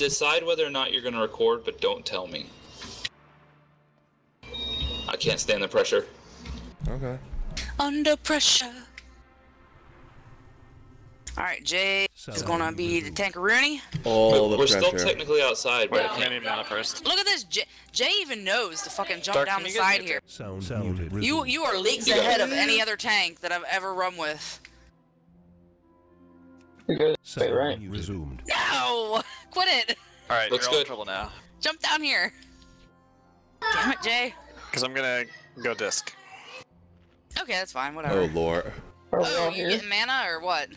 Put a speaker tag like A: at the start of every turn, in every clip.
A: decide whether or not you're going to record, but don't tell me. I can't stand the pressure.
B: Okay.
C: Under pressure. Alright, Jay is gonna be the tankaroonie.
B: All
A: But
B: the
A: we're
B: pressure.
A: still technically outside,
D: Wait,
A: but
D: I need mana first.
C: Look at this. Jay, Jay even knows to fucking jump
D: Dark,
C: down the side here.
E: Sound, muted.
C: You you are leagues
A: You
C: ahead of any other tank that I've ever run with.
F: You go
E: Sound
F: Wait, right.
E: resumed.
C: No! Quit it!
D: Alright,
A: Looks
D: you're all in trouble now.
C: Jump down here. Damn it, Jay.
D: Because I'm gonna go disc.
C: Okay, that's fine,
B: Oh
C: whatever.
B: lord.
F: Are we
C: Oh, oh
F: all
C: you
F: here?
C: getting mana or what?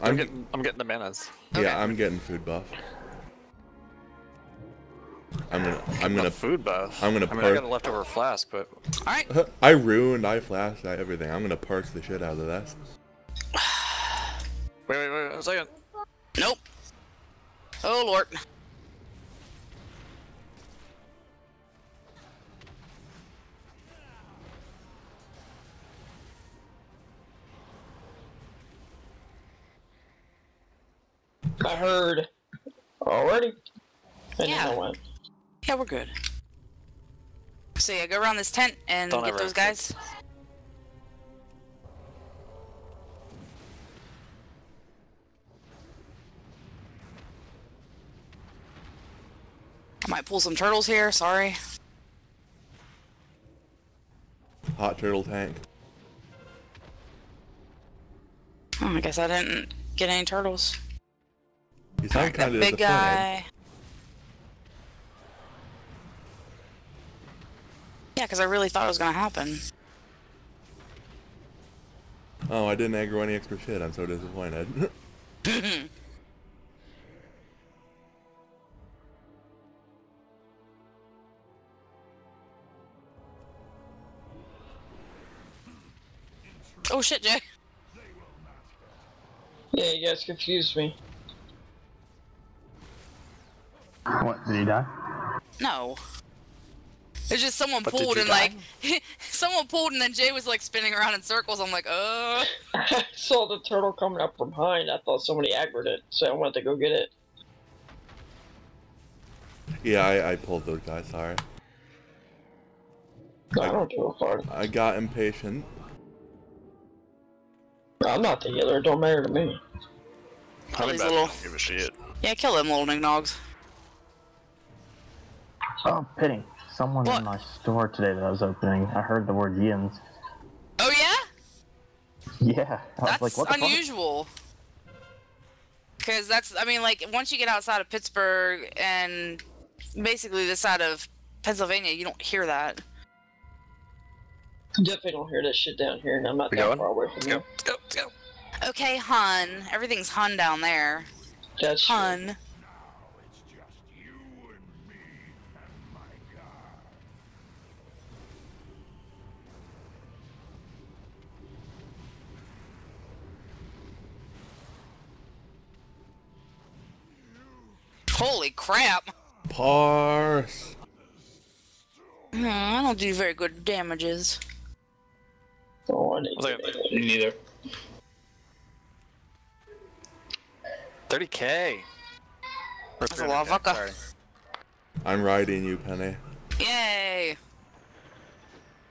D: I'm
B: I'm
D: getting, I'm getting the manas.
B: yeah,
C: Okay.
B: I'm getting food buff. I'm gonna I'm gonna
D: food buff.
B: I'm gonna
D: I mean, I
B: per-
D: got a leftover flask, but
C: Alright.
B: I ruined, I flashed, I everything. I'm gonna purge the shit out of this.
D: wait, wait, wait, a second.
C: Nope. Oh lord.
F: I heard. Already? I
C: Yeah.
F: didn't know.
C: Yeah, we're good. So yeah, go around this tent and
D: Don't
C: get those
D: have
C: guys. I might pull some turtles here, sorry.
B: Hot turtle tank.
C: Oh, I guess I didn't get any turtles.
B: You sound kind of
C: big guy. Yeah, because I really thought it was gonna happen.
B: Oh, I didn't aggro any extra shit. I'm so disappointed.
C: Oh shit, Jay.
F: Yeah, you guys confused me.
G: What, did he die?
C: No. It's just someone
D: But
C: pulled
D: you
C: and like someone pulled and then Jay was like spinning around in circles. I'm like, uh
F: I saw the turtle coming up from behind. I thought somebody aggroed it, so I went to go get it.
B: yeah, I, I pulled those guys. Sorry.
F: I don't give a fuck.
B: I got impatient.
F: I'm not the healer. It don't matter to me.
C: Kill
D: Honey
C: these little-
D: give a shit.
C: Yeah, kill them little nignogs.
G: Oh, pity. Someone
C: What?
G: in my store today that I was opening, I heard the word yins.
C: Oh yeah?
G: Yeah. I was
C: That's
G: like, what the fuck?
C: unusual. Cause that's I mean like once you get outside of Pittsburgh and basically this side of Pennsylvania, you don't hear that.
F: Definitely don't hear that shit down here, and I'm not
D: We
F: that
D: going?
F: far away
D: Let's
F: from
D: go,
F: you.
D: let's go, let's go.
C: Okay, hun. Everything's hun down there.
F: That's true.
C: Hun. Holy crap!
B: Parse.
C: Hmm, I don't do very good damages.
F: Oh, I need to-
A: neither.
D: 30k.
C: That's a lot of vodka.
B: I'm riding you, Penny.
C: Yay!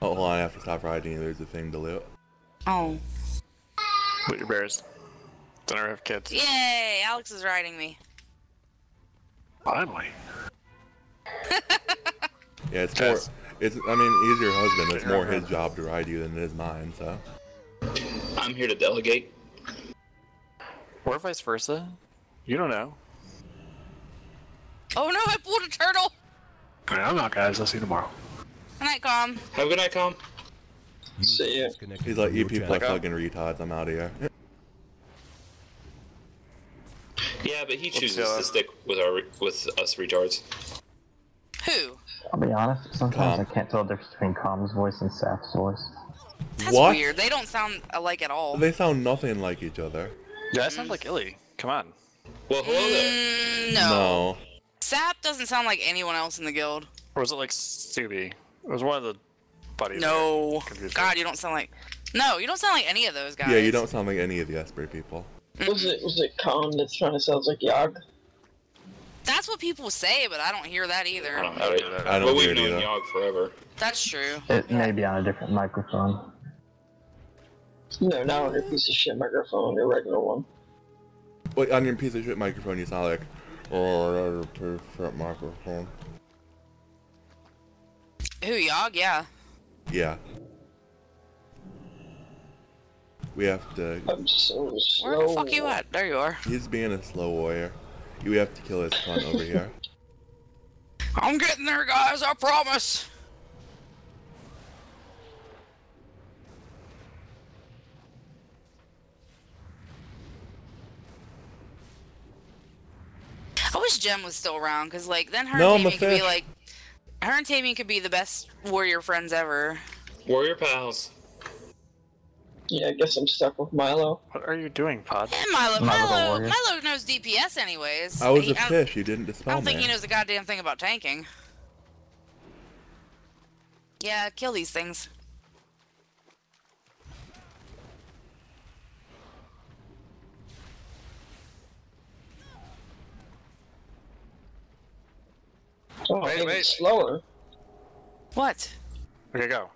B: Oh, hold on, I have to stop riding you. There's a thing to loot.
C: Oh.
D: Loot your bears. Don't ever have kids.
C: Yay! Alex is riding me.
D: Finally.
B: Yeah, it's
D: Yes.
B: more. It's. I mean, he's your husband. It's more his job to ride you than it is mine. So.
A: I'm here to delegate.
D: Or vice versa. You don't know.
C: Oh no, I pulled a turtle!
D: Alright, I'm out, guys. I'll see you tomorrow.
C: Good night, Com.
A: Have a good night, Com.
F: See ya.
E: Disconnected
B: He's like, you people are fucking retards. I'm out of here.
A: Yeah, but he chooses to stick with our with us retards.
C: Who?
G: I'll be honest, sometimes
B: Calm.
G: I can't tell the difference between Com's voice and Saf's voice.
C: That's
B: What?
C: weird. They don't sound alike at all.
B: They sound nothing like each other.
D: Yeah, that sounds like Illy. Come on.
A: Well, hello there.
C: Mm, no.
B: No.
C: Sap doesn't sound like anyone else in the guild.
D: Or was it like Subi? It was one of the buddies.
C: No. God, you don't sound like. No, you don't sound like any of those guys.
B: Yeah, you don't sound like any of the Esper people.
F: Was it was it Khan that kind of sounds like Yog?
C: That's what people say, but I don't hear that either.
A: I don't
D: I
A: know.
D: don't do that.
B: I don't
A: But
B: hear
A: we've
B: it
A: known
B: either.
A: Yogg forever.
C: That's true.
G: It may be on a different microphone.
F: No, not on your piece of shit microphone, your regular one.
B: Wait, on your piece of shit microphone, you sound like, oh, that's a shit microphone.
C: Who, Yogg? Yeah.
B: Yeah. We have to.
F: I'm so slow.
C: Where the fuck you at? There you are.
B: He's being a slow warrior. We have to kill his son over here.
C: I'm getting there, guys. I promise. I wish Jem was still around, cause like then her
B: No,
C: and
B: I'm
C: Tammy could be like, her and Tammy could be the best warrior friends ever.
A: Warrior pals.
F: Yeah, I guess I'm stuck with Milo.
D: What are you doing, Pod?
C: And Milo,
G: Not with a
C: Milo. Milo knows DPS anyways.
B: I was
C: He-
B: a
C: I
B: fish. You didn't
C: I don't think
B: me.
C: he knows a goddamn thing about tanking. Yeah, kill these things.
F: Oh,
D: Wait,
F: maybe
D: wait.
F: slower.
C: What?
D: Okay, go.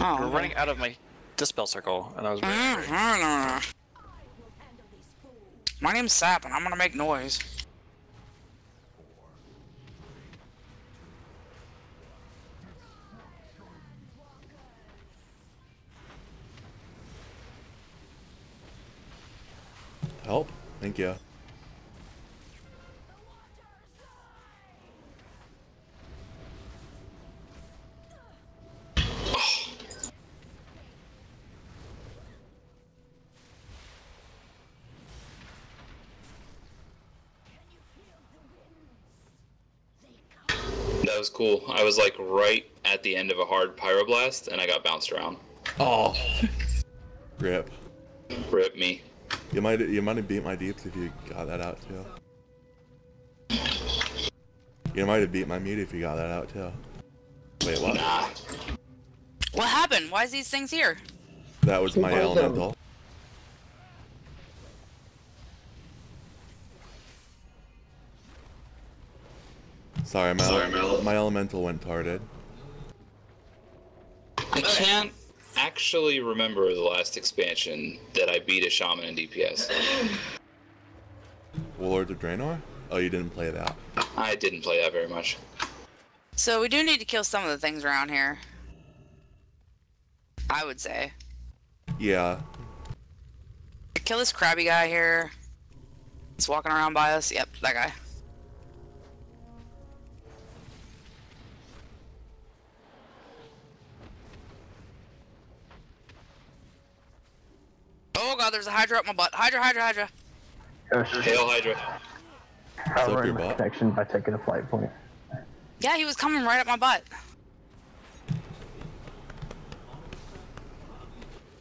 C: Oh,
D: We're running out of my dispel circle, and I was very
C: Mhm. My name's Sap, and I'm gonna make noise.
B: Help. Thank you.
A: That was cool. I was like right at the end of a hard pyroblast, and I got bounced around.
B: Oh. Rip.
A: Rip me.
B: You might you might have beat my deeps if you got that out too. You might have beat my meat if you got that out too. Wait, what?
A: Nah.
C: What happened? Why is these things here?
B: That was my
F: Who them?
B: elemental. Sorry, my,
A: Sorry, my-
B: my elemental went tarded.
A: I can't actually remember the last expansion that I beat a shaman in DPS.
B: Warlords of Draenor? Oh, you didn't play that.
A: I didn't play that very much.
C: So we do need to kill some of the things around here. I would say.
B: Yeah.
C: Kill this crabby guy here. He's walking around by us. Yep, that guy. Oh god, there's a Hydra up my butt. Hydra, Hydra, Hydra.
G: Oh, shit.
A: Hail Hydra.
G: I
B: up
G: ruined my
B: butt?
G: connection by taking a flight point.
C: Yeah, he was coming right up my butt.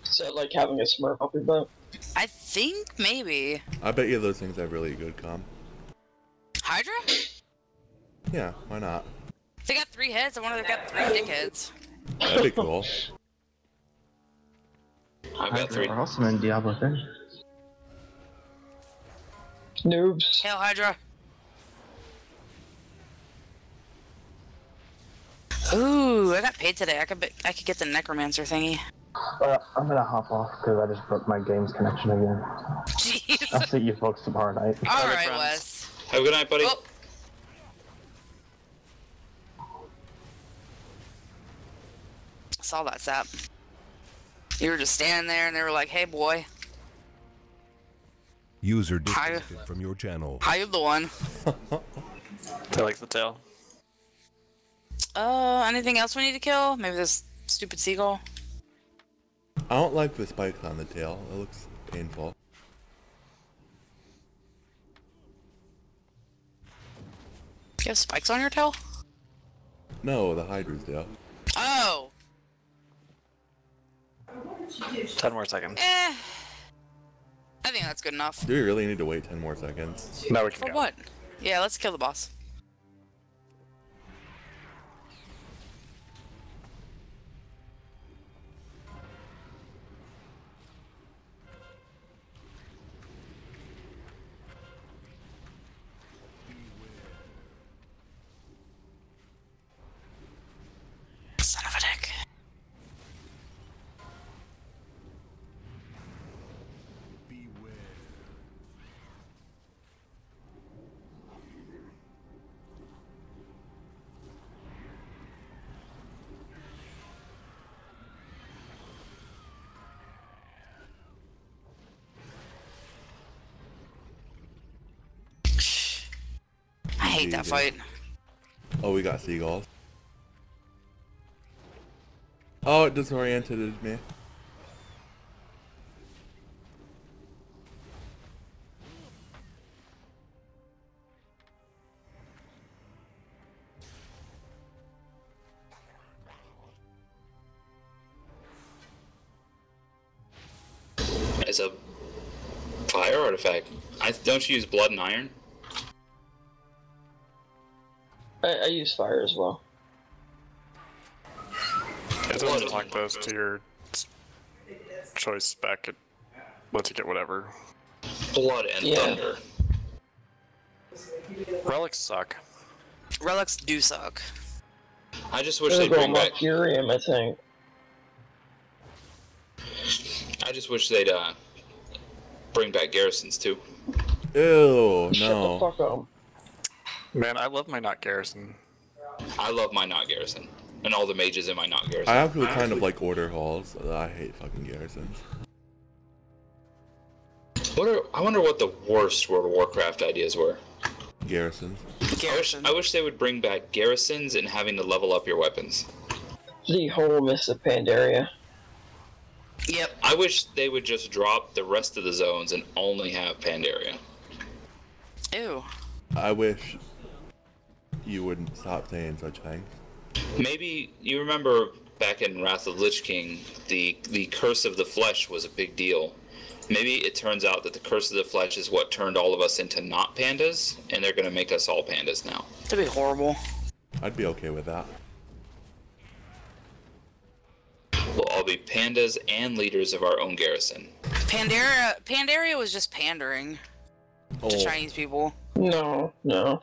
F: Is that like having a smurf up your butt?
C: I think maybe.
B: I bet you those things have really good com.
C: Hydra?
B: Yeah, why not?
C: They got three heads. I wonder if they've got three dickheads.
B: That'd be cool.
A: I've got three.
G: We're also in Diablo 3.
F: Noobs.
C: Hail Hydra. Ooh, I got paid today. I could I could get the necromancer thingy.
G: Uh, I'm gonna hop off because I just broke my game's connection again.
C: Jeez.
G: I'll see you folks tomorrow night.
C: All
D: Bye, friends.
C: Wes.
A: Have a good night, buddy.
C: Oh. I saw that sap. You were just standing there, and they were like, "Hey, boy,
E: User
C: Hi.
E: disconnected from your channel.
C: how you doing?"
D: I like the tail.
C: Uh, anything else we need to kill? Maybe this stupid seagull.
B: I don't like the spikes on the tail. It looks painful.
C: You have spikes on your tail?
B: No, the hydras do.
C: Oh.
D: Ten more seconds.
C: Eh. I think that's good enough.
B: Do we really need to wait 10 more seconds?
D: Now we can
C: For
D: go.
C: what? Yeah, let's kill the boss. Hate that fight.
B: Oh, we got seagulls. Oh, it disoriented me.
A: As a fire artifact. I don't you use blood and iron?
F: I, I use fire as well.
E: It doesn't lock those to your choice spec. It lets you get whatever.
A: Blood and
F: Yeah.
A: thunder.
D: Relics suck.
C: Relics do suck.
A: I just wish
F: They're
A: they'd bring
F: going
A: back.
F: Mercurium, I think.
A: I just wish they'd uh bring back garrisons too.
B: Ew,
F: Shut the
B: no.
F: fuck up.
E: Man, I love my not garrison.
A: I love my not garrison and all the mages in my not garrison.
B: I actually kind of like order halls. I hate fucking garrisons.
A: What are, I wonder what the worst World of Warcraft ideas were.
B: Garrisons.
A: I wish,
C: Garrison.
A: I wish they would bring back garrisons and having to level up your weapons.
F: The whole Mists of Pandaria.
C: Yep.
A: I wish they would just drop the rest of the zones and only have Pandaria.
C: Ew.
B: I wish you wouldn't stop saying such things.
A: Maybe you remember back in Wrath of Lich King, the the curse of the flesh was a big deal. Maybe it turns out that the curse of the flesh is what turned all of us into not pandas, and they're gonna make us all pandas now.
C: That'd be horrible.
B: I'd be okay with that.
A: We'll all be pandas and leaders of our own garrison.
C: Pandaria. Pandaria was just pandering
B: Oh,
C: to Chinese people.
F: No, no.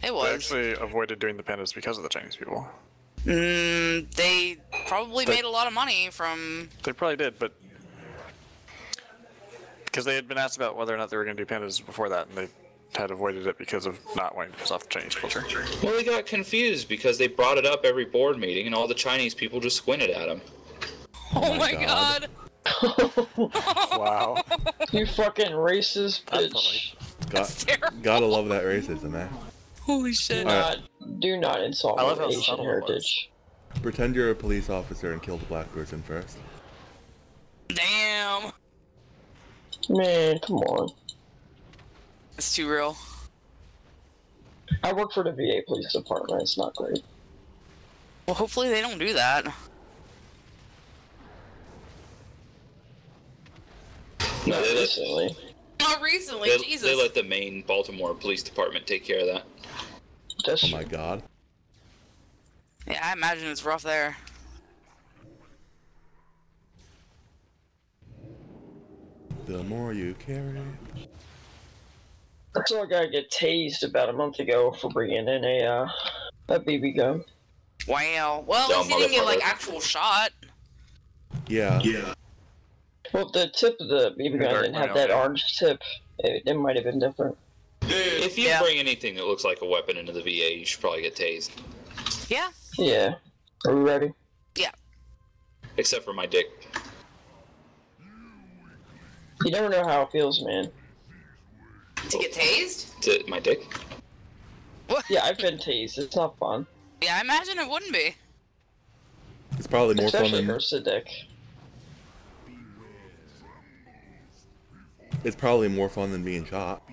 C: It
E: They
C: was.
E: actually avoided doing the pandas because of the Chinese people.
C: Mm, they probably
E: They-
C: made a lot of money from.
E: They probably did, but because they had been asked about whether or not they were going to do pandas before that, and they had avoided it because of not wanting to piss off the Chinese culture.
A: Well, they got confused because they brought it up every board meeting, and all the Chinese people just squinted at them.
C: Oh,
B: my
C: my
B: God.
C: god.
E: Wow.
F: You fucking racist
E: That's
F: bitch.
C: That's
B: got,
C: terrible.
B: gotta love that racism, man.
C: Holy
F: Do
C: shit.
B: Alright.
F: not, do not insult
E: I
F: my
E: love how
F: Asian
E: subtle was.
F: heritage.
B: Pretend you're a police officer and kill the black person first.
C: Damn.
F: Man, come on.
C: It's too real.
F: I work for the VA police department. It's not great.
C: Well, hopefully they don't do that.
F: Not recently.
C: Not recently,
A: they,
C: Jesus.
A: they let the main Baltimore Police Department take care of that.
F: That's
B: Oh my god.
C: Yeah, I imagine it's rough there.
B: The more you carry.
F: That's all I gotta get tased about a month ago for bringing in a uh, a BB gun.
C: Wow. Well, at least you didn't get like actual shot.
B: Yeah. Yeah.
F: Well, the tip of the BB gun didn't have that orange tip. It, it might have been different.
A: If you
C: Yeah.
A: bring anything that looks like a weapon into the VA, you should probably get tased.
C: Yeah.
F: Yeah. Are we ready? Yeah.
A: Except for my dick.
F: You never know how it feels, man.
C: To get tased?
A: To my dick? What?
F: Yeah, I've been tased. It's not fun.
C: Yeah, I imagine it wouldn't be.
B: It's probably more fun
F: Especially
B: than
F: hurts the dick.
B: it's probably more fun than being shot.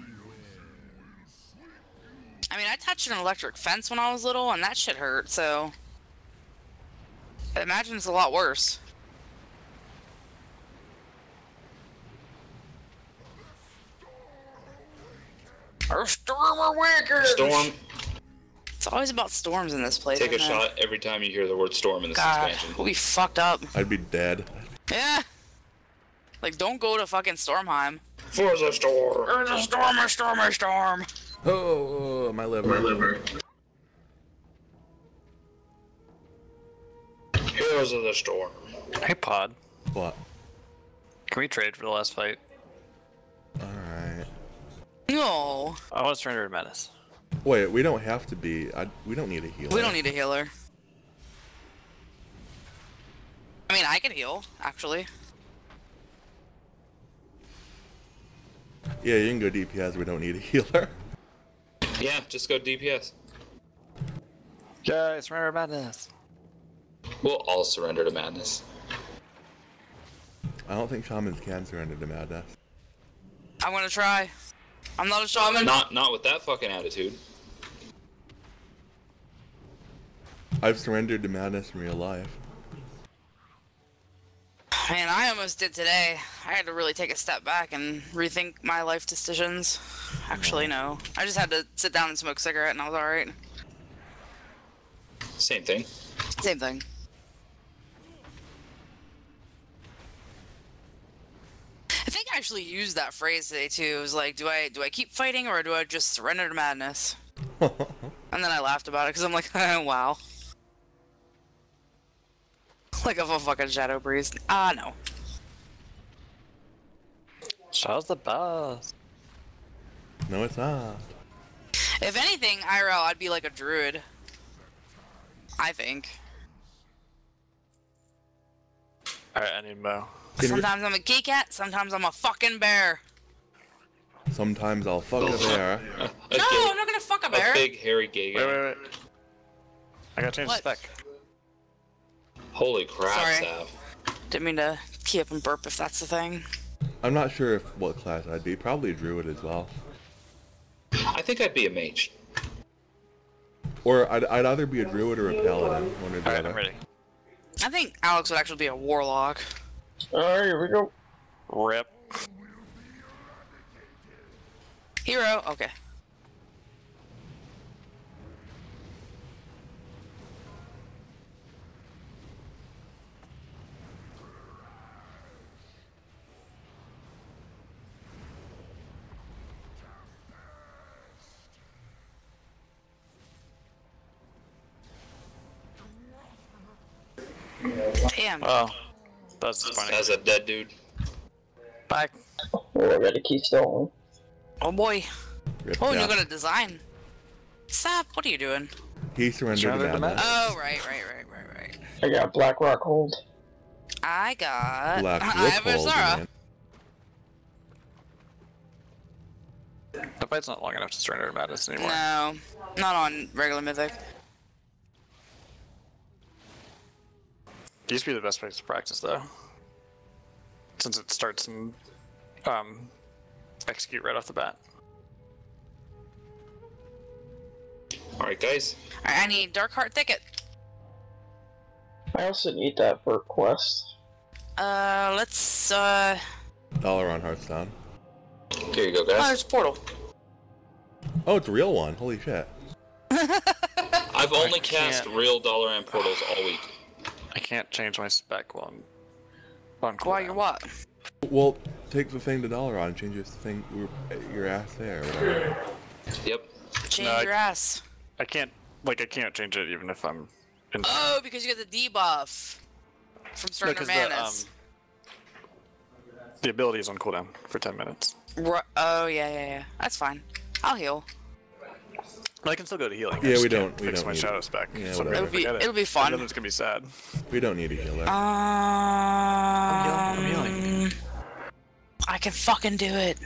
C: I mean, I touched an electric fence when I was little, and that shit hurt, so. I imagine it's a lot worse. Or storm or wicked.
A: Storm,
C: It's always about storms in this place.
A: take a
C: isn't it?
A: shot every time you hear the word storm in this
C: God,
A: expansion.
C: we'll be fucked up.
B: I'd be dead.
C: Yeah. Like, don't go to fucking Stormheim.
A: For the Storm!
C: There's a storm, a storm, a storm.
B: Oh, my liver.
A: Rumors of the storm.
E: Hey, Pod.
B: What?
E: Can we trade for the last fight?
B: Alright.
C: No,
E: I want to surrender to Madness.
B: Wait, we don't have to be. I, we don't need a healer.
C: we don't need a healer. I mean, I can heal actually.
B: Yeah, you can go DPS. We don't need a healer.
A: Yeah, just go DPS.
E: Yeah, surrender to Madness.
A: We'll all surrender to madness.
B: I don't think shamans can surrender to madness.
C: I'm gonna try. I'm not a shaman.
A: Not not with that fucking attitude.
B: I've surrendered to madness in real life.
C: Man, I almost did today. I had to really take a step back and rethink my life decisions. Actually, no. I just had to sit down and smoke a cigarette, and I was alright.
A: Same thing.
C: Same thing. I think I actually used that phrase today too. It was like, do I do I keep fighting or do I just surrender to madness? And then I laughed about it because I'm like, wow. Like of a fucking shadow priest. Ah, no.
E: Shadow's the best.
B: no, it's not.
C: If anything, IRL, I'd be like a druid. I think.
E: Alright, I need Mo.
C: Sometimes I'm a geek cat, sometimes I'm a fucking bear.
B: Sometimes I'll fuck a bear.
C: No, I'm not gonna fuck a bear.
A: a big hairy gay guy.
E: Wait, wait, wait. I gotta change
C: What?
E: the spec.
A: Holy crap,
C: Sorry.
A: Sav.
C: Didn't mean to key up and burp if that's the thing.
B: I'm not sure if what class I'd be. Probably a druid as well.
A: I think I'd be a mage.
B: Or I'd, I'd either be a druid or a paladin. One or the
E: Alright,
B: other.
E: I'm ready.
C: I think Alex would actually be a warlock.
F: Alright, here we go.
E: Rip.
C: Hero? Okay. Damn.
E: Oh. That's disappointing.
A: As a dead dude.
E: Bye.
F: Oh, I got a keystone.
C: Oh boy.
B: Rip
C: Oh, and
B: down.
C: you got a design. Sap, what are you doing?
B: He surrendered
E: Surrendered
B: to
E: to
B: madness.
C: Oh, right, right, right, right, right.
F: I got Black Rook Hold.
C: I got.
B: Black Eye
C: of
B: Azshara.
E: The fight's not long enough to surrender to Madness anymore.
C: No, not on regular Mythic.
E: It used to be the best place to practice, though. Since it starts and um, execute right off the bat.
A: Alright, guys.
C: Alright, I need Darkheart Thicket.
F: I also need that for a quest.
C: Uh, let's, uh.
B: Dalaran Hearthstone.
A: Here you go,
C: Oh,
A: guys.
C: there's a portal.
B: Oh, it's a real one. Holy shit.
A: I've only cast
E: can't-
A: real Dalaran portals all week.
E: I can't change my spec while I'm on
C: Why, you're what?
B: Well, take the thing to Dalaran, change this thing, your, your ass there, or whatever.
A: Yep.
C: Change
E: I-
C: your ass.
E: I can't, like, I can't change it even if I'm in.
C: Oh, because you get the debuff from
E: No,
C: Surrender
E: 'cause the, um, the ability is on cooldown for 10 minutes.
C: Ru- oh, yeah, yeah, yeah. That's fine. I'll heal.
E: But I can still go to healing. I
B: Yeah,
E: just
B: we don't- we
E: Fix
B: don't
E: my shadow
B: it.
E: spec.
B: Yeah,
E: so
B: whatever.
C: It'll be-
E: forget it.
C: it'll be
E: And
C: fun.
E: then it's gonna be sad.
B: We don't need a healer.
C: Um,
E: I'm healing.
C: I can fucking do it.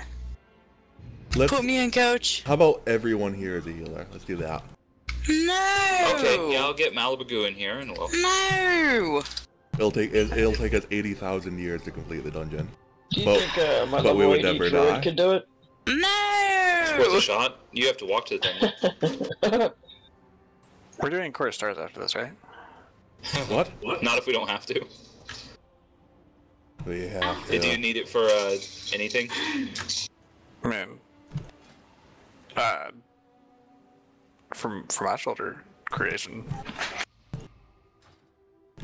B: Let's,
C: Put me in, coach.
B: how about everyone here is a healer? Let's do that.
C: No.
A: Okay, yeah, I'll get Malibu in here and we'll.
C: No.
B: It'll take it, it'll take us 80,000 years to complete the dungeon.
F: Do you
B: But-
F: think uh, my
B: but we would never die.
F: could do it?
A: It's worth a shot. You have to walk to the thing.
E: We're doing Core Stars after this, right?
B: What? what?
A: Not if we don't have to.
B: We have to.
A: Do you need it for uh, anything?
E: I mean, uh, from from my shoulder creation.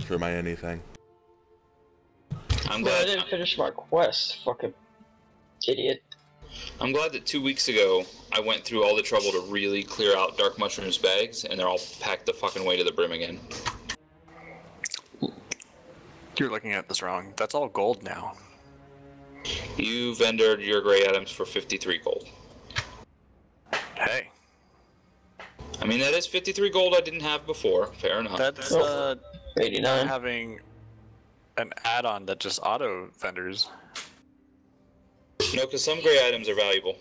B: For my anything.
A: I'm
F: But I didn't finish my quest, fucking idiot.
A: I'm glad that two weeks ago I went through all the trouble to really clear out Dark Mushrooms bags, and they're all packed the fucking way to the brim again.
E: You're looking at this wrong. That's all gold now.
A: You vendored your gray items for 53 gold.
E: Hey,
A: I mean, that is 53 gold I didn't have before. Fair enough.
E: that's
F: Nope.
E: uh,
F: 89.
E: having an add-on that just auto vendors.
A: No, because some gray items are valuable.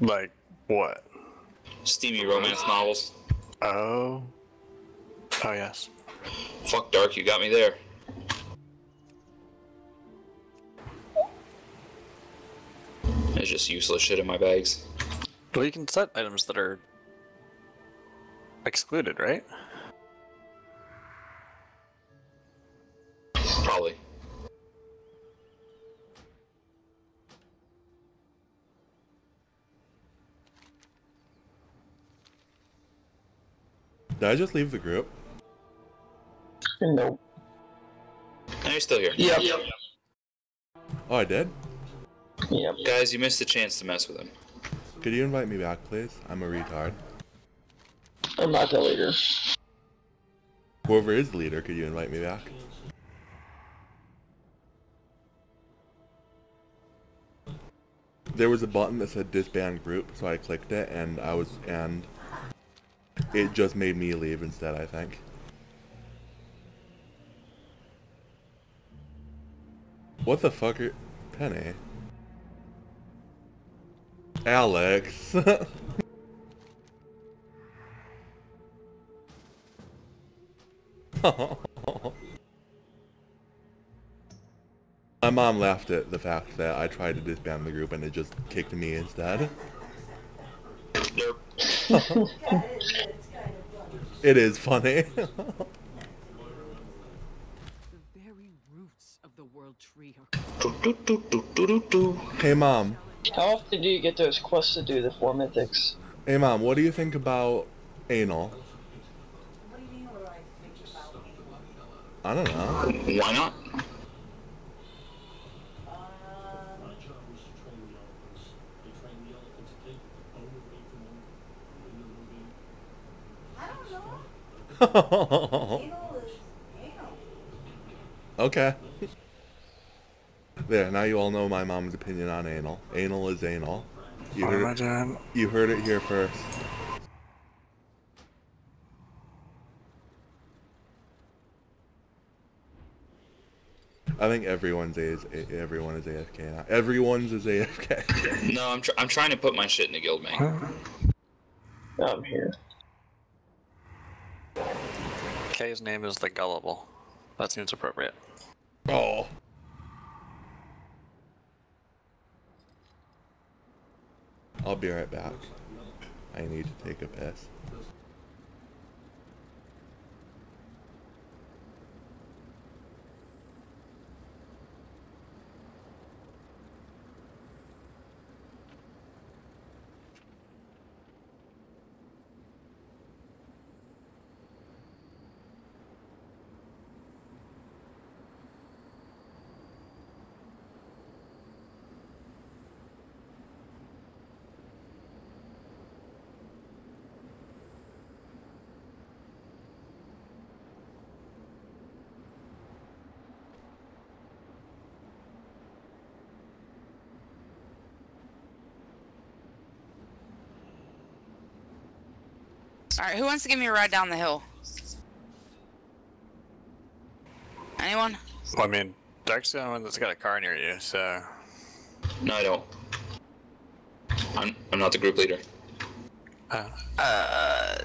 E: Like what?
A: Steamy romance novels.
E: Oh. Oh yes.
A: Fuck Dark, you got me there. There's just useless shit in my bags.
E: Well, you can set items that are excluded, right?
A: Probably.
B: Did I just leave the group?
F: Nope.
A: Now you're still here.
F: Yep.
B: Oh, I did?
F: Yep.
A: Guys, you missed the chance to mess with him.
B: Could you invite me back, please? I'm a retard.
F: I'm not the leader.
B: Whoever is the leader, could you invite me back? There was a button that said disband group, so I clicked it, and I was, and it just made me leave instead, I think. What the fuck are... Penny? Alex! My mom laughed at the fact that I tried to disband the group and it just kicked me instead.
A: Derp.
B: It is funny.
H: The very roots of the world tree are
B: hey mom.
F: How often do you get those quests to do the four mythics?
B: Hey mom, what do you think about anal? I don't know.
A: Why not?
B: okay. There, now you all know my mom's opinion on anal. Anal is anal. You
E: What am
B: heard, it,
E: doing?
B: you heard it here first. I think everyone's a, a everyone is AFK now. Everyone's is AFK.
A: No, I'm, tr- I'm trying to put my shit in the guild bank.
F: I'm here.
E: K's name is the Gullible. That seems appropriate.
B: oh. I'll be right back. I need to take a piss.
C: All right, who wants to give me a ride down the hill? Anyone?
E: Well, I mean, Dark's the only one that's got a car near you, so.
A: No, I don't. I'm, I'm not the group leader.
E: Uh,
C: Uh,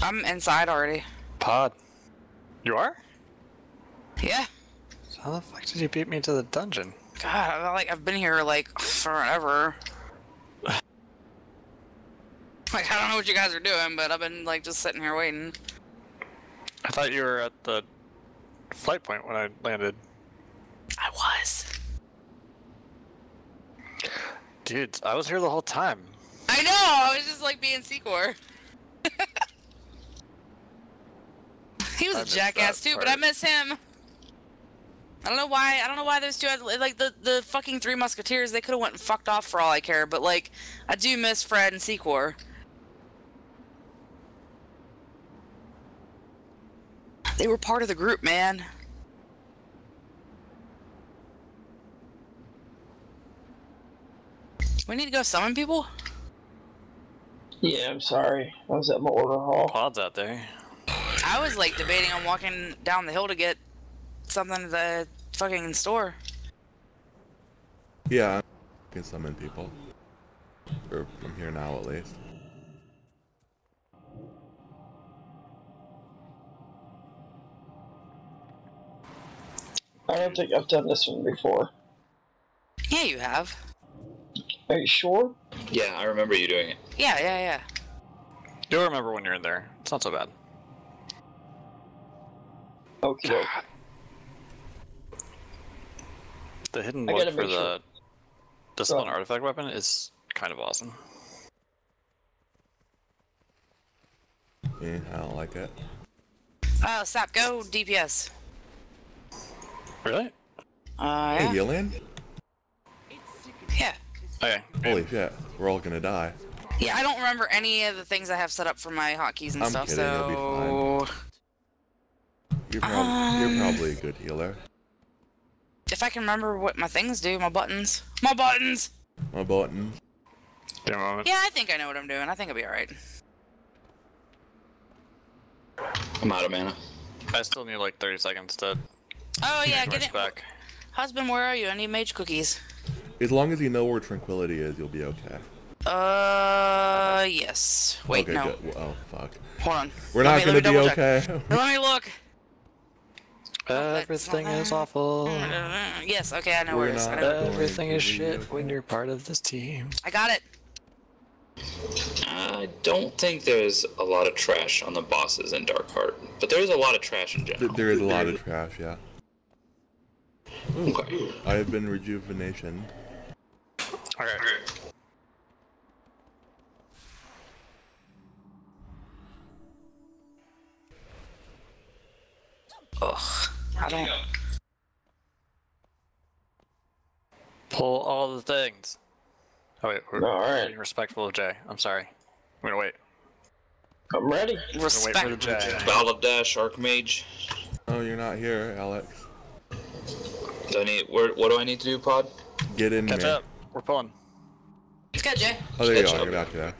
C: I'm inside already.
E: pod. You are?
C: Yeah.
E: So how the fuck did you beat me to the dungeon?
C: God, I feel like I've been here like forever. Like I don't know what you guys are doing, but I've been like just sitting here waiting.
E: I thought you were at the flight point when I landed.
C: I was.
E: Dude, I was here the whole time.
C: I know. I was just like being Secor. he was
E: I
C: a jackass too, but I miss him. I don't know why. I don't know why those two had like the the fucking three musketeers. They could have went and fucked off for all I care. But like, I do miss Fred and Secor. They were part of the group, man. We need to go summon people?
F: Yeah, I'm sorry. I was at my order hall.
E: Pods out there.
C: I was like debating on walking down the hill to get something at the fucking store.
B: Yeah, I can summon people. Or from here now, at least.
F: I don't think I've done this one before.
C: Yeah, you have.
F: Are you sure?
A: Yeah, I remember you doing it.
C: Yeah, yeah, yeah.
E: You'll remember when you're in there. It's not so bad.
F: Okay.
E: The hidden
F: I
E: for
F: make
E: the
F: sure-
E: discipline
F: Go on.
E: artifact weapon is kind of awesome.
B: Yeah, I don't like it.
C: Oh, Sap, go DPS.
E: Really?
C: Uh,
B: Hey,
C: yeah.
B: Yillian?
C: Yeah.
E: Okay.
B: Holy shit, we're all gonna die.
C: Yeah, I don't remember any of the things I have set up for my hotkeys and
B: I'm
C: stuff,
B: kidding,
C: so...
B: You're, prob- you're
C: Um,
B: probably a good healer.
C: If I can remember what my things do, my buttons. My buttons!
B: My button.
E: Give me.
C: Yeah, I think I know what I'm doing. I think I'll be alright.
A: I'm out of mana.
E: I still need like 30 seconds to
C: Oh, yeah,
E: rush
C: get it.
E: back.
C: Husband, where are you? I need mage cookies.
B: As long as you know where tranquility is, you'll be okay.
C: Uh, yes. Wait,
B: okay,
C: no.
B: good. Well, Oh, fuck.
C: Hold on.
B: We're
C: Let
B: not
C: me-
B: gonna be okay.
C: Let me look.
E: Everything is awful.
C: Yes, okay, I know where
B: We're
C: it is.
B: Not-
E: Everything is shit
B: okay.
E: when you're part of this team.
C: I got it.
A: I don't think there's a lot of trash on the bosses in Darkheart, but there's a lot of trash in
B: Th-
A: general.
B: there is a lot of trash, yeah.
A: Okay.
B: I have been rejuvenation.
E: Okay.
C: Ugh. I don't.
E: Pull all the things. Oh wait, we're
F: All right.
E: being respectful of Jay. I'm sorry. I'm gonna wait.
F: I'm ready.
E: I'm wait
C: Respect.
E: for the Jay.
A: Battle of Dash, Archmage.
B: Oh, you're not here, Alex.
A: Do I need, where, what do I need to do, Pod?
B: Get in
E: Catch
B: there.
E: up. We're pulling.
C: It's good, Jay.
B: Oh, there you
A: Catch
B: go.
A: up.
B: You're back there.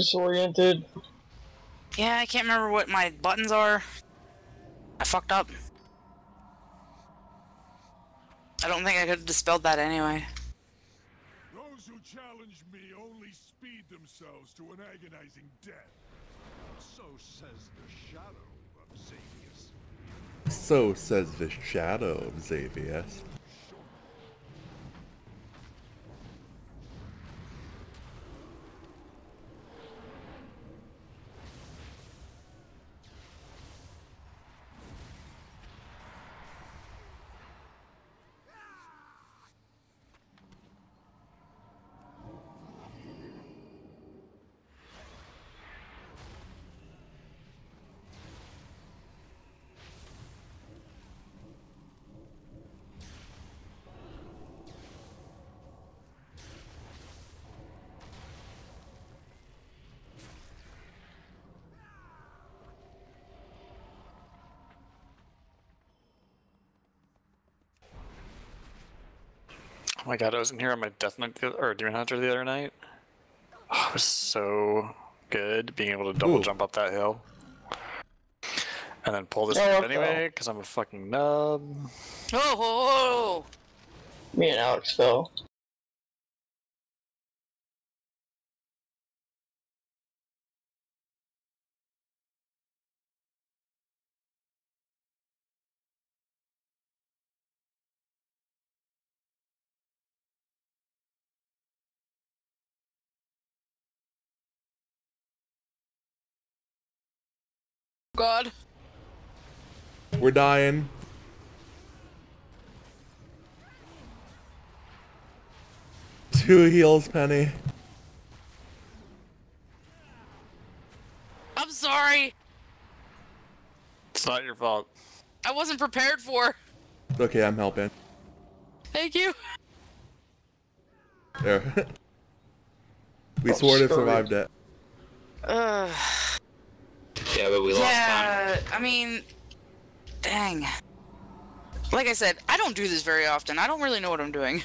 F: Disoriented.
C: Yeah, I can't remember what my buttons are. I fucked up. I don't think I could have dispelled that anyway.
I: Those who challenge me only speed themselves to an agonizing death. So says the shadow of Xavius.
B: So says the shadow of Xavius.
E: Oh my god, I was in here on my Death Knight the- or Demon Hunter the other night. Oh, it was so good being able to double
B: Ooh.
E: jump up that hill. And then pull this
F: Oh,
E: thing
F: what the
E: anyway, because I'm a fucking nub.
C: Oh, oh, oh, oh.
F: Me and Alex fell.
C: God.
B: We're dying. Two heals, Penny.
C: I'm sorry.
E: It's not your fault.
C: I wasn't prepared for.
B: Okay, I'm helping.
C: Thank you.
B: There. we oh, sort of
F: sorry.
B: survived it.
C: Ugh.
A: Yeah, but we lost time.
C: yeah, I mean, dang. Like I said, I don't do this very often. I don't really know what I'm doing.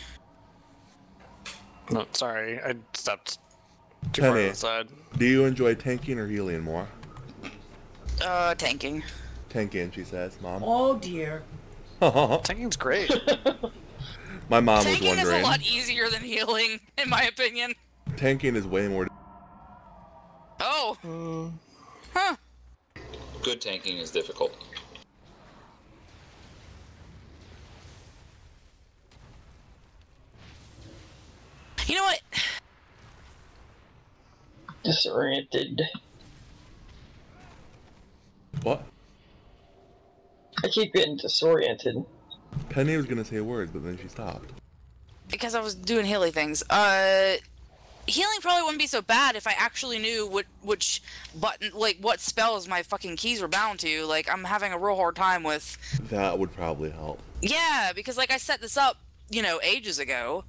E: No, sorry, I stepped too far to
B: Penny.
E: the side.
B: Do you enjoy tanking or healing more?
C: Uh, tanking.
B: Tanking, she says, Mom.
H: Oh dear.
E: Tanking's great.
B: My mom was
C: tanking is a lot easier than healing, in my opinion.
B: Tanking is way more.
C: Oh. Huh.
A: Good tanking is difficult.
C: You know what?
F: Disoriented.
B: What?
F: I keep getting disoriented.
B: Penny was gonna say words, but then she stopped.
C: Because I was doing hilly things. Uh, healing probably wouldn't be so bad if I actually knew what which button, like what spells my fucking keys were bound to. Like I'm having a real hard time with.
B: That would probably help.
C: Yeah, because like I set this up, you know, ages ago.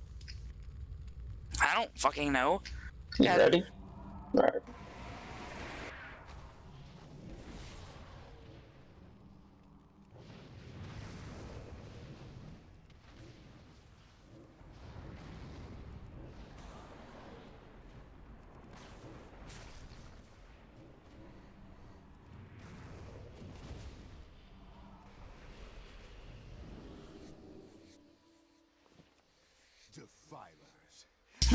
C: I don't fucking know.
F: You
C: Yeah.
F: ready? Alright.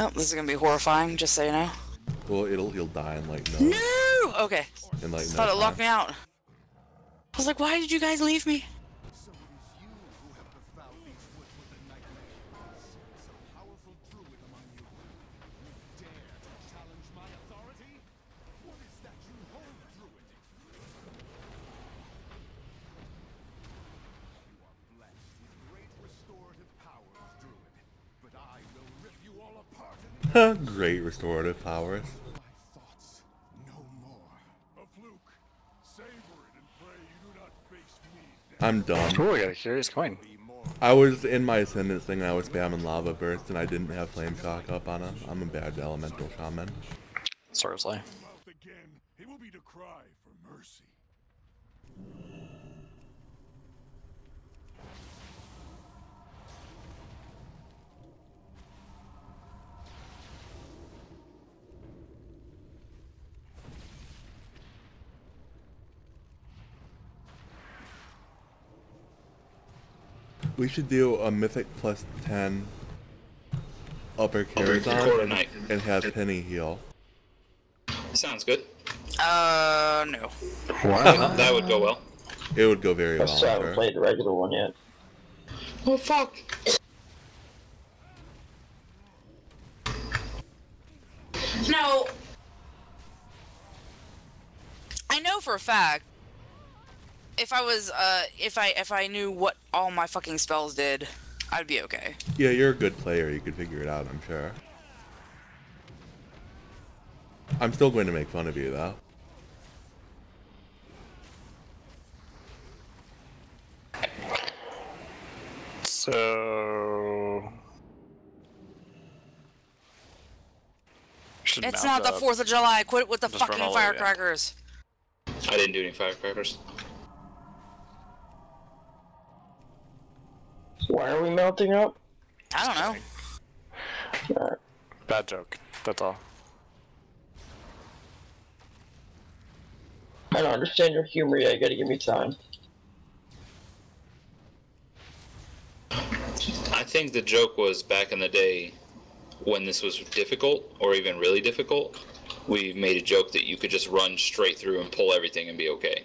C: Oh, this is gonna be horrifying. Just so you know.
B: Well, it'll he'll die in like no,
C: No. Okay.
B: in like no
C: Thought it locked me out. I was like, why did you guys leave me?
I: Not face me.
B: I'm done.
E: Ooh, I got a curious coin.
B: I was in my ascendant thing. I was spamming lava burst, and I didn't have flame shock up on him. I'm a bad elemental shaman.
E: Seriously.
I: mouth again. It will be to cry for mercy.
B: We should do a mythic plus ten upper
A: Upper
B: Karazhan
A: quarter
B: and, and have Penny heal.
A: Sounds good.
C: Uh, no.
E: Wow.
A: That would go well.
B: It would go very
F: I
B: well. I'm
F: haven't
B: sure.
F: played the regular one yet.
A: Oh fuck.
C: No. I know for a fact. If I was, uh, if I if I knew what all my fucking spells did, I'd be okay.
B: Yeah, you're a good player. You could figure it out. I'm sure. I'm still going to make fun of you though.
E: So. Should
C: It's
E: mount
C: not the. Fourth of July. Quit with the
E: Just
C: fucking
E: all over,
C: firecrackers.
A: I didn't do any firecrackers.
F: Why are we melting up?
C: I don't know.
F: Alright.
E: Bad joke. That's all.
F: I don't understand your humor yet. You gotta give me time.
A: I think the joke was back in the day when this was difficult or even really difficult. We made a joke that you could just run straight through and pull everything and be okay.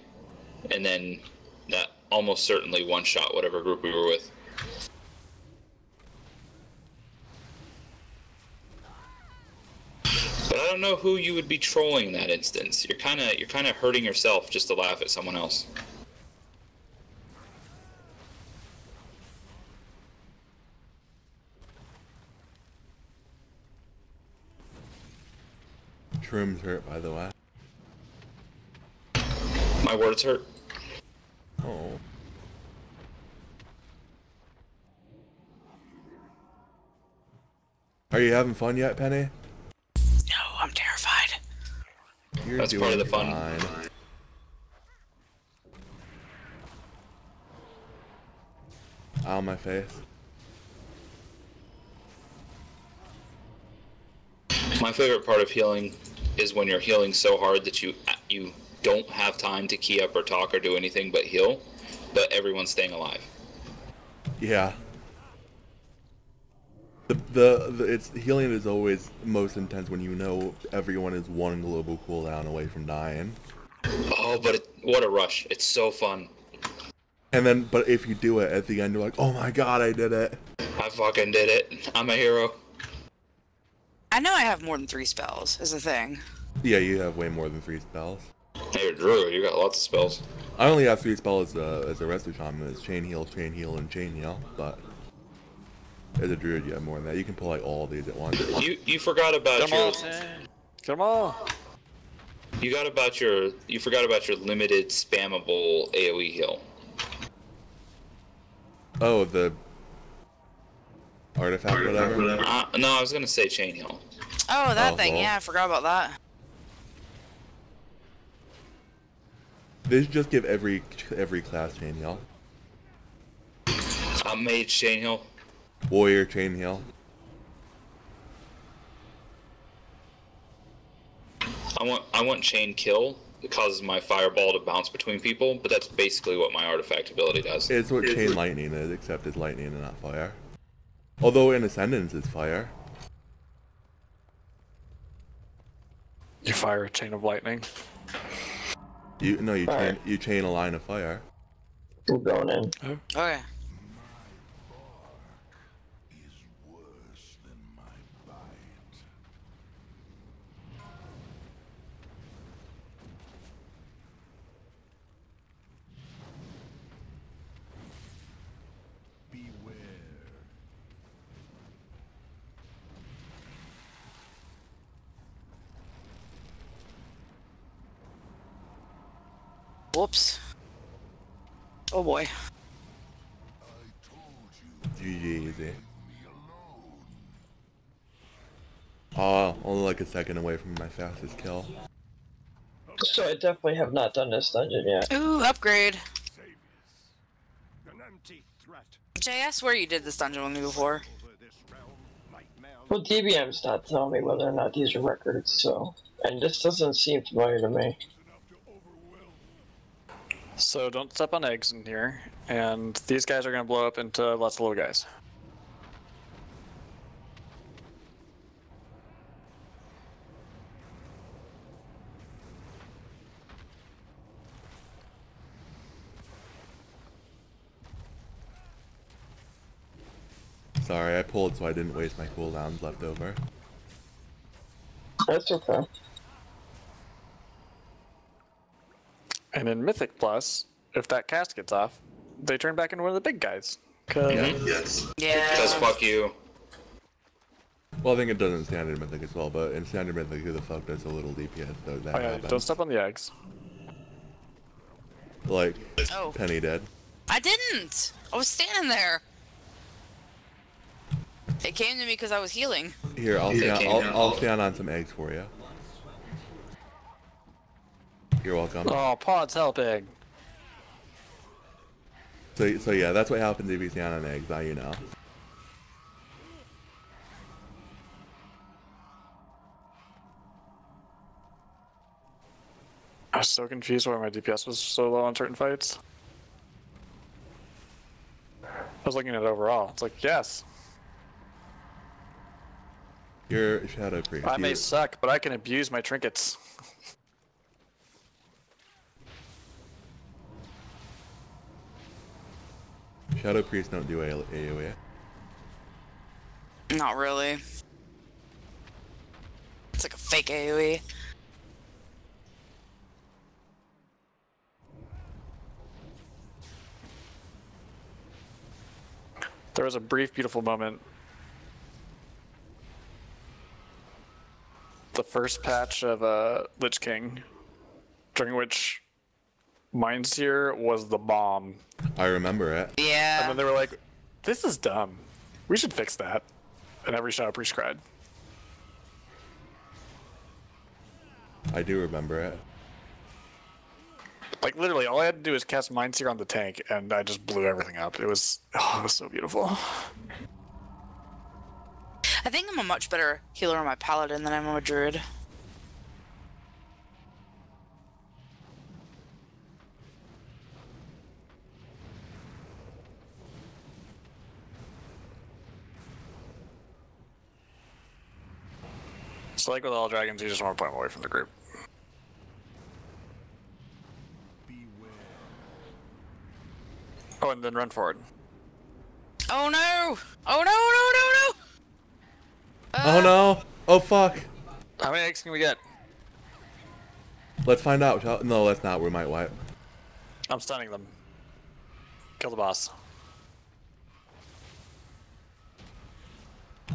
A: And then that almost certainly one shot whatever group we were with. But I don't know who you would be trolling in that instance. You're kind of you're kind of hurting yourself just to laugh at someone else.
B: Shroom's hurt, by the way.
A: My words hurt.
B: Oh. Are you having fun yet, Penny?
C: No, I'm terrified.
B: You're
A: That's part of the fun.
B: fine. Ow, my face.
A: My favorite part of healing is when you're healing so hard that you you don't have time to key up or talk or do anything but heal, but everyone's staying alive.
B: Yeah. The, the the it's healing is always most intense when you know everyone is one global cooldown away from dying.
A: Oh, but it, what a rush! It's so fun.
B: And then, but if you do it at the end, you're like, oh my god, I did it.
A: I fucking did it. I'm a hero.
C: I know I have more than three spells, is the thing.
B: Yeah, you have way more than three spells.
A: Hey, Drew. You got lots of spells.
B: I only have three spells uh, as a resto shaman. It's chain heal, chain heal, and chain heal. But as a druid, you have more than that. You can pull like all these at once.
A: You you forgot about
E: Come
A: your
E: on, come on.
A: you got about your you forgot about your limited spammable AOE heal.
B: Oh, the artifact, whatever.
A: Uh, no, I was gonna say chain heal.
C: Oh, that
B: Oh,
C: thing.
B: well.
C: Yeah, I forgot about that.
B: They should just give every every class chain heal.
A: I'm mage chain heal.
B: Warrior chain heal.
A: I want I want chain kill. It causes my fireball to bounce between people, but that's basically what my artifact ability does.
B: It's what chain lightning is, except it's lightning and not fire. Although in Ascendance it's fire.
E: You fire a chain of lightning.
B: You no, you chain you chain a line of fire.
F: We're going in. Oh.
C: Oh, okay.
I: is worse than my bite. Beware.
C: Whoops. Oh boy.
I: I told you,
B: GG easy.
I: me alone.
B: Oh, only like a second away from my fastest kill.
F: So I definitely have not done this dungeon yet.
C: Ooh, upgrade.
I: JS, An empty threat
C: Jay, I swear you did this dungeon with me before.
I: over this realm. Nightmare
F: Well, DBM's not telling me whether or not these are records, so. And this doesn't seem familiar to me.
I: Enough to overwhelm.
E: So don't step on eggs in here, and these guys are gonna blow up into lots of little guys.
B: Sorry, I pulled so I didn't waste my cooldowns left over.
F: That's okay.
E: And in Mythic Plus, if that cast gets off, they turn back into one of the big guys. Cause
A: Because
C: Yeah.
A: fuck you.
B: Well, I think it does in standard mythic as well, but in standard mythic, who the fuck does a little DPS? So that
E: oh yeah,
B: happens.
E: don't step on the eggs.
B: Like
C: Oh.
B: Penny did.
C: I didn't. I was standing there. It came to me because I was healing.
B: Here, I'll
A: Yeah,
B: stand, I'll. I'll stand on some eggs for you. You're welcome.
E: Oh, Pod's helping.
B: So, so yeah, that's what happens if you stand on eggs. Now you know.
E: I was so confused why my DPS was so low on certain fights. I was looking at it overall. It's like, yes,
B: You're Shadow Priest.
E: I may suck, but I can abuse my trinkets.
B: Shadow Priests don't do A- AoE.
C: Not really. It's like a fake E. AoE.
E: There was a brief, beautiful moment. The first patch of uh, Lich King, during which Mind Sear was the bomb.
B: I remember it.
C: Yeah.
E: And then they were like, this is dumb. We should fix that. And every Shadow Priest cried.
B: I do remember it.
E: Like, literally, all I had to do was cast Mind Sear on the tank, and I just blew everything up. It was, oh, it was so beautiful.
C: I think I'm a much better healer on my paladin than I'm on my druid.
E: So, like with all dragons, you just want to put them away from the group.
I: Beware.
E: Oh, and then run forward.
C: Oh no! Oh no! No! No! No!
B: Oh no! Uh. Oh fuck!
E: How many eggs can we get?
B: Let's find out. No, let's not. We might wipe.
E: I'm stunning them. Kill the boss.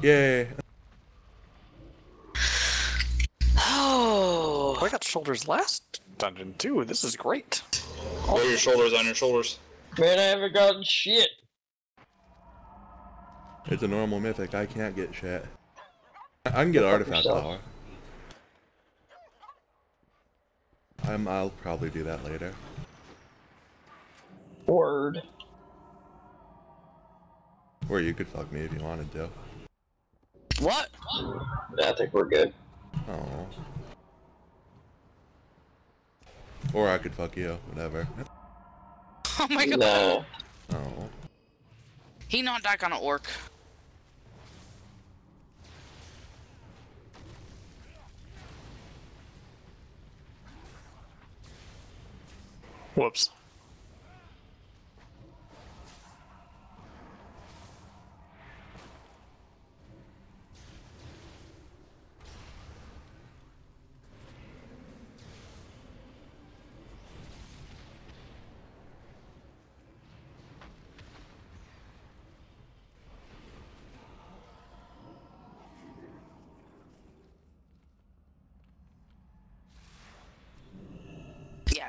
B: Yay!
C: Oh.
E: I got shoulders last dungeon too. This is great.
A: Roll your shoulders on your shoulders.
F: Man, I haven't gotten shit.
B: It's a normal mythic. I can't get shit. I I can get artifact power. I'm. I'll probably do that later.
F: Word.
B: Or you could fuck me if you wanted to.
C: What?
F: I think we're good.
B: Oh. Or I could fuck you. Whatever.
C: Oh my god.
F: Nah.
B: Oh.
C: He not that kind of orc.
E: Whoops.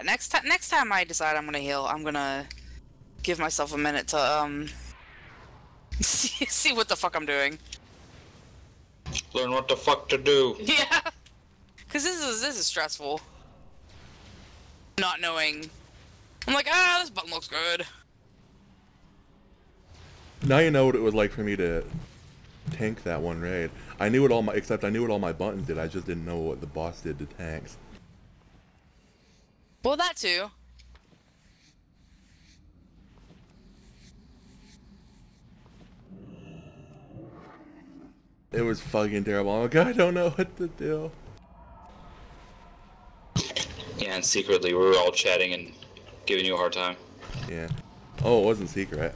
C: Next time. Next time I decide I'm gonna heal, I'm gonna give myself a minute to um see, see what the fuck I'm doing.
A: Learn what the fuck to do.
C: Yeah. Cause this is this is stressful. Not knowing. I'm like, ah, this button looks good.
B: Now you know what it was like for me to tank that one raid. I knew what all my except I knew what all my buttons did. I just didn't know what the boss did to tanks.
C: Well, that too.
B: It was fucking terrible. I'm like, I don't know what to do.
A: Yeah, and secretly we were all chatting and giving you a hard time.
B: Yeah. Oh, it wasn't secret.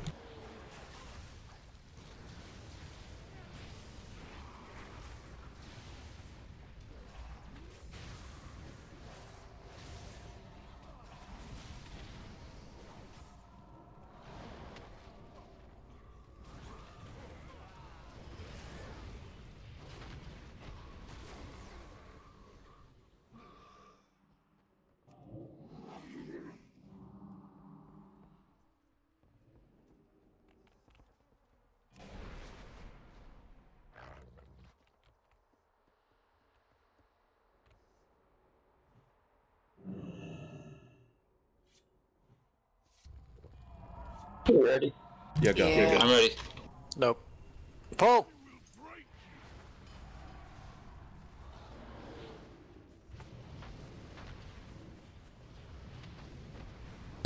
F: You ready?
B: Yeah, go.
C: Yeah.
A: I'm ready.
E: Nope. Pull.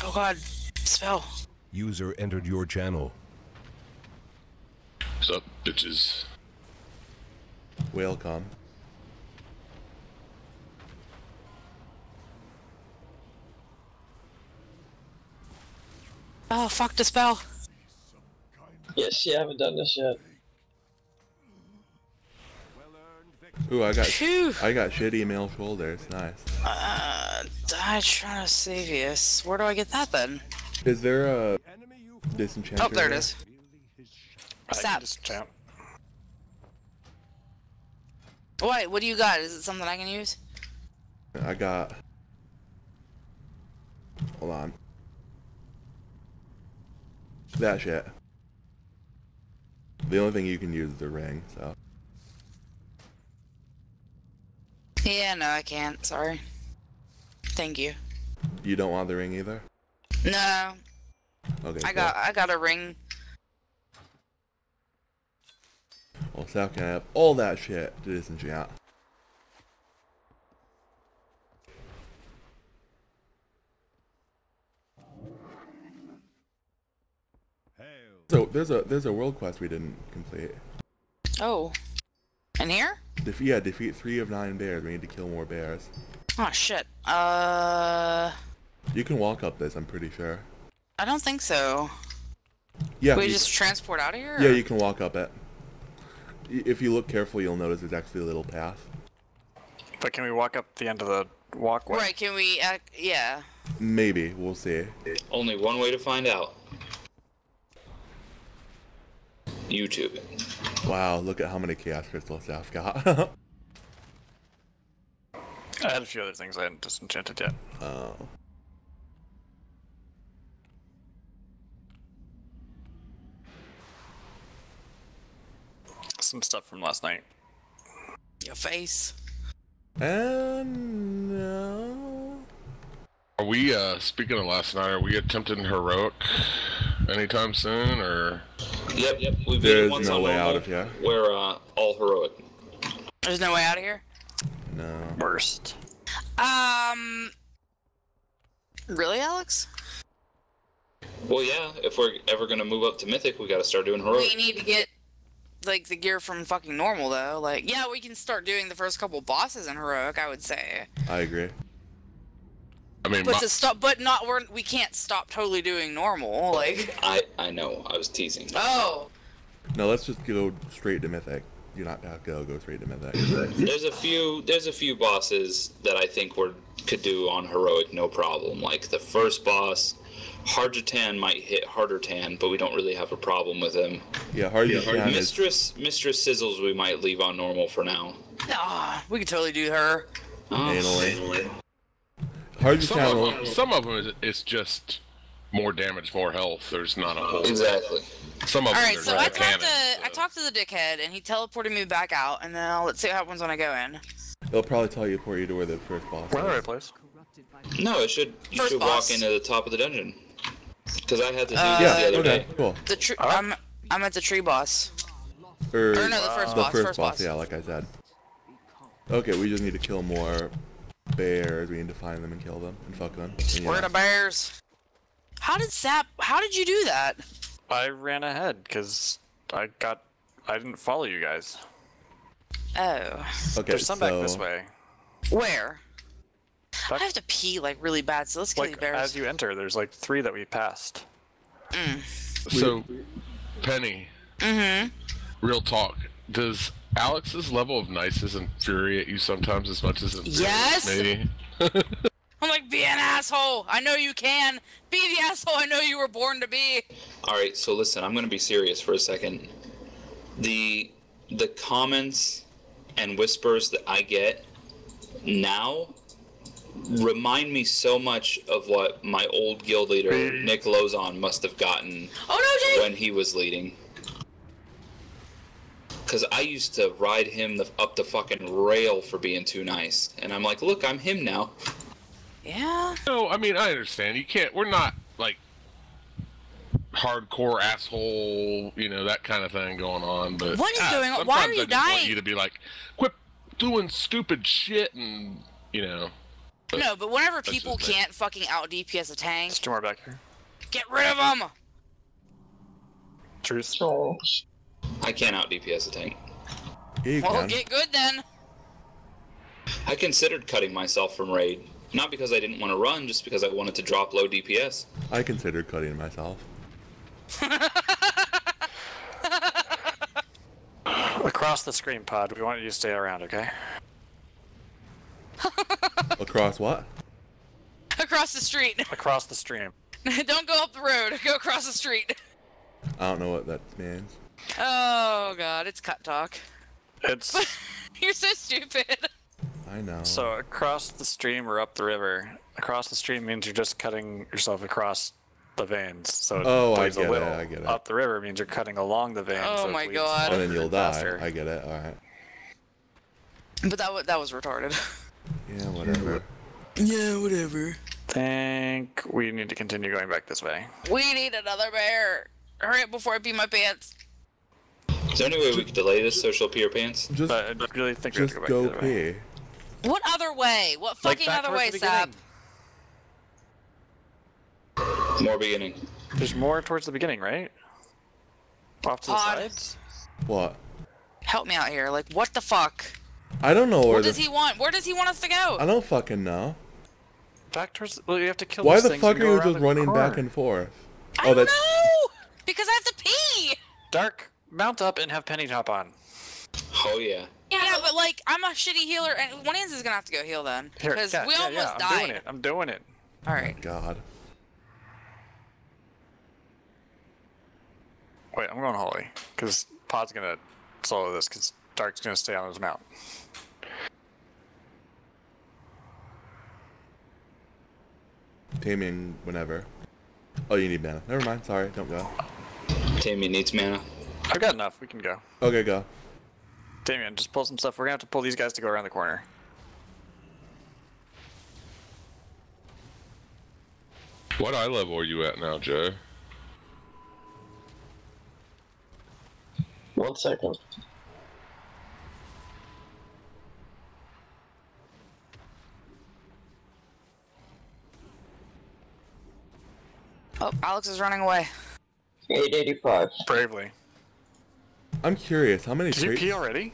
C: Oh god, spell.
J: User entered your channel.
K: What's up, bitches?
B: Welcome.
C: Oh fuck the spell.
F: Yes, yeah, I haven't done this yet.
I: Well-earned.
B: Ooh, I got
C: Phew.
B: I got shitty male shoulders. Nice.
C: Uh, Ditronosavius. Where do I get that then?
B: Is there a disenchanter?
C: Oh, there it
B: here?
C: is.
E: I can
C: Sap.
E: just.
C: Wait, what do you got? Is it something I can use?
B: I got. Hold on. That shit. The only thing you can use is the ring, so.
C: Yeah, no, I can't. Sorry. Thank you.
B: You don't want the ring either?
C: No,
B: Okay.
C: I
B: cool.
C: got I got a ring.
B: Well, Sap can I have all that shit to disenchant. So there's a there's a world quest we didn't complete.
C: Oh. In here?
B: Def- yeah, defeat three of nine bears. We need to kill more bears.
C: Oh shit. Uh,
B: You can walk up this, I'm pretty sure.
C: I don't think so.
B: Yeah.
C: we just transport out of here?
B: Yeah,
C: or-
B: you can walk up it. If you look carefully, you'll notice there's actually a little path.
E: But can we walk up the end of the walkway?
C: Right? Can we? Uh, yeah.
B: Maybe we'll see.
A: Only one way to find out. YouTube.
B: Wow, look at how many chaos crystals I've got.
E: I had a few other things I hadn't disenchanted yet.
B: oh.
E: Some stuff from last night.
C: Your face.
B: And no.
K: Are we, uh, speaking of last night, are we attempting heroic anytime soon, or?
A: Yep, yep. We beat
B: There's
A: it once
B: no
A: on
B: way out of here.
A: We're uh, all heroic.
C: There's no way out of here.
B: No.
E: Worst.
C: Um. Really, Alex?
A: Well, yeah. If we're ever gonna move up to mythic, we gotta start doing heroic.
C: We need to get like the gear from fucking normal though. Like, yeah, we can start doing the first couple bosses in heroic. I would say,
B: I agree.
K: I mean,
C: but
K: my-
C: to stop, but not we're we can't stop totally doing normal. Like,
A: I I know. I was teasing.
C: oh,
B: No, let's just go straight to mythic. You're not have to go, go straight to mythic.
A: There's a few. There's a few bosses that I think we could do on heroic, no problem. Like the first boss, Harjatan might hit Hardertan, but we don't really have a problem with him.
B: Yeah, Hardy Chan is
A: Mistress Mistress Sizzles we might leave on normal for now.
C: ah, we could totally do her.
A: Oh,
B: anally. Hardy
K: some
B: Chan
K: of them, some of them is, it's just more damage, more health. There's not a whole.
A: Exactly.
K: Some of
C: All
K: them
C: right,
K: are
C: so I talked
K: cannon.
C: to I talked to the dickhead, and he teleported me back out, and then I'll, let's see what happens when I go in.
B: they'll probably teleport you to where the first boss
E: We're in the right
B: is.
E: place.
A: No, it should. You
C: First
A: should
C: boss.
A: walk into the top of the dungeon. Because I had to do
C: Uh,
A: this
B: Yeah,
A: the other
B: okay,
A: day.
B: cool.
C: The tree, I'm I'm at the tree boss.
B: Or,
C: Or no, the first
B: the
C: boss,
B: first
C: first
B: boss,
C: boss.
B: yeah, like I said. Okay, we just need to kill more bears. We need to find them and kill them and fuck them. And,
C: Where
B: yeah.
C: the bears? How did Sap? How did you do that?
E: I ran ahead because I got. I didn't follow you guys.
C: Oh,
B: Okay,
E: There's some
B: so
E: back this way.
C: where? I have to pee like really bad, so let's kill these
E: Like
C: bears.
E: as you enter, there's like three that we passed.
K: So, Penny,
C: Mm-hmm.
K: real talk. Does Alex's level of niceness infuriate you sometimes as much as it
C: Yes!
K: maybe?
C: I'm like, be an asshole. I know you can. Be the asshole I know you were born to be.
A: All right, so listen, I'm going to be serious for a second. The the comments and whispers that I get now remind me so much of what my old guild leader Nick Lozon must have gotten
C: Oh no,
A: when he was leading. Cause I used to ride him the, up the fucking rail for being too nice, and I'm like, look, I'm him now.
C: Yeah.
K: No, I mean I understand. You can't. We're not like hardcore asshole, you know that kind of thing going on. But
C: What is
K: ah,
C: going on? Why are
K: sometimes
C: you
K: I just Want
C: dying?
K: you to be like, quit doing stupid shit, and you know. But
C: No, but whenever people can't fucking out DPS a tank,
E: There's two more back here.
C: get rid of them.
E: Truth.
F: Oh,
A: I can't out DPS a tank.
B: yeah, you
C: Well,
B: can.
C: get good then.
A: I considered cutting myself from raid, not because I didn't want to run, just because I wanted to drop low DPS.
B: I considered cutting myself.
E: Across the screen, Pod. We want you to stay around, okay?
B: Across what?
C: Across the street.
E: Across the stream.
C: Don't go up the road. Go across the street.
B: I don't know what that means.
C: Oh god, it's cut talk.
E: It's
C: You're so stupid.
B: I know.
E: so across the stream or up the river. Across the stream means you're just cutting yourself across the veins. So it
B: Oh, I
E: bleeds
B: get
E: a
B: it,
E: little.
B: I get it.
E: Up the river means you're cutting along the veins.
C: Oh
E: so it
C: my God.
B: and then you'll die.
E: faster.
B: I get it. All right.
C: But that wa that was retarded.
B: Yeah, whatever.
C: Yeah, whatever.
E: think we need to continue going back this way.
C: We need another bear. Hurry up before I pee my pants.
A: Is there any way we could delay this social pee your pants?
B: Just,
E: But I really think we have
B: just
E: to go
B: go
E: the
B: pee.
C: What other way? What fucking
E: back
C: other way,
E: the
C: Sab?
A: More beginning.
E: There's more towards the beginning, right? Off to the
C: Pod.
E: sides.
B: What?
C: Help me out here. Like, what the fuck?
B: I don't know where
C: What does he want? Where does he want us to go?
B: I don't fucking know.
E: Back towards. Well, you have to kill.
B: Why the fuck are
E: go
B: you just
E: the
B: running back and forth?
C: I
B: oh,
C: don't
B: that's.
C: know! Because I have to pee!
E: Dark, mount up and have Penny top on.
A: Oh yeah.
C: Yeah, yeah but like, I'm a shitty healer, and one is gonna have to go heal then.
E: Here,
C: Because
E: yeah,
C: we
E: yeah,
C: almost
E: yeah, I'm
C: died.
E: doing it. I'm doing it.
C: Alright.
B: Oh, God.
E: Wait, I'm going holy because Pod's gonna solo this because Dark's gonna stay on his mount.
B: Taming whenever. Oh, you need mana. Never mind. Sorry, don't go.
A: Tammy needs mana.
E: I've got enough. We can go.
B: Okay, go.
E: Damien, just pull some stuff. We're gonna have to pull these guys to go around the corner.
K: What eye level are you at now, Joe?
F: One second.
C: Oh, Alex is running away.
F: 885.
E: Bravely.
B: I'm curious. How many
E: Did you pee already?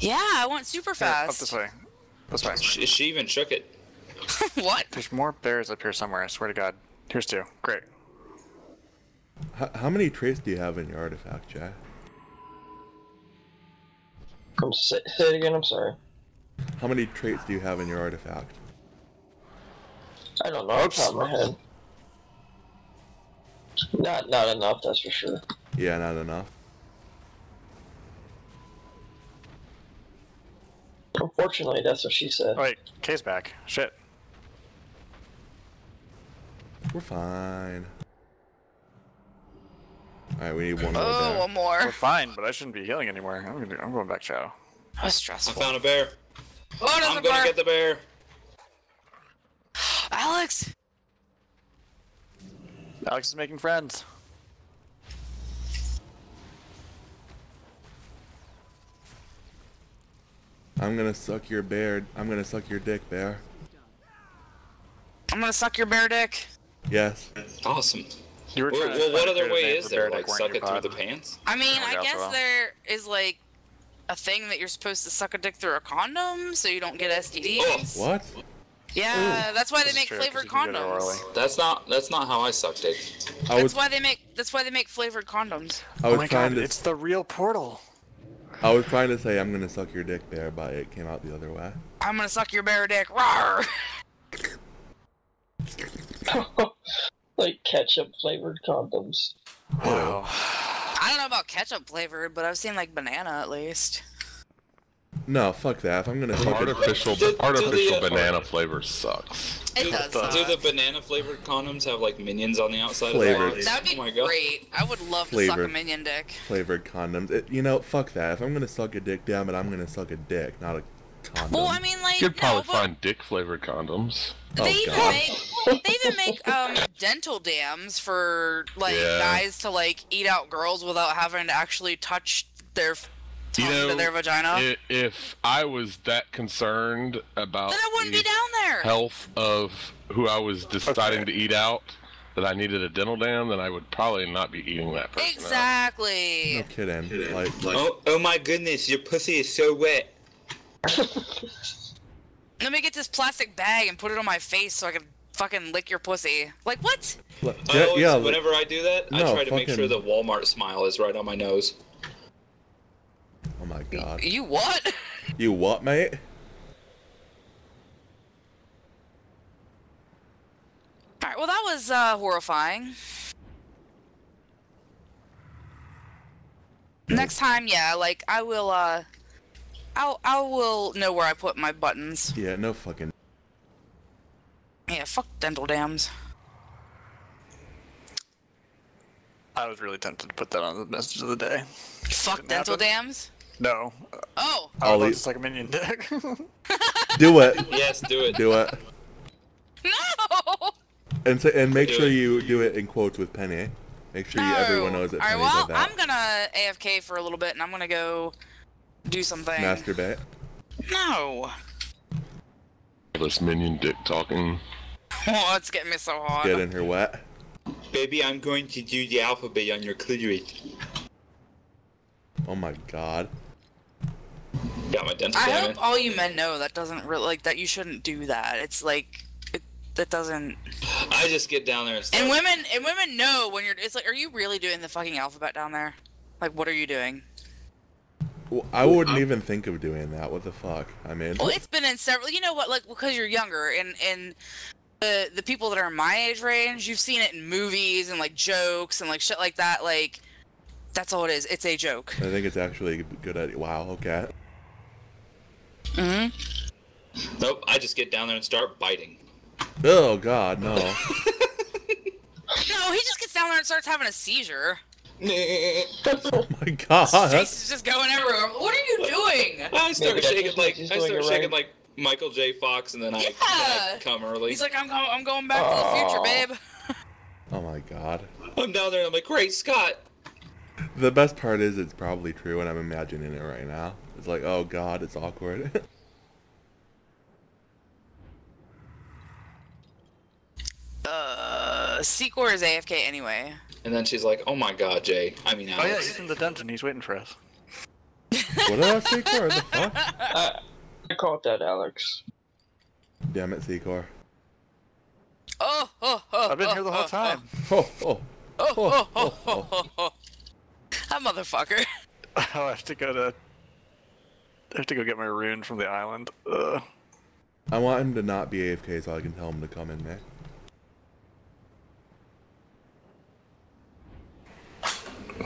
C: Yeah, I went super
E: Here, Up
C: fast.
E: this way. This way.
A: She, she even shook it.
C: what?
E: There's more bears up here somewhere. I swear to God. Here's two. Great.
B: How, how many traits do you have in your artifact, Jack?
F: Come say, say it again, I'm sorry.
B: How many traits do you have in your artifact?
F: I don't know off the top of my head. Not not enough, that's for sure.
B: Yeah, not enough.
F: Unfortunately, that's what she said.
E: Oh, wait, K's back. Shit.
B: We're fine. Alright, we need one more
C: Oh,
B: there.
C: one more.
E: We're fine, but I shouldn't be healing anymore. I'm, gonna, I'm going back chow.
C: That was
A: I found a bear.
C: Oh, there's
A: I'm
C: a
A: gonna
C: bar.
A: get the bear.
C: Alex!
E: Alex is making friends.
B: I'm gonna suck your bear. I'm gonna suck your dick, bear.
C: I'm gonna suck your bear dick.
B: Yes.
A: Awesome.
E: You were
A: Well, well, what other way is there? Like suck
E: you,
A: it through the pants?
C: I mean,
E: Oh,
C: I guess
E: well.
C: there is like a thing that you're supposed to suck a dick through a condom so you don't get oh. STDs.
B: What?
C: Yeah, that's why they
E: This
C: make
E: true, 'cause
C: flavored
E: you can get it
C: condoms.
A: That's not. That's not how I suck dick.
B: I
C: That's
B: was
C: why they make. That's why they make flavored condoms.
B: I
E: Oh my god,
B: to
E: it's the real portal.
B: I was trying to say I'm gonna suck your dick, bear, but it came out the other way.
C: I'm gonna suck your bear dick. Rawr!
F: like ketchup flavored condoms.
E: Wow.
C: I don't know about ketchup flavored, but I've seen like banana at least.
B: No, fuck that. If I'm gonna suck a,
K: Artificial,
A: Do- do the,
K: artificial
A: uh,
K: banana flavor sucks.
C: It
A: Do,
C: does.
A: do the banana flavored condoms have like minions on the outside?
B: Flavored.
A: Of the
C: That would be
A: oh my God.
C: great. I would love to suck a minion dick.
B: flavored condoms. It, you know, fuck that. If I'm gonna suck a dick, damn it, I'm gonna suck a dick, not a condom.
C: Well, I mean, like,
K: You could probably
C: no,
K: find dick flavored condoms.
B: Oh,
C: they even
B: God.
C: make they even make um dental dams for like
K: Yeah.
C: guys to like eat out girls without having to actually touch their f-
K: You
C: tongue to their vagina.
K: I- If I was that concerned about
C: then I wouldn't
K: the
C: be down there.
K: health of who I was deciding to eat out, that I needed a dental dam, then I would probably not be eating that person out.
C: Exactly.
B: no kidding. Like,
A: Oh, oh my goodness, your pussy is so wet.
C: Let me get this plastic bag and put it on my face so I can fucking lick your pussy. Like what?
B: look,
A: I
B: yeah,
A: always,
B: yeah,
A: whenever I do that, I try to make sure the Walmart smile is right on my nose.
B: Oh my god.
C: You what?
B: You what, mate?
C: All right. Well, that was uh, horrifying. Next time, yeah, like I will. uh I'll I will know where I put my buttons.
B: Yeah, no fucking.
C: Yeah, fuck dental dams.
E: I was really tempted to put that on the message of the day.
C: Fuck dental
E: happen.
C: dams.
E: No.
C: Oh.
E: I would
B: Ollie.
E: like a minion dick.
B: Do it.
A: Yes, do it.
B: Do it.
C: No.
B: And say, and make
A: Do
B: sure
A: it.
B: you do it in quotes with Penny. Make sure you,
C: oh.
B: everyone knows that
C: All right. Well,
B: did that.
C: I'm gonna AFK for a little bit, and I'm gonna go do something.
B: Masturbate.
C: No.
K: This minion dick talking.
C: Oh, it's getting me so hot.
B: Get in her wet.
A: Baby, I'm going to do the alphabet on your clitoris.
B: Oh my god.
A: Got my dental
C: I hope
A: in.
C: all you men know that doesn't really like that. You shouldn't do that. It's like it that doesn't.
A: I just get down there and start.
C: And women and women know when you're. It's like, are you really doing the fucking alphabet down there? Like, what are you doing?
B: Well, I wouldn't even think of doing that. What the fuck? I mean,
C: Well, it's been in several. You know what? Like because you're younger and and the the people that are in my age range, you've seen it in movies and like jokes and like shit like that. Like that's all it is. It's a joke.
B: I think it's actually a good idea. Wow. Okay.
C: Hmm
A: Nope, I just get down there and start biting.
B: Oh god, no.
C: No, he just gets down there and starts having a seizure.
B: oh my god.
C: Face is just going everywhere. What are you doing?
A: I start
F: Maybe
A: shaking like I start shaking
F: right.
A: like Michael J. Fox, and then I, then I come early.
C: He's like, I'm going. I'm going back to the future,
F: Oh.
C: babe.
B: Oh my god.
A: I'm down there. and I'm like, great Scott.
B: The best part is it's probably true, and I'm imagining it right now. It's like, oh god, it's awkward.
C: Uh, Secor is AFK anyway.
A: And then she's like, oh my God, Jay. I mean,
E: oh yeah,
A: Alex.
E: he's in the dungeon. He's waiting for us.
B: what did I say, Cor? The fuck?
F: I, I caught that, Alex.
B: Damn it, Secor.
C: Oh, oh, oh.
E: I've been
C: oh,
E: here the
C: oh,
E: whole time.
B: Oh, oh.
C: Oh, oh, oh, oh, oh, oh. That motherfucker.
E: Oh, I have to go to. I have to go get my rune from the island. Ugh.
B: I want him to not be AFK so I can tell him to come in there.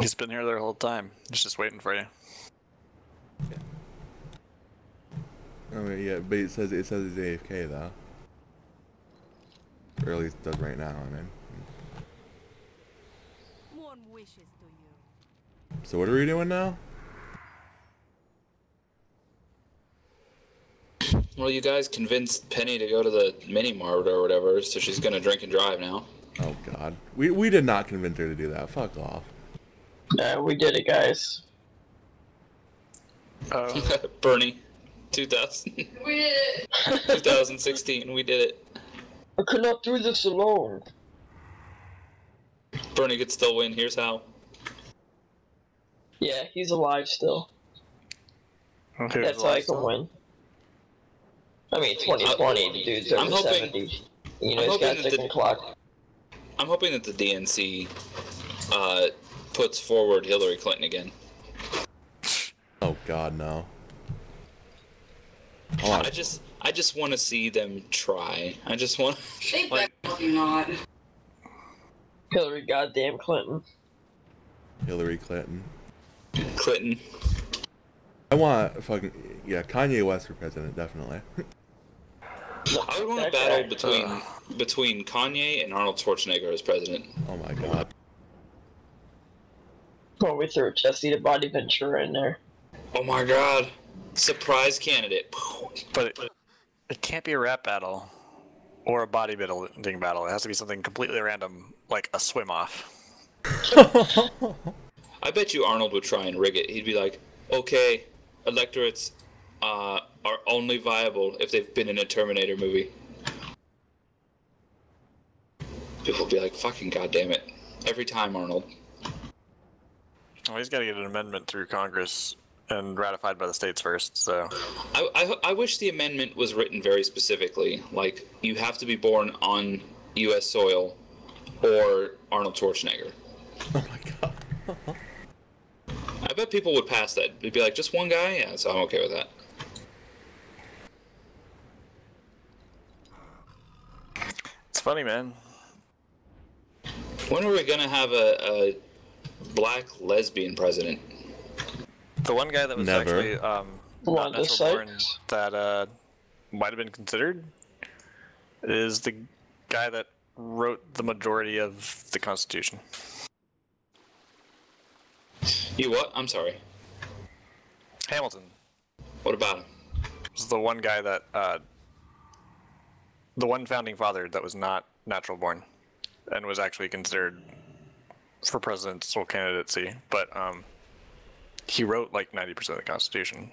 E: He's been here the whole time. He's just waiting for you.
B: Oh yeah, yeah, but it says it says he's AFK though. Or at least it does right now, I mean.
H: One wishes to you.
B: So what are we doing now?
A: Well, you guys convinced Penny to go to the mini mart or whatever, so she's gonna drink and drive now.
B: Oh god. We we did not convince her to do that. Fuck off.
F: Yeah, we did it, guys.
E: Oh,
A: Bernie, 2000, 2016, we did it.
F: I could not do this alone.
A: Bernie could still win. Here's how.
F: Yeah, he's alive still.
E: okay.
F: That's how I can win. I mean, 2020, the dude's
A: I'm hoping-
F: 70. You know,
A: I'm
F: he's got
A: hoping
F: a ticking
A: the-
F: clock.
A: I'm hoping that the DNC uh, puts forward Hillary Clinton again.
B: Oh god, no. Oh,
A: I just, I just want to see them try. I just want.
C: They
A: Like-
C: bet not.
F: Hillary goddamn Clinton.
B: Hillary Clinton.
A: Clinton.
B: I want fucking yeah, Kanye West for president, definitely.
A: I would want a battle
F: guy.
A: between between Kanye and Arnold Schwarzenegger as president.
B: oh my god.
F: Oh, we threw Jesse the Body Ventura in there.
A: Oh my God! Surprise candidate.
E: But it, it can't be a rap battle or a bodybuilding battle. It has to be something completely random, like a swim off.
A: I bet you Arnold would try and rig it. He'd be like, "Okay, electorates uh, are only viable if they've been in a Terminator movie." People will be like, "Fucking goddamn it!" Every time, Arnold.
E: Well, he's got to get an amendment through Congress and ratified by the states first. So
A: I, I, I wish the amendment was written very specifically. Like, you have to be born on U.S. soil or Arnold Schwarzenegger.
B: Oh my god.
A: I bet bet people would pass that. They'd be like, just one guy? Yeah, so I'm okay with that.
E: It's funny, man.
A: When are we gonna have a, a black lesbian president?
E: The one guy that was
B: Never.
E: actually um, not natural born that uh, might have been considered is the guy that wrote the majority of the Constitution.
A: You what? I'm sorry.
E: Hamilton
A: What about him?
E: was the one guy that uh, the one founding father that was not natural born and was actually considered for presidential candidacy, but um, he wrote like 90% of the Constitution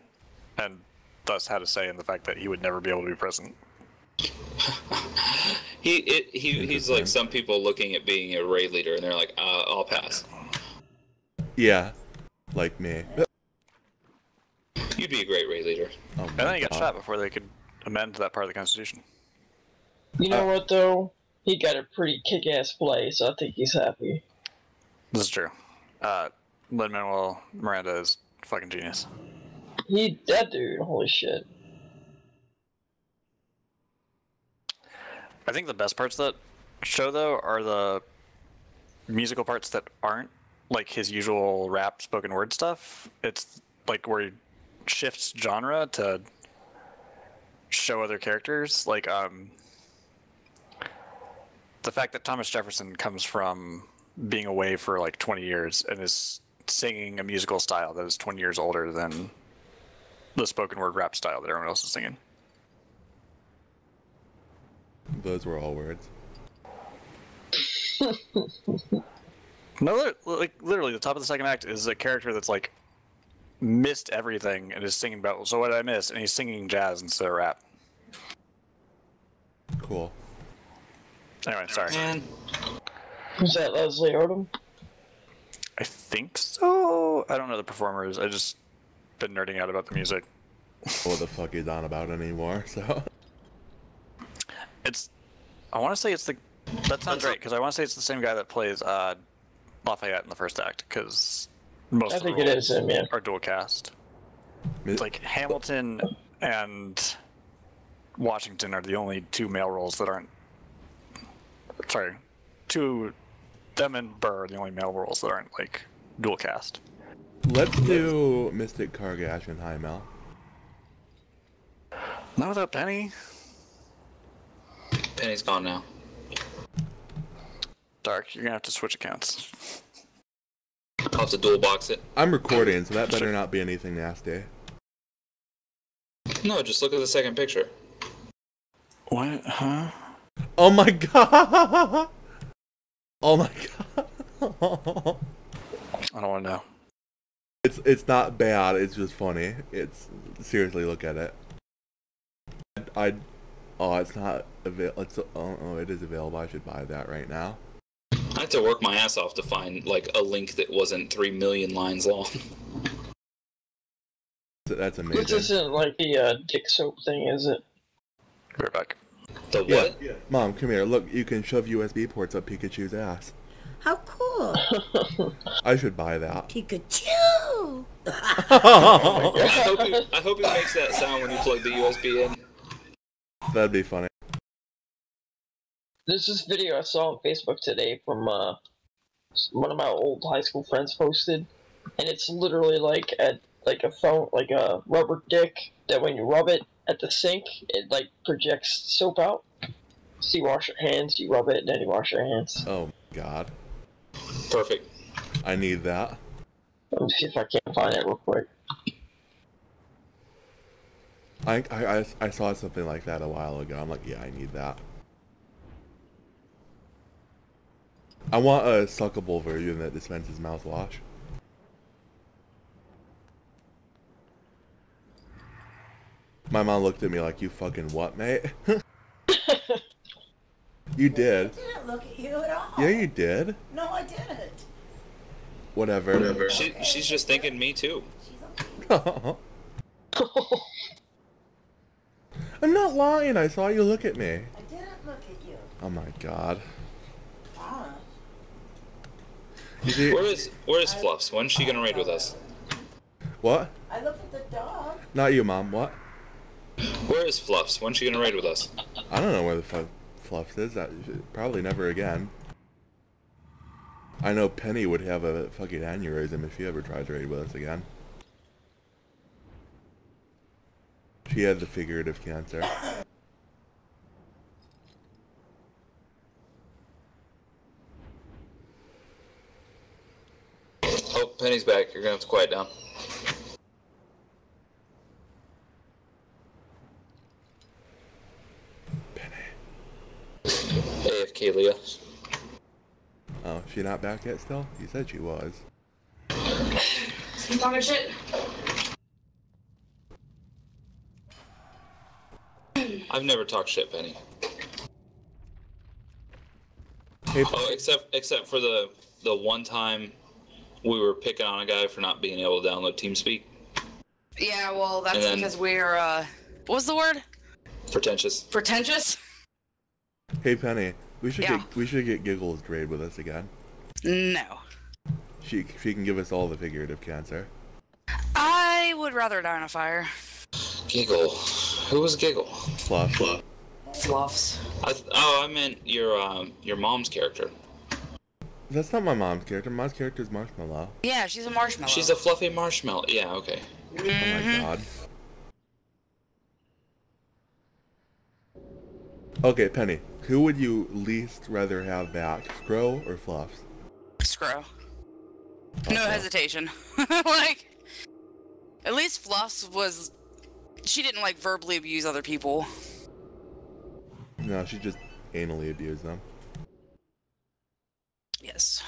E: and thus had a say in the fact that he would never be able to be president.
A: He it, he he's like some people looking at being a raid leader, and they're like, uh, I'll pass.
B: Yeah, like me.
A: You'd be a great raid leader.
B: Oh
E: And then he got
B: God.
E: shot before they could amend that part of the Constitution.
F: You know
B: Uh,
F: what though? He got a pretty kick-ass play, so I think he's happy.
E: This is true. Uh, Lin Manuel Miranda is fucking genius.
F: He that dude, holy shit.
E: I think the best parts of that show, though, are the musical parts that aren't like his usual rap spoken word stuff. It's like where he shifts genre to show other characters. Like, um, the fact that Thomas Jefferson comes from being away for like 20 years and is singing a musical style that is 20 years older than the spoken word rap style that everyone else is singing.
B: Those were all words.
E: No, like literally, the top of the second act is a character that's like missed everything and is singing about. So what did I miss? And he's singing jazz instead of rap.
B: Cool.
E: Anyway, sorry.
A: Man,
F: Was that Leslie Odom?
E: I think so. I don't know the performers. I just been nerding out about the music.
B: What the fuck is on about anymore? So
E: It's. I want to say it's the. That sounds right because I want to say it's the same guy that plays uh, Lafayette in the first act because most
F: I
E: of the
F: think it
E: roles
F: is him, yeah.
E: are dual cast. It's like Hamilton and Washington are the only two male roles that aren't. Sorry, two. Them and Burr are the only male roles that aren't like dual cast.
B: let's do Mystic Kargath and Highmaul.
E: Not without Penny.
A: Penny's gone now.
E: Dark, you're gonna have to switch accounts.
A: I'll have to dual box it.
B: I'm recording, so that better not be anything nasty.
A: No, just look at the second picture.
E: What? Huh?
B: Oh my god! Oh my god!
E: I don't want to know.
B: It's it's not bad. It's just funny. It's seriously look at it. I, oh, it's not avail. It's oh, oh, it is available. I should buy that right now.
A: I had to work my ass off to find like a link that wasn't three million lines long.
B: That's amazing.
F: This isn't like the uh, dick soap thing, is it?
E: Be right back.
A: The
B: Yeah.
A: what?
B: Mom, come here. Look, you can shove USB ports up Pikachu's ass.
L: How cool!
B: I should buy that.
L: Pikachu!
A: I hope, he, I hope he makes that sound when you plug the USB in.
B: That'd be funny.
F: There's this video I saw on Facebook today from uh, one of my old high school friends posted, and it's literally like a like a phone like a rubber dick that when you rub it at the sink, it like projects soap out. So you wash your hands, you rub it, and then you wash your hands.
B: Oh god.
A: Perfect.
B: I need that.
F: Let me see if I can't find it real quick.
B: I, I, I, I saw something like that a while ago. I'm like, yeah, I need that. I want a suckable version that dispenses mouthwash. My mom looked at me like, you fucking what, mate? you did.
L: I didn't look at you at all.
B: Yeah, you did.
L: No, I didn't.
B: Whatever. Whatever.
A: She, she's just thinking me too.
B: I'm not lying. I saw you look at me.
L: I didn't look at you.
B: Oh my god.
L: Ah.
B: You see,
A: Where is where is Fluffs? When's she gonna raid with us?
B: What?
L: I look at the dog.
B: Not you, mom. What?
A: Where is Fluffs? When's she gonna raid with us?
B: I don't know where the fuck Fluffs is. That probably never again. I know Penny would have a fucking aneurysm if she ever tried to raid with us again. She had the figurative cancer.
A: Oh, Penny's back. You're gonna have to quiet down. AFK Leah.
B: Oh, she not back yet still? You said she was.
C: I'm talking shit.
A: I've never talked shit, Penny.
B: Hey,
A: Oh, except except for the the one time we were picking on a guy for not being able to download TeamSpeak.
C: Yeah, well, that's
A: then-
C: because we're, uh, what was the word?
A: Pretentious.
C: Pretentious?
B: Hey Penny, we should
C: Yeah.
B: get we should get Giggles to raid with us again.
C: No.
B: She she can give us all the figurative cancer.
C: I would rather die on a fire.
A: Giggle. Who was Giggle?
B: Fluff.
C: Fluffs.
A: I th- oh, I meant your um your mom's character.
B: That's not my mom's character. My mom's character is Marshmallow.
C: Yeah, she's a marshmallow.
A: She's a fluffy marshmallow. Yeah, okay.
B: Oh my god. Okay, Penny, who would you least rather have back, Scro or Fluffs?
C: Screw. No hesitation. like, at least Fluffs was. She didn't like verbally abuse other people.
B: No, she just anally abused them.
C: Yes.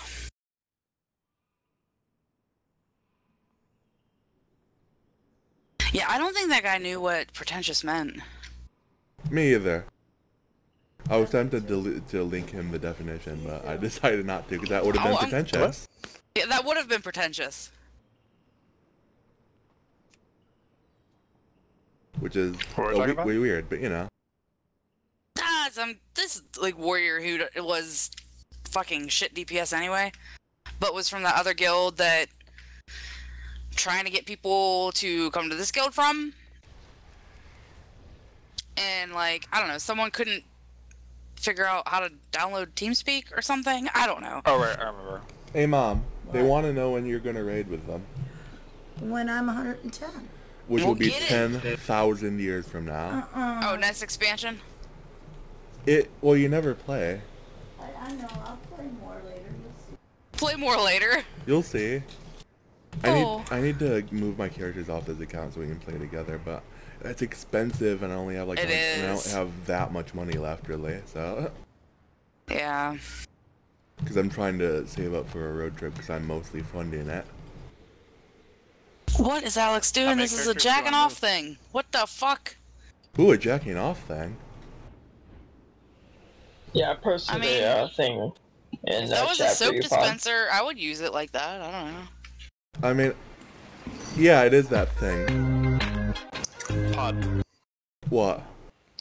C: Yeah, I don't think that guy knew what pretentious meant.
B: Me either. I was tempted to, li- to link him the definition, but I decided not to because that would have been
C: Oh,
B: pretentious.
C: Yeah, that would have been pretentious.
B: Which is
E: What we
B: a
E: talking
B: wee-
E: about?
B: wee weird, but you know.
C: Ah, some this like warrior who was fucking shit DPS anyway, but was from the other guild that trying to get people to come to this guild from. And like, I don't know, someone couldn't figure out how to download TeamSpeak or something. I don't know.
E: Oh right, I remember.
B: Hey mom, they want to know when you're gonna raid with them,
L: When I'm 110.
B: which
C: Well,
B: will be
C: get it.
B: ten thousand years from now.
L: Uh-uh.
C: Oh, next expansion?
B: It well, you never play.
L: I, I know. I'll play more later. You'll see.
C: Play more later.
B: You'll see. I
C: Oh.
B: need I need to move my characters off this account so we can play together, but that's expensive, and I only have like
C: It
B: like- I don't have that much money left really. So
C: Yeah.
B: because I'm trying to save up for a road trip because I'm mostly funding it.
C: What is Alex doing? This is a
E: characters do you
C: jacking off
E: move?
C: thing. What the fuck?
B: Ooh, a jacking off thing.
F: Yeah, I posted
C: I mean-
F: a uh, thing in
C: If
F: that
C: that was a
F: chat for
C: soap
F: you, Pod.
C: dispenser, I would use it like that. I don't know.
B: I mean, yeah, it is that thing.
E: Pod.
B: What?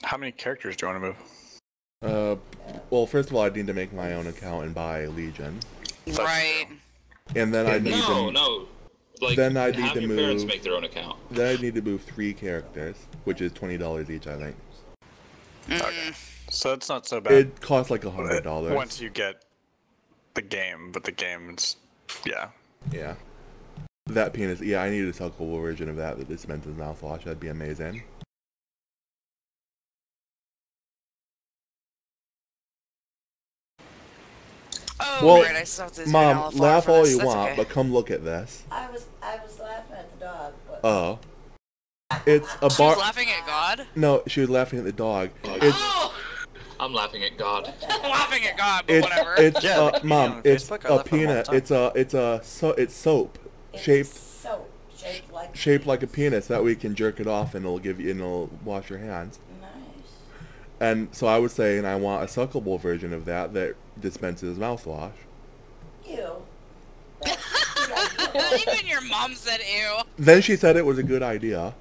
E: How many characters do you want to move?
B: Uh, well, first of all, I need to make my own account and buy Legion,
C: Right.
B: and then I need
A: No,
B: to
A: no. Like
B: Then I need
A: have
B: to
A: your parents make their own account.
B: then I need to move three characters, which is twenty dollars each, I think.
C: Mm.
E: So it's not so bad.
B: It costs like a hundred dollars.
E: Once you get the game, but the game's yeah.
B: Yeah. That penis. Yeah, I need a suckable version of that that dispenses mouthwash. That'd be amazing.
C: Oh,
B: well,
C: right. I saw this
B: mom,
C: vanilla flower
B: laugh all
C: this.
B: you
C: That's
B: want,
C: okay.
B: but come look at this.
L: I was I was laughing at the dog, but
B: Oh. It's a
C: She
B: bar.
C: was laughing at God.
B: No, she was laughing at the dog. It's
C: Oh,
A: I'm laughing at God.
C: I'm laughing at God, but
B: it's
C: whatever.
B: it's
D: Yeah,
B: uh, mom. It's
D: Facebook, I
B: a
D: laugh at him all the
B: peanut. It's a it's a so it's soap
L: it's
B: shaped
L: soap shaped like
B: shaped like a penis. That way you can jerk it off and it'll give you and it'll wash your hands.
L: nice.
B: And so I was saying I want a suckable version of that that dispenses mouthwash.
L: Ew. That's a good idea.
C: Even your mom said ew.
B: Then she said it was a good idea.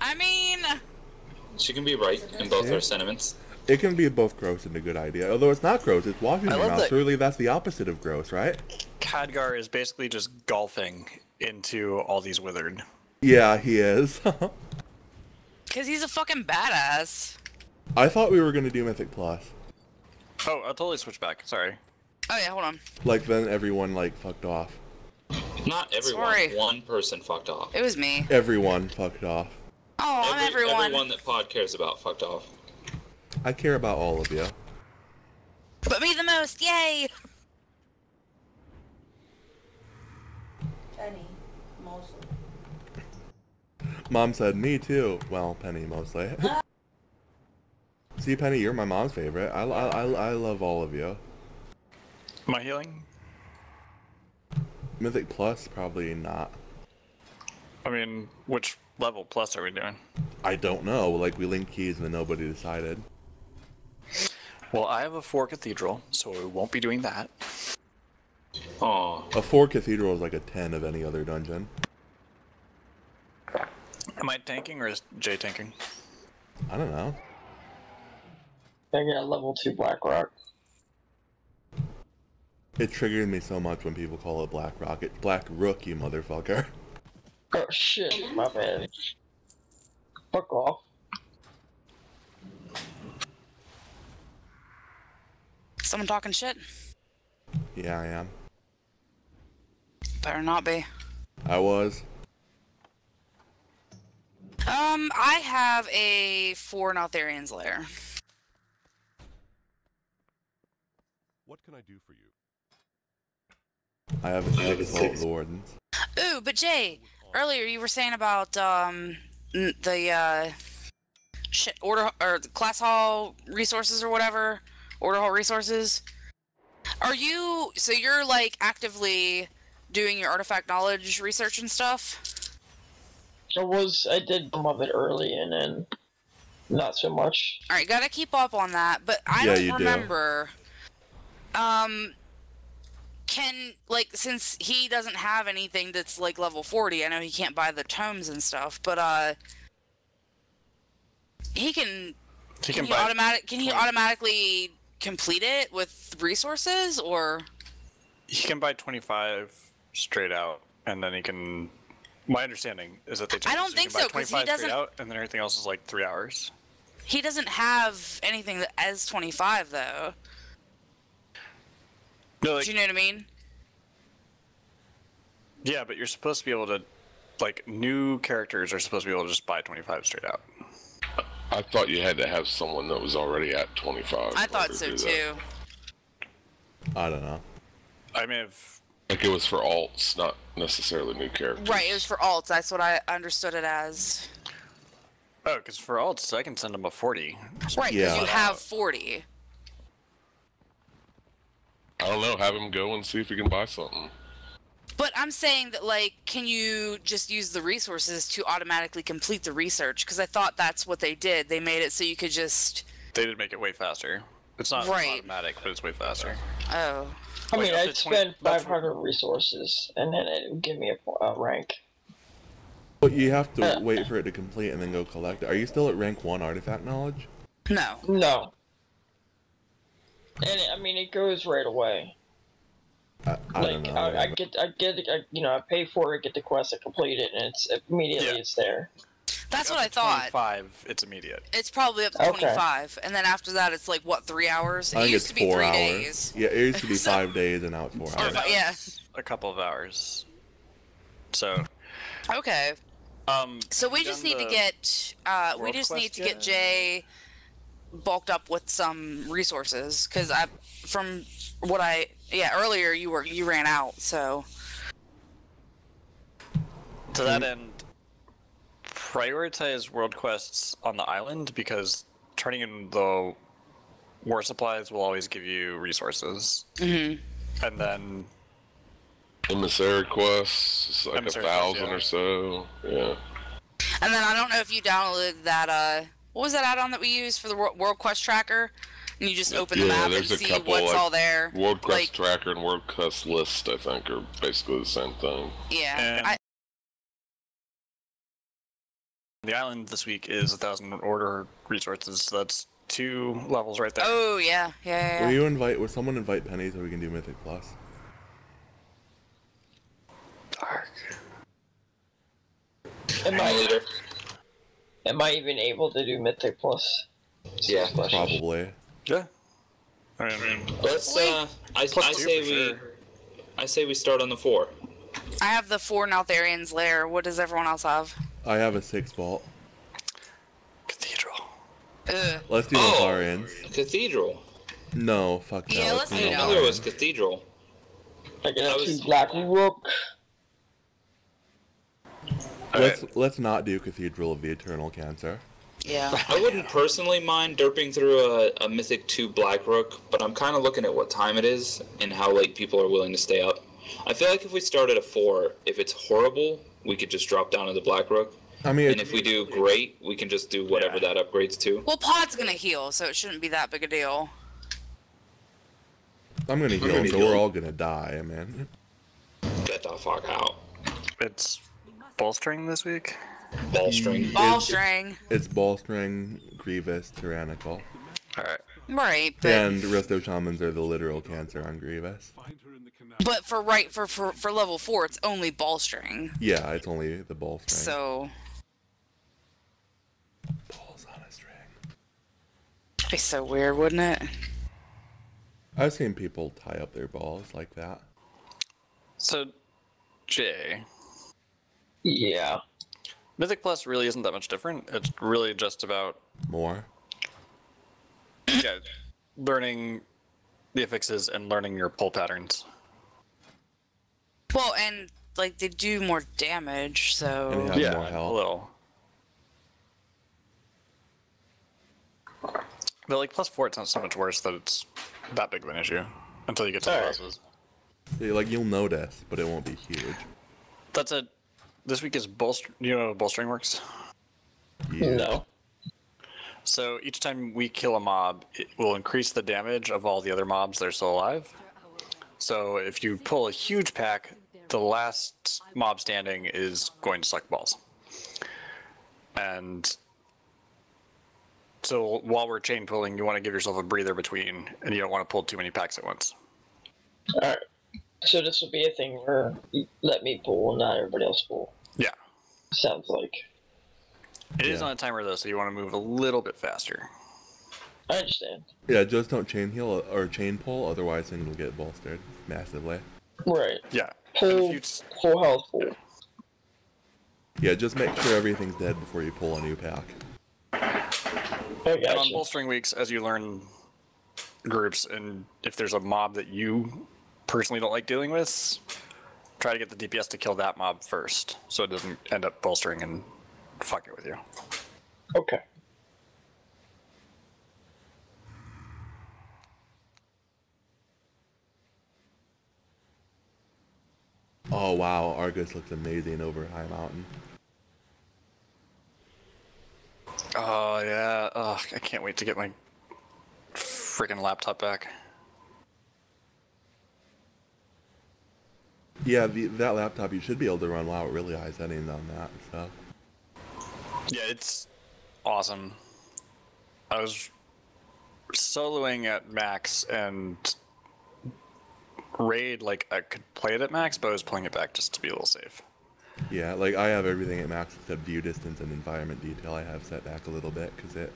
C: I mean,
A: She can be right in both
B: Yeah.
A: her sentiments.
B: It can be both gross and a good idea. Although it's not gross, it's washing
D: I
B: your mouth.
D: that-
B: Really, that's the opposite of gross, right?
E: Khadgar is basically just golfing into all these withered.
B: Yeah, he is.
C: Cause he's a fucking badass.
B: I thought we were gonna do Mythic Plus.
E: Oh, I'll totally switch back. Sorry.
C: Oh yeah, hold on.
B: Like then everyone like fucked off.
A: Not everyone.
C: Sorry.
A: One person fucked off.
C: It was me.
B: Everyone fucked off.
C: Oh, I'm
A: Every-
C: everyone.
A: Everyone that Pod cares about fucked off.
B: I care about all of you.
C: But me the most, yay!
L: Penny, mostly.
B: Mom said me too. Well, Penny mostly. Ah. See, Penny, you're my mom's favorite. I, I, I, I love all of you.
E: Am I healing?
B: Mythic Plus, probably not.
E: I mean, which level plus are we doing?
B: I don't know. Like we linked keys and then nobody decided.
E: Well, I have a four cathedral, so we won't be doing that.
A: Aw.
B: A four cathedral is like a ten of any other dungeon.
E: Am I tanking or is Jay tanking?
B: I don't know.
F: I got level two Black Rock.
B: It triggered me so much when people call it Black Rocket. Black Rook, you motherfucker.
F: Oh shit, my bad. Fuck off.
C: Someone talking shit?
B: Yeah, I am.
C: Better not be.
B: I was.
C: Um, I have a four Neltharion's lair.
J: What can I do for you?
B: I have a six Vault of the Wardens.
C: Ooh, but Jay, earlier you were saying about um the uh shit order or the class hall resources or whatever, order hall resources. Are you so you're like actively doing your artifact knowledge research and stuff?
F: I was, I did some of it early and then not so much.
C: All right, gotta keep up on that. But I
B: Yeah,
C: don't
B: you do.
C: remember. Um, can like since he doesn't have anything that's like level forty. I know he can't buy the tomes and stuff, but uh, he can.
E: He
C: can
E: can
C: he
E: buy
C: automatic? Can he automatically complete it with resources or?
E: He can buy 25 straight out, and then he can. My understanding is that they.
C: I don't think
E: so buy
C: so, 'cause he
E: 25 straight
C: doesn't-
E: Out, and then everything else is like three hours.
C: He doesn't have anything that as twenty five though.
E: No, like,
C: Do you know what I mean?
E: yeah, but you're supposed to be able to, like, new characters are supposed to be able to just buy 25 straight out.
K: I thought you had to have someone that was already at 25.
C: I thought so
K: to
C: too.
B: I don't know.
E: I mean, have.
K: Like it was for alts, not necessarily new characters.
C: Right, it was for alts. That's what I understood it as.
E: Oh, because for alts, I can send them a 40.
C: Right, because
B: Yeah.
C: you have 40.
K: I don't know. Have him go and see if he can buy something.
C: But I'm saying that, like, can you just use the resources to automatically complete the research? Because I thought that's what they did. They made it so you could just.
E: They did make it way faster. It's not
C: Right.
E: automatic, but it's way faster.
C: Oh.
F: I
E: Like,
F: mean,
E: up
F: I'd
E: 20
F: spend 500 resources and then it would give me a, a rank.
B: But you have to
F: Uh.
B: wait for it to complete and then go collect it. Are you still at rank one artifact knowledge?
C: No.
F: No. And it, I mean, it goes right away.
B: I, I don't
F: like
B: know.
F: I, I get, I get, I, you know, I pay for it, get the quest, I complete it, and it's immediately
E: Yeah.
F: it's there.
C: That's
E: Up
C: what I thought.
E: 25, it's immediate.
C: It's probably up to
F: Okay.
C: 25. And then after that, it's like, what, three hours?
B: I
C: it
B: think
C: used
B: it's
C: to be
B: four
C: three
B: hours.
C: days.
B: Yeah, it used to be
C: So-
B: five days and now it's four hours.
C: fi- yeah.
E: A couple of hours. So,
C: Okay.
E: um.
C: So we just need to get uh, we just
E: Quest
C: need to get Jay bulked up with some resources because I from what I yeah earlier you were you ran out so
E: To that end, prioritize world quests on the island because turning in the war supplies will always give you resources.
C: mm-hmm.
E: And then
K: Emissary quests, it's like
E: Emissary
K: a
E: quests,
K: thousand
E: yeah.
K: or so. Yeah.
C: and then I don't know if you downloaded that uh what was that add-on that we used for the World Quest Tracker and you just open
K: yeah, the
C: map and see
K: couple,
C: what's
K: like,
C: all there.
K: World Quest
C: like,
K: Tracker and World Quest List, I think, are basically the same thing.
C: Yeah. I,
E: the island this week is a thousand order resources. That's two levels right there.
C: Oh yeah, yeah. yeah.
B: Will you invite? Will someone invite Penny so we can do Mythic Plus?
F: Dark.
A: Am
F: I? Am I even able to do Mythic Plus?
A: Yeah,
B: probably.
E: Yeah. I mean,
A: Let's. Uh, I, I say we.
E: sure.
A: I say we start on the four.
C: I have the four Neltharion's lair. What does everyone else have?
B: I have a six vault.
E: Cathedral.
C: Ugh.
B: Let's do
A: Oh.
B: Neltharions.
A: Cathedral.
B: No, fuck that.
C: Yeah,
B: let's
C: let's
B: do
C: do
A: I know there was cathedral.
F: I can have
A: was-
F: two Black Rook.
B: Let's let's not do Cathedral of the Eternal Cancer.
C: Yeah.
A: I wouldn't personally mind derping through a, a Mythic 2 Black Rook, but I'm kind of looking at what time it is and how late people are willing to stay up. I feel like if we start at a 4, if it's horrible, we could just drop down to the Black Rook.
B: I mean,
A: And if we do great, we can just do whatever that upgrades to.
C: Well, Pod's gonna heal, so it shouldn't be that big a deal.
B: I'm gonna heal,
A: gonna
B: so
A: heal.
B: we're all gonna die. I mean,
A: Get the fuck out.
E: It's bolstering this week.
A: Ball string.
C: Ball
B: It's-
C: string.
B: it's Ballstring, Grievous, Tyrannical,
E: All right.
C: Right, but
B: and Resto Shamans are the literal cancer on Grievous.
C: but for right for, for for level four, it's only ball string.
B: Yeah, it's only the Ballstring.
C: So
B: Balls on a string.
C: it'd be so weird, wouldn't it?
B: I've seen people tie up their balls like that.
E: So, Jay,
F: Yeah.
E: Mythic Plus really isn't that much different. It's really just about
B: More.
E: yeah, learning the affixes and learning your pull patterns.
C: Well, and like they do more damage, so
B: And
E: yeah,
B: more
E: a little. But like plus four, it's not so much worse that it's that big of an issue until you get to the
F: Alright.
E: bosses.
B: See, like you'll know notice, but it won't be huge.
E: That's it. This week is bolster. You know how bolstering works.
B: Yeah.
F: No.
E: So each time we kill a mob, it will increase the damage of all the other mobs that are still alive. So if you pull a huge pack, the last mob standing is going to suck balls. And so while we're chain pulling, you want to give yourself a breather between, and you don't want to pull too many packs at once.
F: Alright. So this will be a thing where you let me pull and not everybody else pull.
E: Yeah.
F: Sounds like.
E: It is
B: Yeah.
E: on a timer though, so you want to move a little bit faster.
F: I understand.
B: Yeah, just don't chain heal or chain pull, otherwise things will get bolstered massively.
F: Right.
E: Yeah.
F: Pull
E: If you-
F: full health pull.
B: Yeah, just make sure everything's dead before you pull a new pack.
F: I
E: And on bolstering weeks, as you learn groups, and if there's a mob that you personally don't like dealing with, try to get the DPS to kill that mob first, so it doesn't end up bolstering and fuck it with you.
F: Okay.
B: Oh wow, Argus looks amazing over Highmountain.
E: Oh yeah, Ugh, I can't wait to get my freaking laptop back.
B: Yeah, the, that laptop you should be able to run WoW at really high settings on that and stuff.
E: Yeah, it's awesome. I was soloing at max and raid like I could play it at max, but I was pulling it back just to be a little safe.
B: Yeah, like I have everything at max except view distance and environment detail. I have set back a little bit because it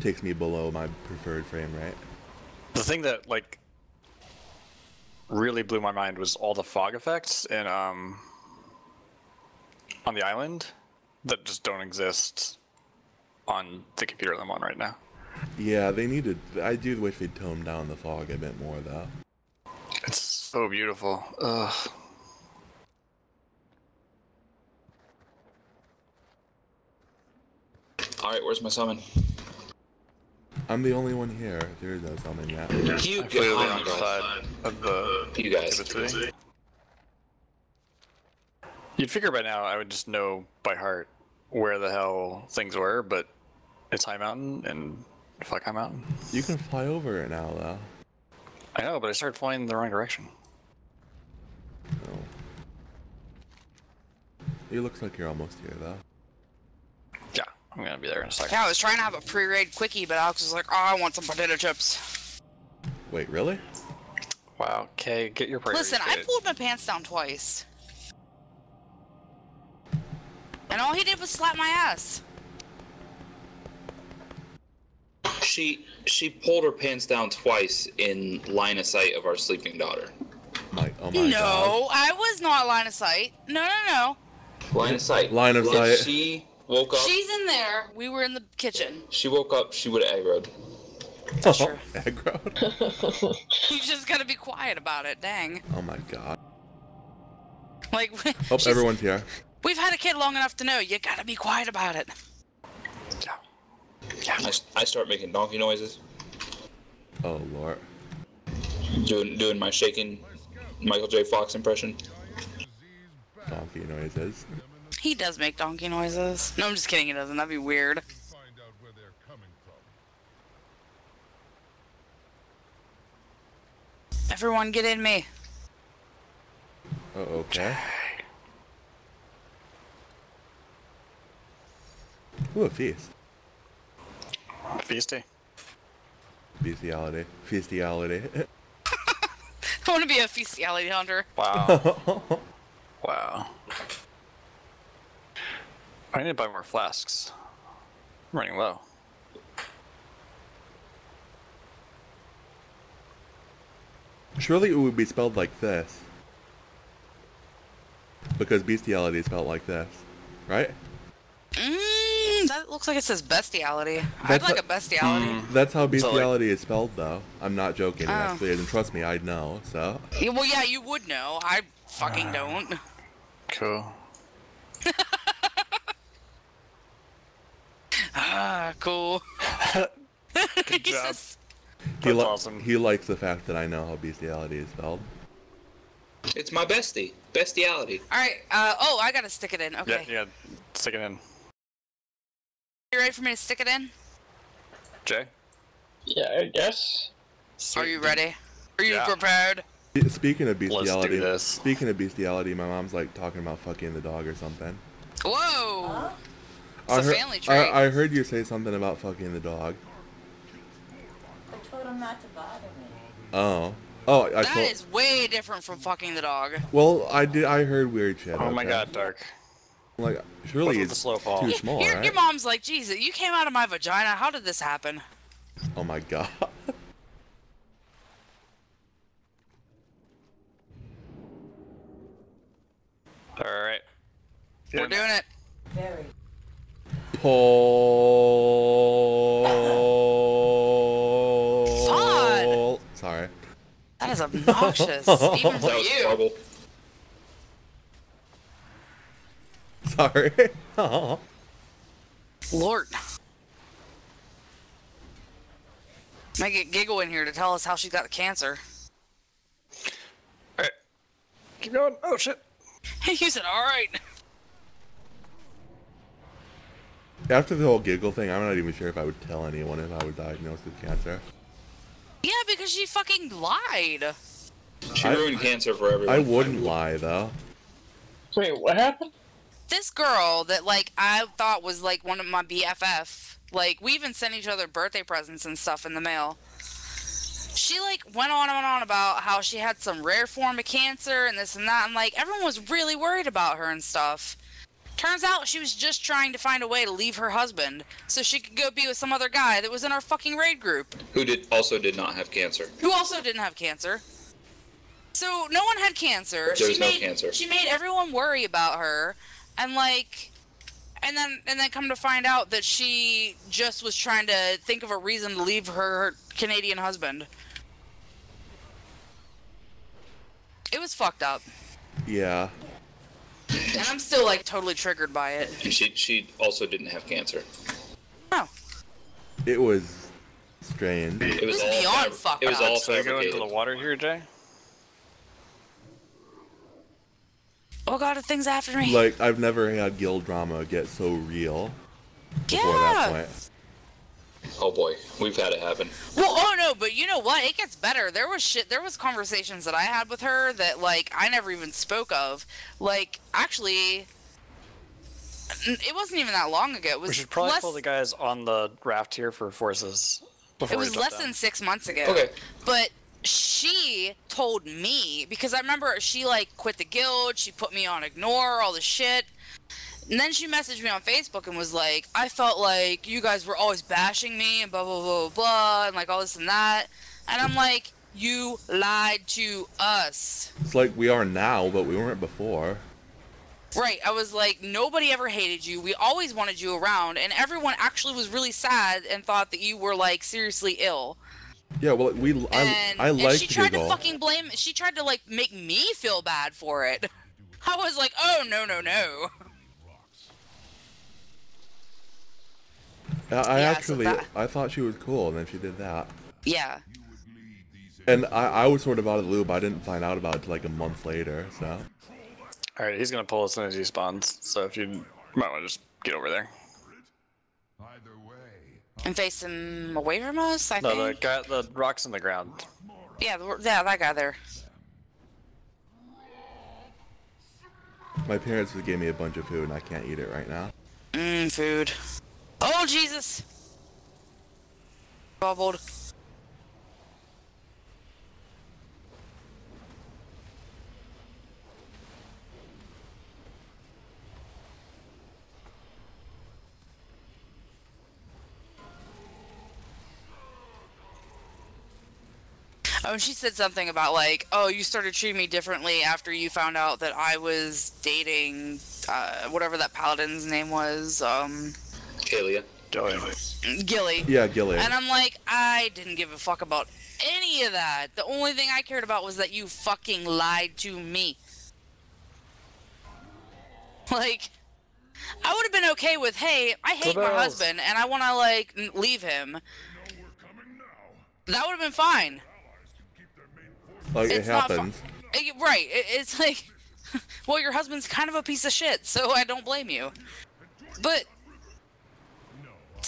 B: takes me below my preferred frame rate.
E: The thing that like really blew my mind was all the fog effects and um on the island that just don't exist on the computer that I'm on right now.
B: Yeah, they needed. I do wish they'd tone down the fog a bit more though.
E: It's so beautiful. Ugh.
A: Alright, where's my summon?
B: I'm the only one here. There is no summon yet.
A: You
E: I flew
A: oh
E: the
A: my
E: wrong
A: God.
E: side of the
A: You guys.
E: Exhibit You'd figure by now I would just know by heart where the hell things were, but it's Highmountain and fuck High Mountain.
B: You can fly over it now though.
E: I know, but I started flying in the wrong direction.
B: No. It looks like you're almost here though.
E: Yeah, I'm gonna be there in a second.
C: Yeah, I was trying to have a pre-raid quickie, but Alex was like, "Oh, I want some potato chips."
B: Wait, really?
E: Wow, okay, get your priorities
C: Listen, I pulled my pants down twice, and And all he did was slap my ass.
A: She she pulled her pants down twice in line of sight of our sleeping daughter.
B: My, oh my
C: no,
B: god.
C: I was not line of sight. No, no, no.
A: Line of sight.
B: Line of
A: If
B: sight.
A: She woke up.
C: She's in there. We were in the kitchen.
A: She woke up. She would have aggroed.
C: That's true.
B: Aggro.
C: You just gotta be quiet about it. Dang.
B: Oh my god.
C: Like,
B: Hope
C: she's-
B: everyone's here.
C: we've had a kid long enough to know you gotta be quiet about it. Yeah.
A: I, I start making donkey noises,
B: Oh lord.
A: doing doing my shaking Michael J. Fox impression.
B: Donkey noises.
C: He does make donkey noises. No, I'm just kidding. He doesn't. That'd be weird. Everyone, get in me.
B: Oh, okay. Ooh, a feast.
E: Feasty.
B: Bestiality. Feastiality.
C: I want to be a bestiality hunter.
E: Wow. wow. I need to buy more flasks. I'm running low.
B: Surely it would be spelled like this. Because bestiality is spelled like this. Right?
C: Mmm, that looks like it says bestiality. I'd
B: That's
C: like
B: a-
C: a bestiality. Hmm.
B: That's how
E: So, like-
B: bestiality is spelled, though. I'm not joking,
C: Oh.
B: actually. And trust me, I know, so.
C: Yeah, well, yeah, you would know. I fucking ah. don't.
E: Cool.
C: Ah, cool.
E: Good
C: He
E: job.
C: says-
B: He,
E: That's
B: li-
E: awesome.
B: he likes the fact that I know how bestiality is spelled.
A: It's my bestie. Bestiality.
C: All right. Uh, oh, I gotta stick it in. Okay.
E: yeah. yeah, Stick it in.
C: You ready for me to stick it in?
E: Jay?
F: Yeah, I guess.
C: Are you ready? Are you
E: Yeah.
C: prepared?
B: Speaking of
E: Let's do
B: bestiality,
E: this.
B: speaking of bestiality, my mom's like talking about fucking the dog or something.
C: Whoa. It's
B: I
C: a
B: heard,
C: family trait.
B: I, I heard you say something about fucking the dog.
L: I told him not to bother me.
B: Oh. Oh, I
C: That
B: told.
C: is way different from fucking the dog.
B: Well, I did. I heard weird shit.
E: Oh my
B: okay?
E: god, Dark.
B: Like, surely it's
E: the slow fall?
B: too
C: Y-
B: small,
C: your,
B: right?
C: your mom's like, Jesus, you came out of my vagina. How did this happen?
B: Oh my god.
E: Alright.
C: We're doing it.
L: Very.
B: Paul. Sorry.
C: That is obnoxious, even for you.
A: horrible.
B: Sorry. Aw.
C: Lord. Make it giggle in here to tell us how she got the cancer.
E: Alright. Keep going. Oh shit.
C: you said, all right.
B: After the whole giggle thing, I'm not even sure if I would tell anyone if I was diagnosed with cancer.
C: Yeah, because she fucking lied.
A: She
B: I-
A: ruined cancer for everyone.
B: I wouldn't lie though.
F: Wait, what happened?
C: This girl that like I thought was like one of my BFF. Like we even sent each other birthday presents and stuff in the mail. She like went on and on about how she had some rare form of cancer and this and that, and like everyone was really worried about her and stuff. Turns out she was just trying to find a way to leave her husband so she could go be with some other guy that was in our fucking raid group
A: Who did also did not have cancer.
C: who also didn't have cancer. So no one had cancer.
A: There
C: she
A: was no
C: made
A: cancer.
C: she made everyone worry about her, and like, and then and then come to find out that she just was trying to think of a reason to leave her Canadian husband. It was fucked up,
B: Yeah.
C: And I'm still like totally triggered by it.
A: And she she also didn't have cancer.
C: No,
B: It was strange.
A: It was,
C: was
A: all
C: beyond
A: fab-
C: fucked
A: It was
C: up.
A: all
E: So I go into the water here, Jay?
C: oh god, the thing's after me.
B: Like I've never had guild drama get so real before
C: yeah.
B: that point.
A: Oh boy, we've had it happen.
C: Well, oh no, but you know what? It gets better. There was shit. There was conversations that I had with her that like I never even spoke of. Like actually, it wasn't even that long ago. It was
E: We should probably
C: less.
E: pull the guys on the raft here for forces. Before
C: it was less
E: down.
C: than six months ago.
A: Okay.
C: But she told me because I remember she like quit the guild. She put me on ignore all the shit. And then she messaged me on Facebook and was like, I felt like you guys were always bashing me and blah, blah, blah, blah, blah, and like all this and that. And I'm like, you lied to us.
B: It's like we are now, but we weren't before.
C: Right. I was like, nobody ever hated you. We always wanted you around. And everyone actually was really sad and thought that you were like seriously ill.
B: Yeah, well, we I
C: And,
B: I
C: and
B: like
C: she tried to fucking blame, she tried to like make me feel bad for it. I was like, oh, no, no, no.
B: I, I
C: Yeah, so
B: actually
C: that-
B: I thought she was cool, and then she did that.
C: Yeah.
B: And I, I was sort of out of the loop. I didn't find out about it like a month later. So
E: All right, he's gonna pull as soon as he spawns. So if you might want to just get over there.
C: And face him away from us, I
E: No, the
C: think.
E: guy, the rocks in the ground.
C: Yeah, the- yeah, that guy there.
B: my parents just gave me a bunch of food, and I can't eat it right now.
C: Mmm, food. Oh, Jesus! Bubbled. Oh, and she said something about like, oh, you started treating me differently after you found out that I was dating, uh, whatever that paladin's name was, um,
A: Kalia.
C: Gilly.
B: Yeah, Gilly.
C: And I'm like, I didn't give a fuck about any of that. The only thing I cared about was that you fucking lied to me. Like, I would have been okay with, hey, I hate my husband and I want to like leave him. That would have been fine.
B: Like it
C: It's not fu-
B: happens.
C: Uh, Right. It, it's like, well, your husband's kind of a piece of shit, so I don't blame you. But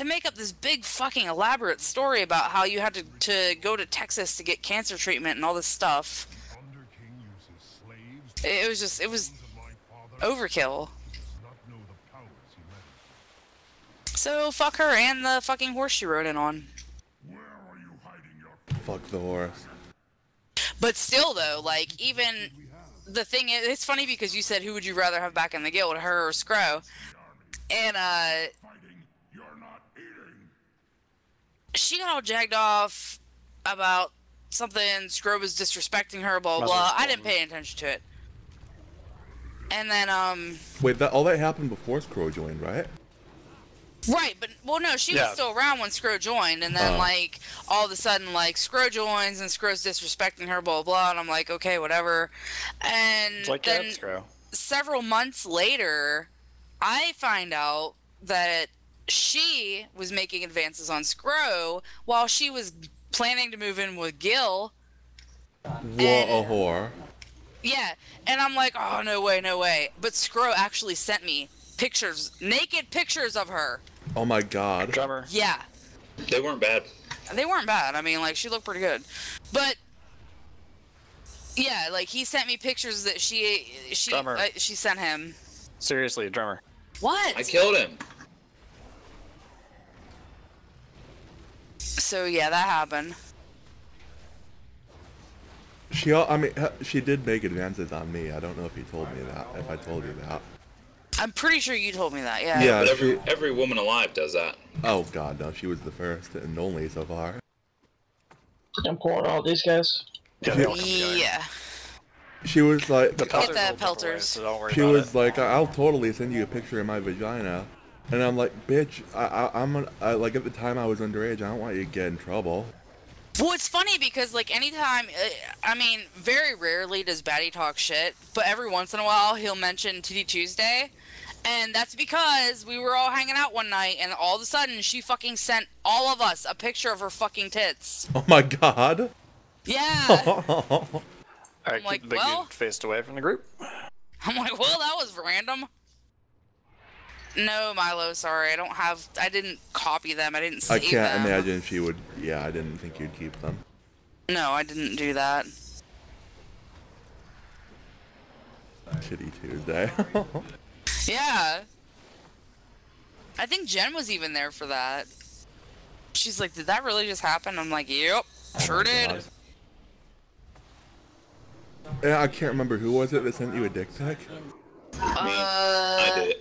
C: to make up this big fucking elaborate story about how you had to, to go to Texas to get cancer treatment and all this stuff. It was just, it was overkill. So fuck her and the fucking horse she rode in on.
B: Fuck the horse.
C: But still, though, like even the thing is, it's funny because you said who would you rather have back in the guild, her or Scro? And uh, she got all jagged off about something. Scro was disrespecting her, blah blah. blah. I didn't pay any attention to it. And then um,
B: Wait, that all that happened before Scro joined, right?
C: Right, but well, no, she
B: Yeah.
C: was still around when Scro joined, and then
B: Oh.
C: like all of a sudden, like Scro joins and Scro's disrespecting her, blah blah, blah, and I'm like, okay, whatever. And
E: It's like
C: then
E: that, Scro.
C: several months later, I find out that she was making advances on Scro while she was planning to move in with Gil.
B: What a whore.
C: Yeah, and I'm like, oh no way, no way. But Scro actually sent me pictures, naked pictures of her.
B: Oh my god.
E: Drummer.
C: Yeah.
A: They weren't bad.
C: They weren't bad. I mean, like she looked pretty good, but yeah, like he sent me pictures that she she uh, she sent him.
E: Seriously, a drummer.
C: What?
A: I killed him.
C: So yeah, that happened.
B: She, I mean, uh, she did make advances on me. I don't know if you told me that. If I told you that.
C: I'm pretty sure you told me that. Yeah.
B: Yeah,
A: But every every woman alive does that.
B: Oh god, no, she was the first and only so far.
F: I'm pulling all these guys.
C: Yeah.
B: She was like,
C: Get the pelters.
B: she was like, I'll totally send you a picture of my vagina. And I'm like, bitch, I, I, I'm, an, I, like at the time I was underage. I don't want you to get in trouble.
C: Well, it's funny because like anytime, uh, I mean, very rarely does Batty talk shit, but every once in a while he'll mention Titty Tuesday, and that's because we were all hanging out one night, and all of a sudden she fucking sent all of us a picture of her fucking tits.
B: Oh my god.
C: Yeah.
E: All right,
C: I'm like,
E: keep the
C: well-
E: dude faced away from the group.
C: I'm like, well, that was random. No, Milo, sorry, I don't have, I didn't copy them, I didn't
B: I can't
C: them.
B: imagine she would. Yeah, I didn't think you'd keep them.
C: No, I didn't do that.
B: Shitty Tuesday.
C: Yeah. I think Jen was even there for that. She's like, did that really just happen? I'm like, yep, sure did.
B: God. yeah, I can't remember who was it that sent you a dick pic.
C: Uh,
A: I did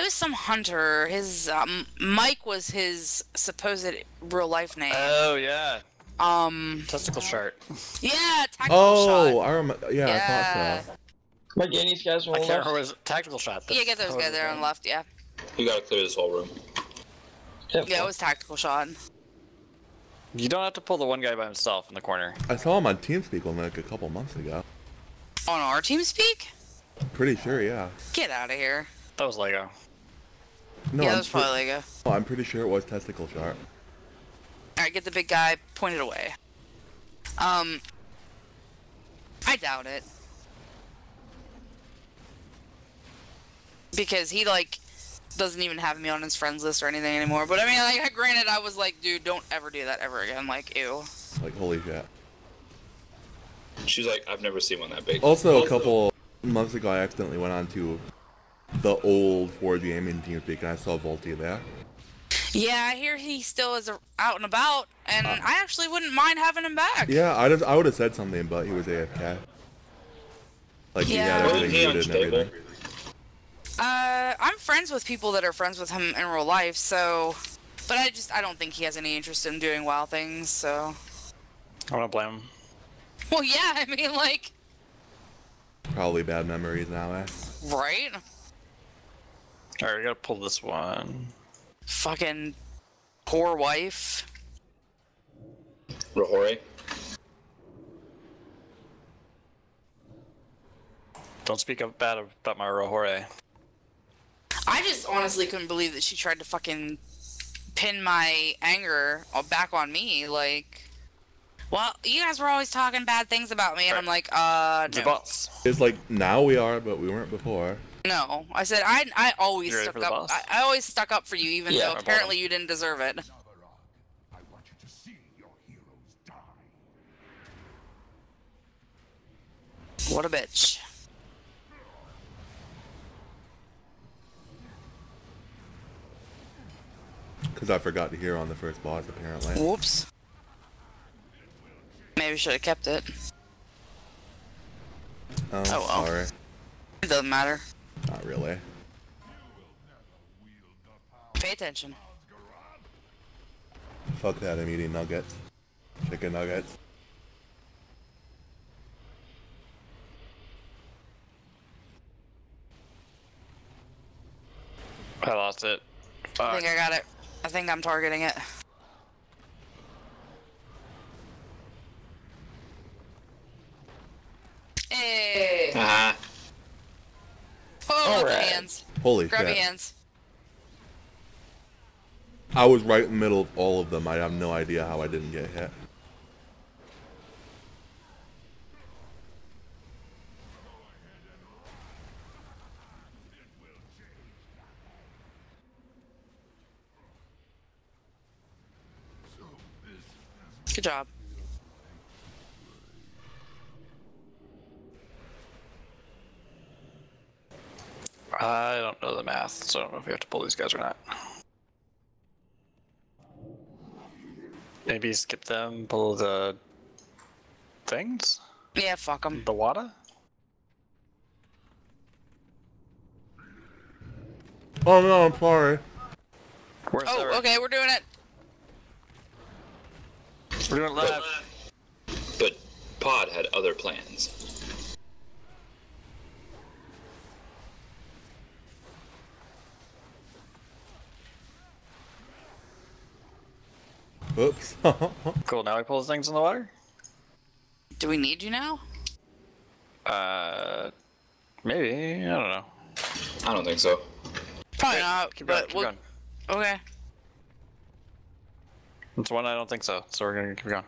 A: it.
C: It was some hunter. His um, Mike was his supposed real life name.
E: Oh yeah.
C: Um.
E: Testicle chart.
C: Yeah, tactical
B: Oh,
C: shot.
B: I remember. Yeah, I thought so.
F: My Guineas guys are
E: I can't
F: left.
E: remember his tactical shot.
C: Yeah, get those guys there on the left. Yeah.
A: You gotta clear this whole room.
C: Yeah, it was tactical shot.
E: You don't have to pull the one guy by himself in the corner.
B: I saw him on TeamSpeak one like a couple months ago.
C: On our team speak?
B: Pretty sure, yeah.
C: Get out of here.
E: That was Lego.
B: No,
C: yeah,
B: I'm
C: that was
B: pre-
C: probably Lego.
B: oh, I'm pretty sure it was testicle shark.
C: Alright, get the big guy, point it away. Um, I doubt it. Because he, like, doesn't even have me on his friends list or anything anymore. But I mean, like, granted, I was like, dude, don't ever do that ever again. Like, ew.
B: Like holy shit.
A: She's like, I've never seen one that big.
B: Also, a couple months ago, I accidentally went on to the old 4 gaming TeamSpeak and I saw Volty there.
C: Yeah, I hear he still is out and about, and I actually wouldn't mind having him back.
B: Yeah, I just I would have said something, but he was AFK. Like he
C: Yeah.
B: had
C: Wasn't
B: everything
A: he
B: muted and everything.
C: Uh, I'm friends with people that are friends with him in real life, so. But I just, I don't think he has any interest in doing wild things, so.
E: I don't blame him.
C: Well, yeah, I mean, like,
B: Probably bad memories now, eh?
C: right?
E: Alright, we gotta pull this one.
C: Fucking poor wife.
A: Rahore.
E: Don't speak up bad about my Rohore.
C: I just honestly couldn't believe that she tried to fucking pin my anger back on me. Like, well, you guys were always talking bad things about me, and I'm like, uh, no.
B: It's like now we are, but we weren't before.
C: No, I said I I always
E: You ready
C: stuck up. I, I always stuck up for you, even
F: Yeah.
C: though apparently you didn't deserve it.
I: I want you to see your heroes die.
C: What a bitch.
B: Because I forgot to hear on the first boss, apparently.
C: Whoops. Maybe should have kept it.
B: Oh,
C: Oh, well.
B: sorry.
C: It doesn't matter.
B: Not really.
C: Pay attention.
B: Fuck that, I'm eating nuggets. Chicken nuggets.
E: I lost it.
C: I think I got it. I think I'm targeting it. Hey!
A: Ah,
C: Oh,
F: Alright.
C: hands.
B: Holy
C: Grab your
B: shit.
C: hands.
B: I was right in the middle of all of them. I have no idea how I didn't get hit.
C: Good job.
E: I don't know the math, so I don't know if we have to pull these guys or not. Maybe skip them, pull the things?
C: Yeah, fuck them.
E: The water?
B: Oh no, I'm sorry.
E: Where's
C: Oh,
E: the-
C: okay, we're doing it.
E: We're doing it live.
A: but Pod had other plans.
B: Oops.
E: Cool, now we pull the things in the water?
C: Do we need you now?
E: Uh, maybe. I don't know.
A: I don't think so.
C: Probably not.
E: Keep going, keep
C: we'll-
E: going.
C: Okay.
E: It's one I don't think so, so we're gonna keep going.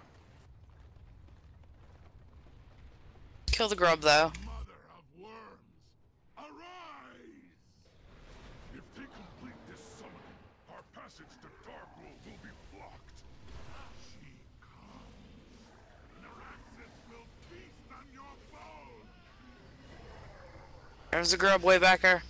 C: Kill the grub though.
I: Mother of worms, arise! If they complete this summoning, our passage to Darkworld will be blocked. She comes. Naraxas will feast on your bones!
C: There's the grub way back there.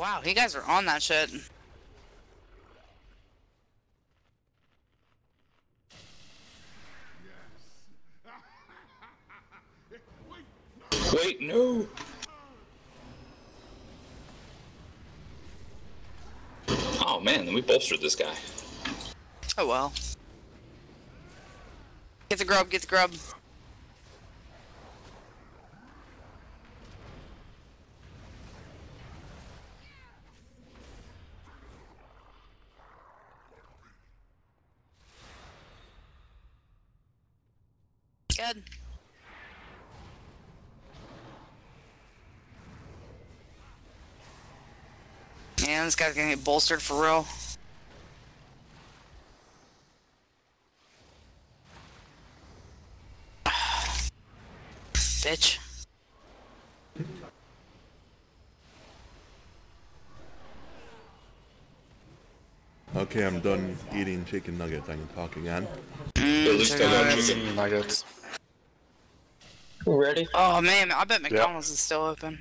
C: Wow, you guys are on that shit.
A: Wait, no. Oh man, then we bolstered this guy.
C: Oh well. Get the grub, get the grub. Good. Man, this guy's gonna get bolstered for real. Bitch.
B: Okay, I'm done eating chicken nuggets. I can talk again.
A: Mm, At least I got
C: chicken
A: chicken.
E: nuggets.
F: Ready?
C: Oh man, I bet McDonald's is still open.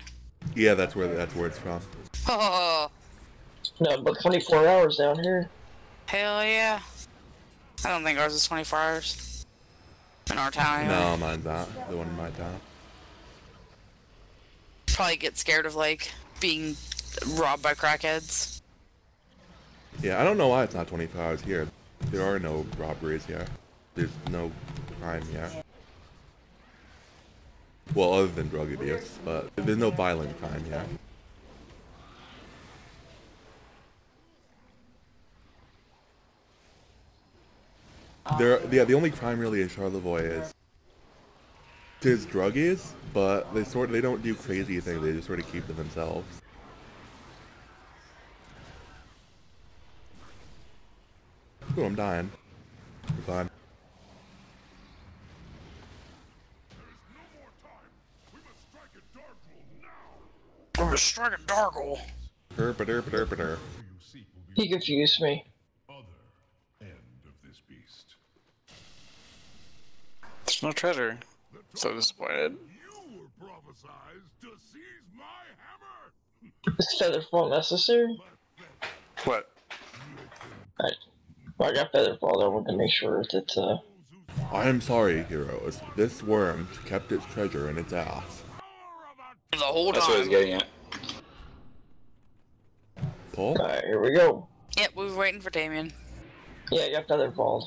B: Yeah, that's where that's where it's from.
C: Oh,
F: No, but 24 hours down here.
C: hell yeah. I don't think ours is 24 hours. In our town, anyway.
B: No, mine's not. The one in my town.
C: Probably get scared of, like, being robbed by crackheads.
B: Yeah, I don't know why it's not 24 hours here. There are no robberies here. There's no crime here. Well, other than drug abuse, but there's no violent crime here. There, yeah, the only crime really in Charlevoix is there's druggies, but they sort they don't do crazy things. They just sort of keep to themselves. Ooh, I'm dying. I'm fine.
C: We're striking Dargrul.
B: Derp, derp, derp, derp.
F: He confused me.
E: There's no treasure. So disappointed.
F: Is Featherfall necessary?
E: What?
F: Alright. Well, I got feather Featherfall. I wanted to make sure that, uh,
B: I am sorry, heroes. This worm kept its treasure in its ass.
C: The whole
A: That's what I was getting at.
B: Pull?
F: Alright, here we go.
C: Yep, we were waiting for Damien.
F: Yeah, I got Featherfall.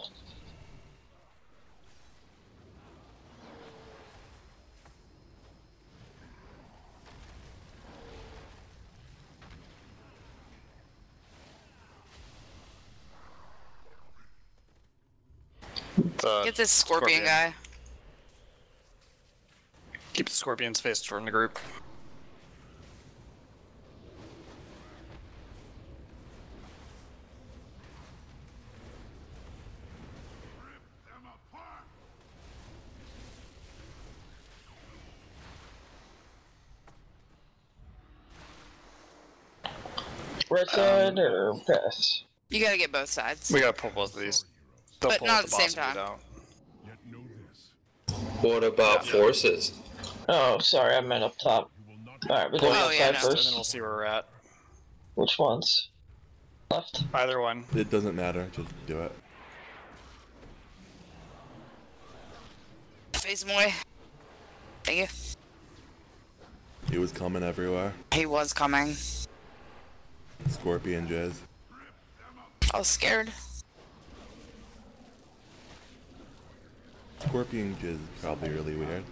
E: The
C: Get this scorpion, guy.
E: Keep the scorpion's face from the group.
F: Right um, side or pass?
C: You gotta get both sides.
E: We gotta pull both of these. They'll
C: But not
E: the
C: at the same time.
A: What about forces?
F: Oh, sorry, I meant up top. Alright, we're doing
C: Oh,
F: outside
C: yeah, no.
E: And then we'll see where we're at.
F: Which ones? Left?
E: Either one.
B: It doesn't matter. Just do it.
C: Face him away. Thank you.
B: He was coming everywhere.
C: He was coming.
B: Scorpion jizz.
C: I was scared.
B: Scorpion jizz is probably really weird.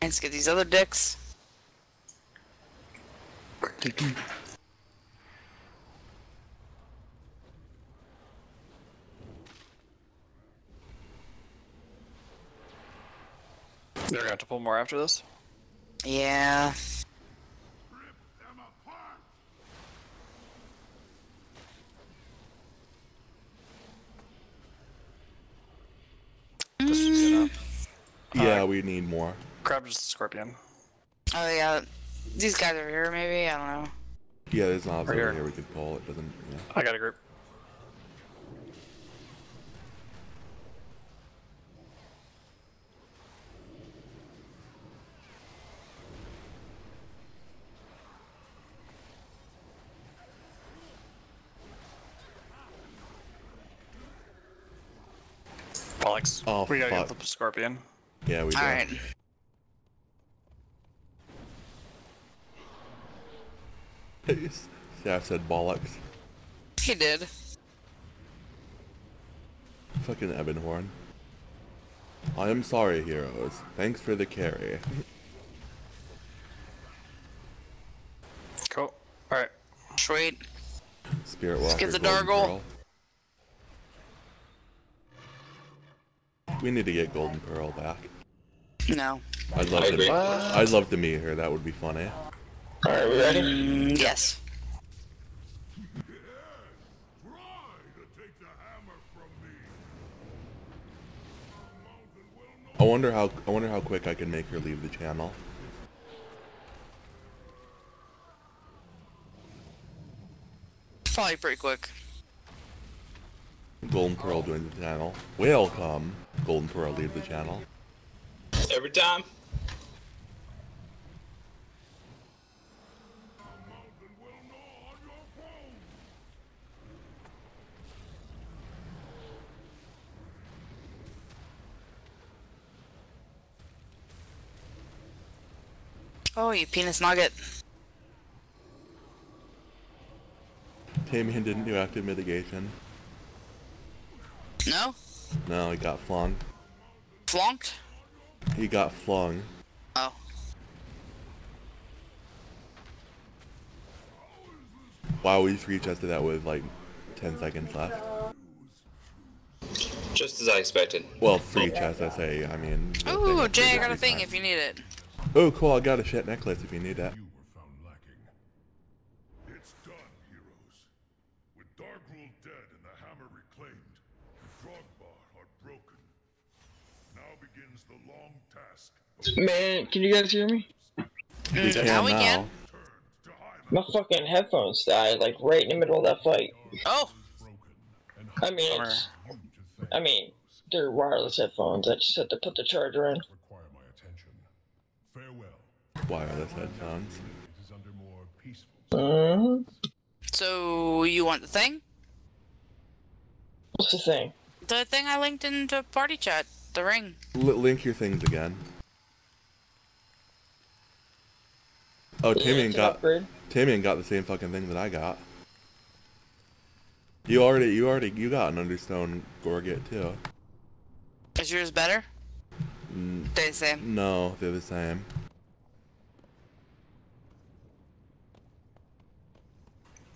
C: Let's get these other dicks.
E: They're gonna have to pull more after this.
C: Yeah.
B: we need more.
E: Grab just a scorpion.
C: Oh yeah, these guys are here maybe, I don't know.
B: Yeah, there's knobs
E: right
B: over
E: here.
B: here we could pull, it doesn't... Yeah.
E: I got a group. Bollocks.
B: Oh,
E: we gotta
B: fuck.
E: get the scorpion.
B: Yeah, we do.
C: All right.
B: Staff said bollocks.
C: He did.
B: Fucking Ebonhorn. I am sorry, heroes. Thanks for the carry.
E: Cool. Alright.
C: Sweet.
B: Spirit Walker.
C: get the
B: Golden
C: Dargle.
B: Pearl. We need to get Golden Pearl back.
C: No.
B: I'd love
A: I
B: to.
A: agree.
B: I'd love to meet her. That would be funny.
F: Alright, we ready?
C: Mm, yes.
B: I wonder how. I wonder how quick I can make her leave the channel.
C: Probably pretty quick.
B: Golden Pearl joins the channel. Welcome. Golden Pearl leave the channel.
A: Every time.
C: Oh, you penis nugget.
B: Tamian didn't do active mitigation.
C: No?
B: No, he got flung.
C: Flunked?
B: He got flung.
C: Oh.
B: Wow, we free chested that with like 10 seconds left.
A: Just as I expected.
B: Well, free chest, I say. I mean. the thing
C: Ooh, Jay, I got a thing
B: time.
C: if you need it.
B: Oh, cool. I got a shit necklace if you need that.
I: It's done, heroes. With Dargrul dead and the hammer reclaimed, the Drogbar are broken. Now begins the long task.
F: Man, can you guys hear me?
B: We
C: Mm,
B: can
C: now we
B: now.
C: can.
F: My fucking headphones died, like right in the middle of that fight.
C: Oh.
F: I mean, it's, I mean, they're wireless headphones. I just had to put the charger in.
B: Wireless headphones.
F: hmm
C: So, you want the thing?
F: What's the thing?
C: The thing I linked into party chat. The ring.
B: L- link your things again. Oh,
F: Yeah,
B: Tamian got
F: upgrade.
B: Tamian got the same fucking thing that I got. You already, you already, you got an Understone Gorget too.
C: Is yours better?
B: Mm,
C: They the same.
B: no, they're the same.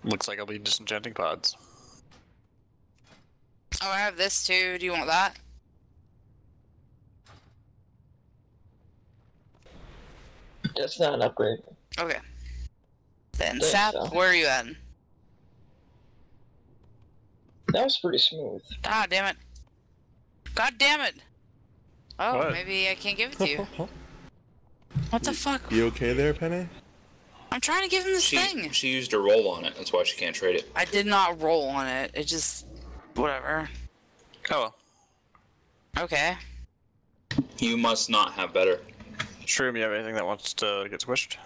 E: Looks like I'll be disenchanting pods.
C: Oh, I have this too. Do you want that?
F: That's not an upgrade.
C: Okay. Then,
F: Thanks,
C: Sap,
F: Sal.
C: where are you at?
F: That was pretty smooth.
C: Ah, damn it. God damn it. Oh,
B: What?
C: maybe I can't give it to you. what the fuck?
B: You okay there, Penny?
C: I'm trying to give him this
A: She,
C: thing.
A: she used a roll on it. That's why she can't trade it.
C: I did not roll on it. It just. Whatever.
E: Oh.
C: Okay.
A: You must not have better.
E: Shroom, you have anything that wants to get squished?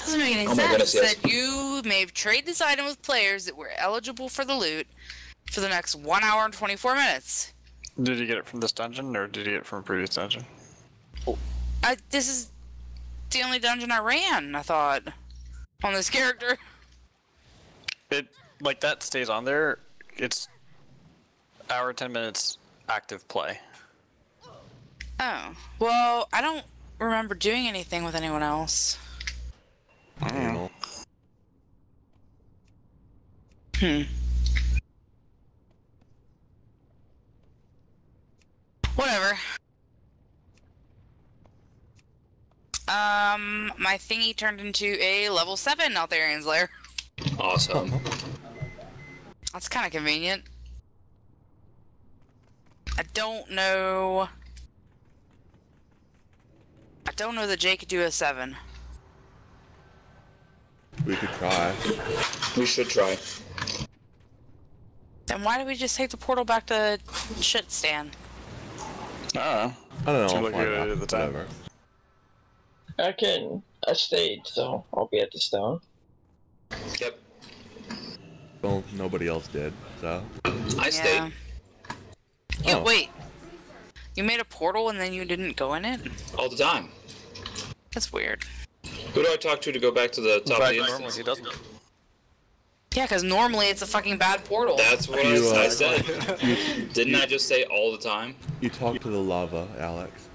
C: Doesn't make any
A: Oh
C: sense.
A: goodness,
C: It
A: yes.
C: said you may trade this item with players that were eligible for the loot for the next 1 hour and 24 minutes.
E: Did you get it from this dungeon, or did you get it from a previous dungeon? Oh.
C: I, this is the only dungeon I ran, I thought, on this character.
E: It like that stays on there. It's hour ten minutes active play.
C: Oh. Well, I don't remember doing anything with anyone else. Hmm. Whatever. Um, my thingy turned into a level 7 Neltharion's Lair.
A: Awesome.
C: That's kind of convenient. I don't know. I don't know that Jay could do a 7.
B: We could try.
A: We should try.
C: Then why did we just take the portal back to shit stand?
E: Uh
B: I don't know.
E: Seemed
B: I'll
E: like
B: find
E: a good at the time.
B: Whatever.
F: I can. I stayed, so I'll be at the stone.
A: Yep.
B: Well, nobody else did, so.
A: I stayed.
C: Yeah,
B: Oh.
C: wait. You made a portal and then you didn't go in it?
A: All the time.
C: That's weird.
A: Who do I talk to to go back to the top of the
E: normally
A: instance?
E: he doesn't.
C: Yeah, because normally it's a fucking bad portal.
A: That's what
B: You,
A: I, I
B: uh,
A: said. Didn't I just say all the time?
B: You talk to the lava, Alex.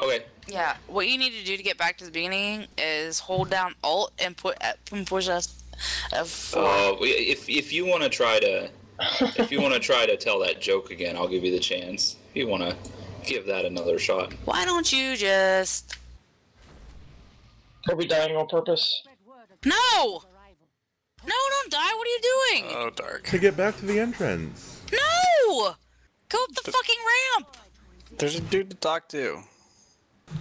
A: Okay.
C: Yeah, what you need to do to get back to the beginning is hold down Alt and put and push us F4.
A: Uh, if if you want to try to, if you want to try to tell that joke again, I'll give you the chance. If you want to give that another shot.
C: Why don't you just
F: Are we dying on purpose?
C: No! No, don't die. What are you doing?
E: Oh, dark.
B: To get back to the entrance.
C: No! Go up the fucking ramp.
E: There's a dude to talk to.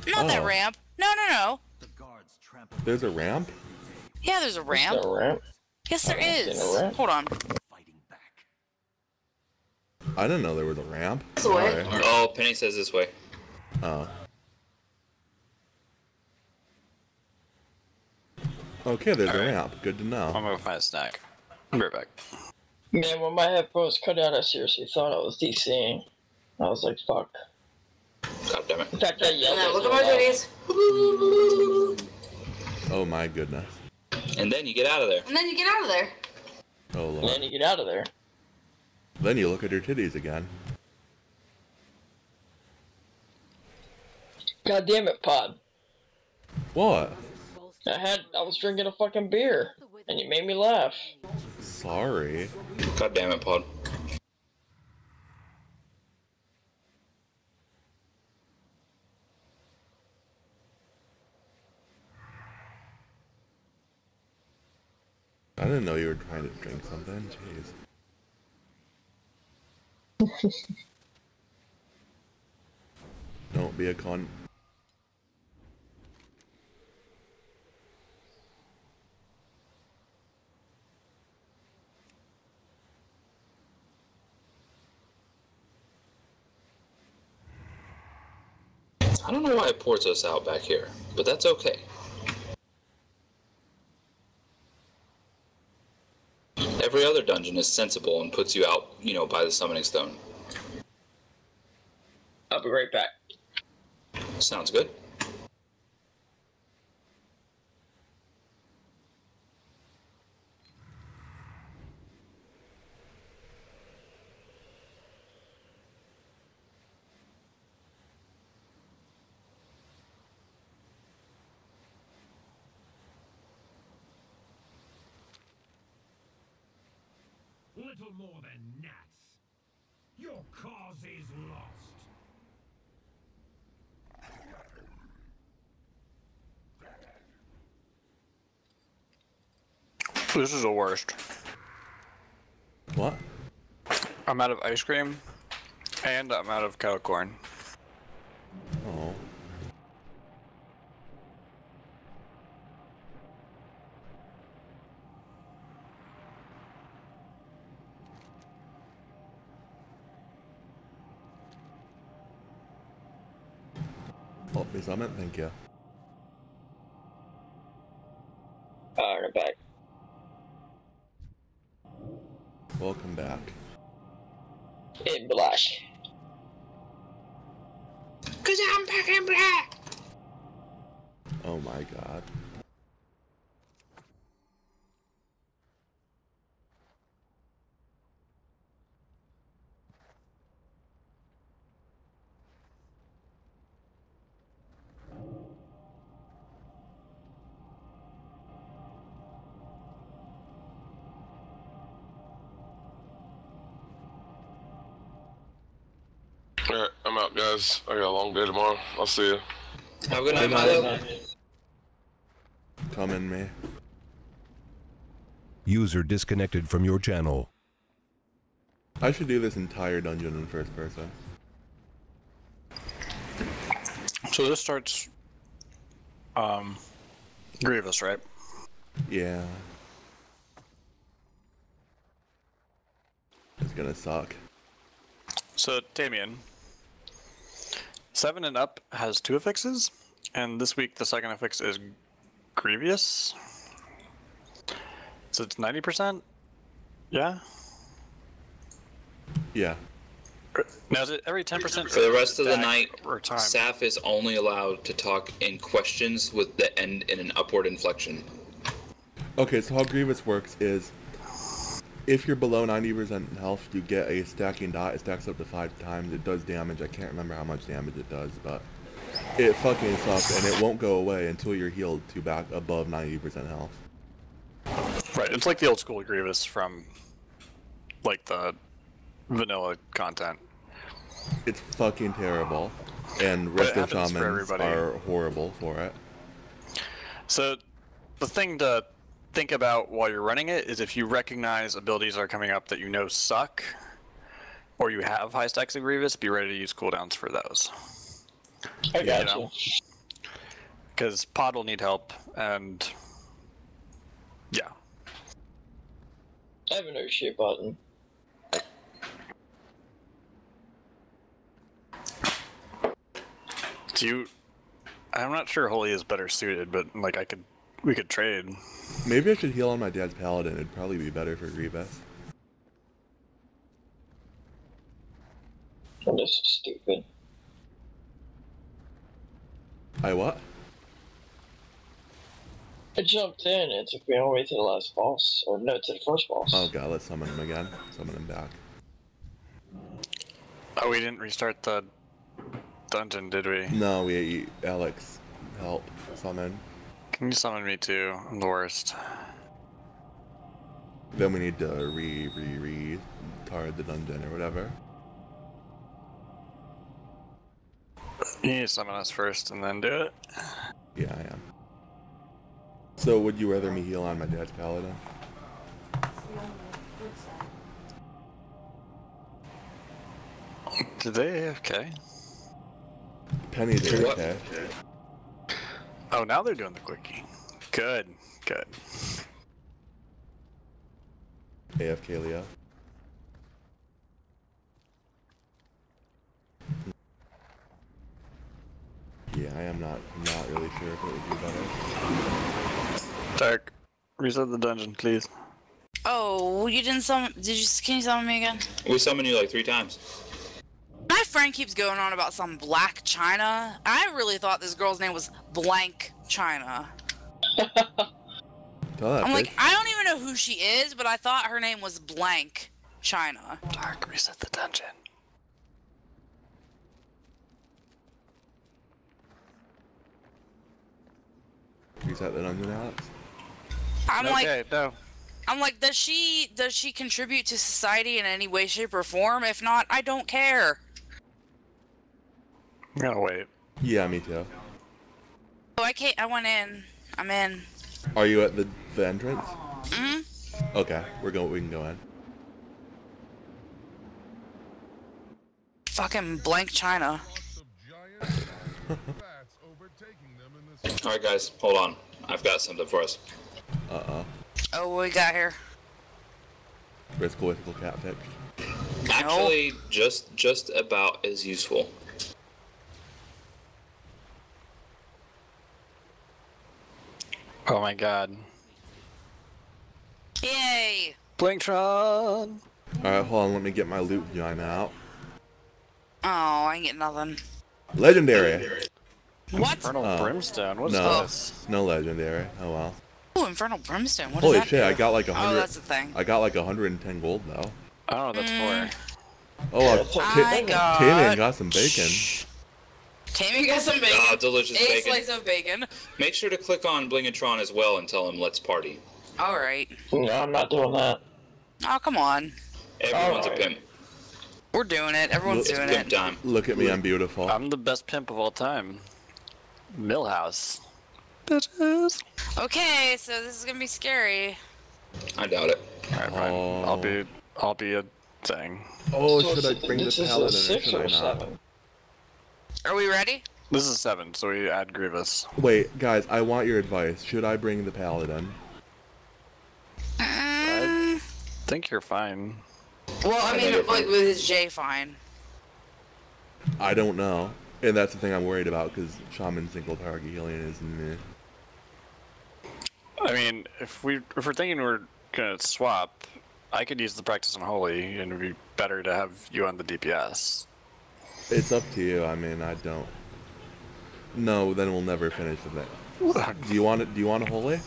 C: Not that
B: Oh.
C: ramp. No, no, no.
B: There's a ramp?
C: Yeah, there's a ramp.
F: there a ramp?
C: Yes, there
F: I
C: is. Hold on.
B: I didn't know there was a ramp.
C: This way.
A: Oh, Penny says this way.
B: Oh. Okay, there's a ramp. Good to know.
E: I'm gonna find a snack. I'll be right back.
F: Man, when my headphones cut out, I seriously thought I was DCing. I was like, fuck.
A: God damn it.
F: In fact, I yelled
C: No,
F: at
C: look at my
F: loud.
C: titties.
B: Oh my goodness.
A: And then you get out of there.
C: And then you get out of there.
B: Oh lord.
F: And then you get out of there.
B: Then you look at your titties again.
F: God damn it, Pod.
B: What?
F: I had, I was drinking a fucking beer, and you made me laugh.
B: Sorry.
A: God damn it, Pod.
B: I didn't know you were trying to drink something. Jeez. Don't be a con.
A: I don't know why it ports us out back here, but that's okay. Every other dungeon is sensible and puts you out, you know, by the summoning stone.
F: I'll be right back.
A: Sounds good.
I: Little more than gnats. Your cause is lost.
E: This is the worst.
B: What?
E: I'm out of ice cream, and I'm out of cow corn.
B: Oh. Help me summon, thank you.
F: Alright, I'm back.
B: Welcome back.
F: In black.
C: Cause I'm back in black.
B: Oh my god.
K: Guys. I got a long day tomorrow. I'll see you.
A: Have a good night,
B: Good night.
A: Milo.
B: Come in me.
M: User disconnected from your channel.
B: I should do this entire dungeon in first person.
E: So this starts, um, Grievous, right?
B: Yeah. It's gonna suck.
E: So Damien, seven and up has two affixes, and this week the second affix is Grievous. So it's ninety percent. Yeah.
B: Yeah.
E: Now is it every ten percent
A: For the rest of the night,
E: or?
A: Saf is only allowed to talk in questions with the end in an upward inflection.
B: Okay, so how Grievous works is if you're below 90% health, you get a stacking dot. It stacks up to five times. It does damage. I can't remember how much damage it does, but it fucking sucks, and it won't go away until you're healed to back above 90% health.
E: Right, it's like the old school Grievous from like the vanilla content.
B: It's fucking terrible, and
E: But it
B: resto
E: happens for
B: shamans are horrible for it.
E: So the thing to think about while you're running it is if you recognize abilities that are coming up that you know suck, or you have high stacks of Grievous, be ready to use cooldowns for those.
F: I
E: You
F: got
E: know? Because Pod will need help, and yeah.
F: I have a no shit button.
E: Do you? I'm not sure Holy is better suited, but like I could, we could trade.
B: Maybe I should heal on my dad's paladin. It'd probably be better for Grievous.
F: This is stupid.
B: I what?
F: I jumped in. It took me all the way to the last boss, or no, to the first boss.
B: Oh god, let's summon him again. Summon him back.
E: Oh, we didn't restart the dungeon, did we?
B: No, we Alex help summon.
E: Can you summon me too? I'm the worst.
B: Then we need to re re re tard the dungeon or whatever.
E: You need to summon us first and then do it.
B: Yeah, I am. So would you rather me heal on my dad's paladin?
E: Did they? Okay.
B: Penny did
E: What?
B: Okay.
E: Oh, now they're doing the quickie. Good. Good.
B: AFK Leo. Yeah, I am not not really sure if it would be better.
E: Dark. Reset the dungeon, please.
C: Oh, you didn't summon. Did you? Can you summon me again?
A: We summoned you like three times.
C: My friend keeps going on about some Black China. I really thought this girl's name was Blank China.
B: Tell that
C: I'm like. I don't even know who she is, but I thought her name was Blank China.
E: Dark, reset the dungeon.
B: Reset the dungeon, Alex.
C: I'm like,
E: no.
C: I'm like, does she does she contribute to society in any way, shape, or form? If not, I don't care.
E: I'm gonna wait.
B: Yeah, me too.
C: Oh, I can't. I went in. I'm in.
B: Are you at the, the entrance?
C: hmm
B: Okay, we're going. We can go in.
C: Fucking Blank China.
A: All right, guys, hold on. I've got something for us.
B: Uh uh.
C: Oh, what we got here?
B: Risk political catfish.
A: Actually, just just about as useful.
E: Oh my god.
C: Yay!
E: Blingtron!
B: Alright, hold on. Let me get my loot vine out.
C: Oh, I ain't get nothing.
B: Legendary.
C: What?
E: Infernal
B: Oh.
E: Brimstone? What's
B: no,
E: this?
B: no legendary. Oh well.
C: Ooh, Infernal Brimstone. What
B: Holy
C: does that
B: shit!
C: do?
B: I got like a
C: Oh,
B: hundred.
C: that's the thing.
B: I got like 110 gold though.
E: I don't know what that's for.
B: Oh, uh,
C: I
B: Ta-
C: got-
B: Tamian got some bacon.
C: Tammy got some bacon.
A: Ah, delicious
C: a
A: bacon.
C: slice of bacon.
A: Make sure to click on Blingatron as well and tell him let's party.
C: All right.
F: No, I'm not doing that.
C: Oh, come on.
A: Everyone's
F: Alright.
A: a pimp.
C: We're doing it. Everyone's
A: It's
C: doing
A: pimp
C: it.
A: time.
B: Look at me, I'm beautiful.
E: I'm the best pimp of all time. Millhouse. Bitches.
C: Okay, so this is gonna be scary.
A: I doubt it.
E: Alright, fine. I'll be I'll be a thing.
B: Oh,
F: So
B: should I bring the
F: this is
B: paladin or should
F: or
B: I
F: a
B: not?
F: seven?
C: Are we ready?
E: This is seven, so we add Grievous.
B: Wait, guys, I want your advice. Should I bring the paladin?
C: Mm,
E: think you're fine.
C: well, I mean, like with his J fine.
B: I don't know, and that's the thing I'm worried about because shaman single target healing is meh.
E: I mean, if we if we're thinking we're gonna swap, I could use the practice on holy, and it'd be better to have you on the DPS.
B: It's up to you. I mean, I don't. No, then we'll never finish the thing. Do you want it? Do you want a holy?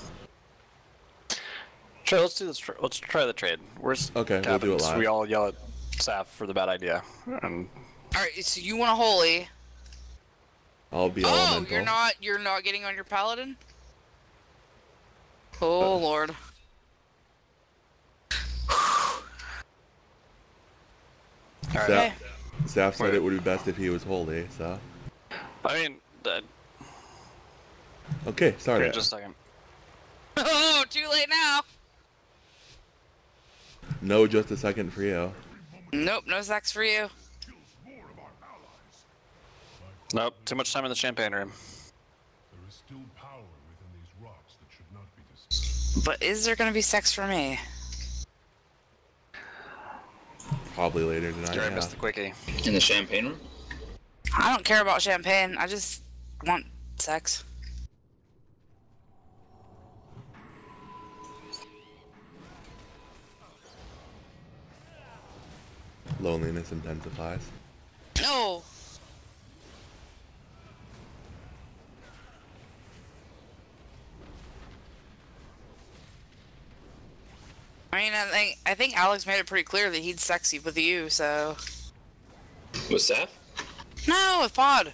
E: Sure, let's do this. Let's try the trade. Worst
B: Okay, we'll do it
E: happens,
B: live.
E: We all yell at Saf for the bad idea, and
C: All right, so you want a holy?
B: I'll be
C: Oh,
B: elemental.
C: you're not. You're not getting on your paladin. Uh, oh lord.
B: Zap,
C: Okay.
B: Zap said it would be best if he was holy. So
E: I mean,
B: okay, sorry.
E: here, just a second.
C: Oh, too late now.
B: No, just a second for you.
C: Nope, no sex for you.
E: Nope, too much time in the champagne room.
I: There is still power within these rocks that should not be disturbed.
C: But is there gonna be sex for me?
B: Probably later tonight.
E: Sorry, I
B: yeah.
E: missed the quickie.
A: In the champagne room?
C: I don't care about champagne. I just want sex.
B: Loneliness intensifies.
C: No. I mean, I think I think Alex made it pretty clear that he'd sexy with you. So
A: With Seth?
C: no, with Pod.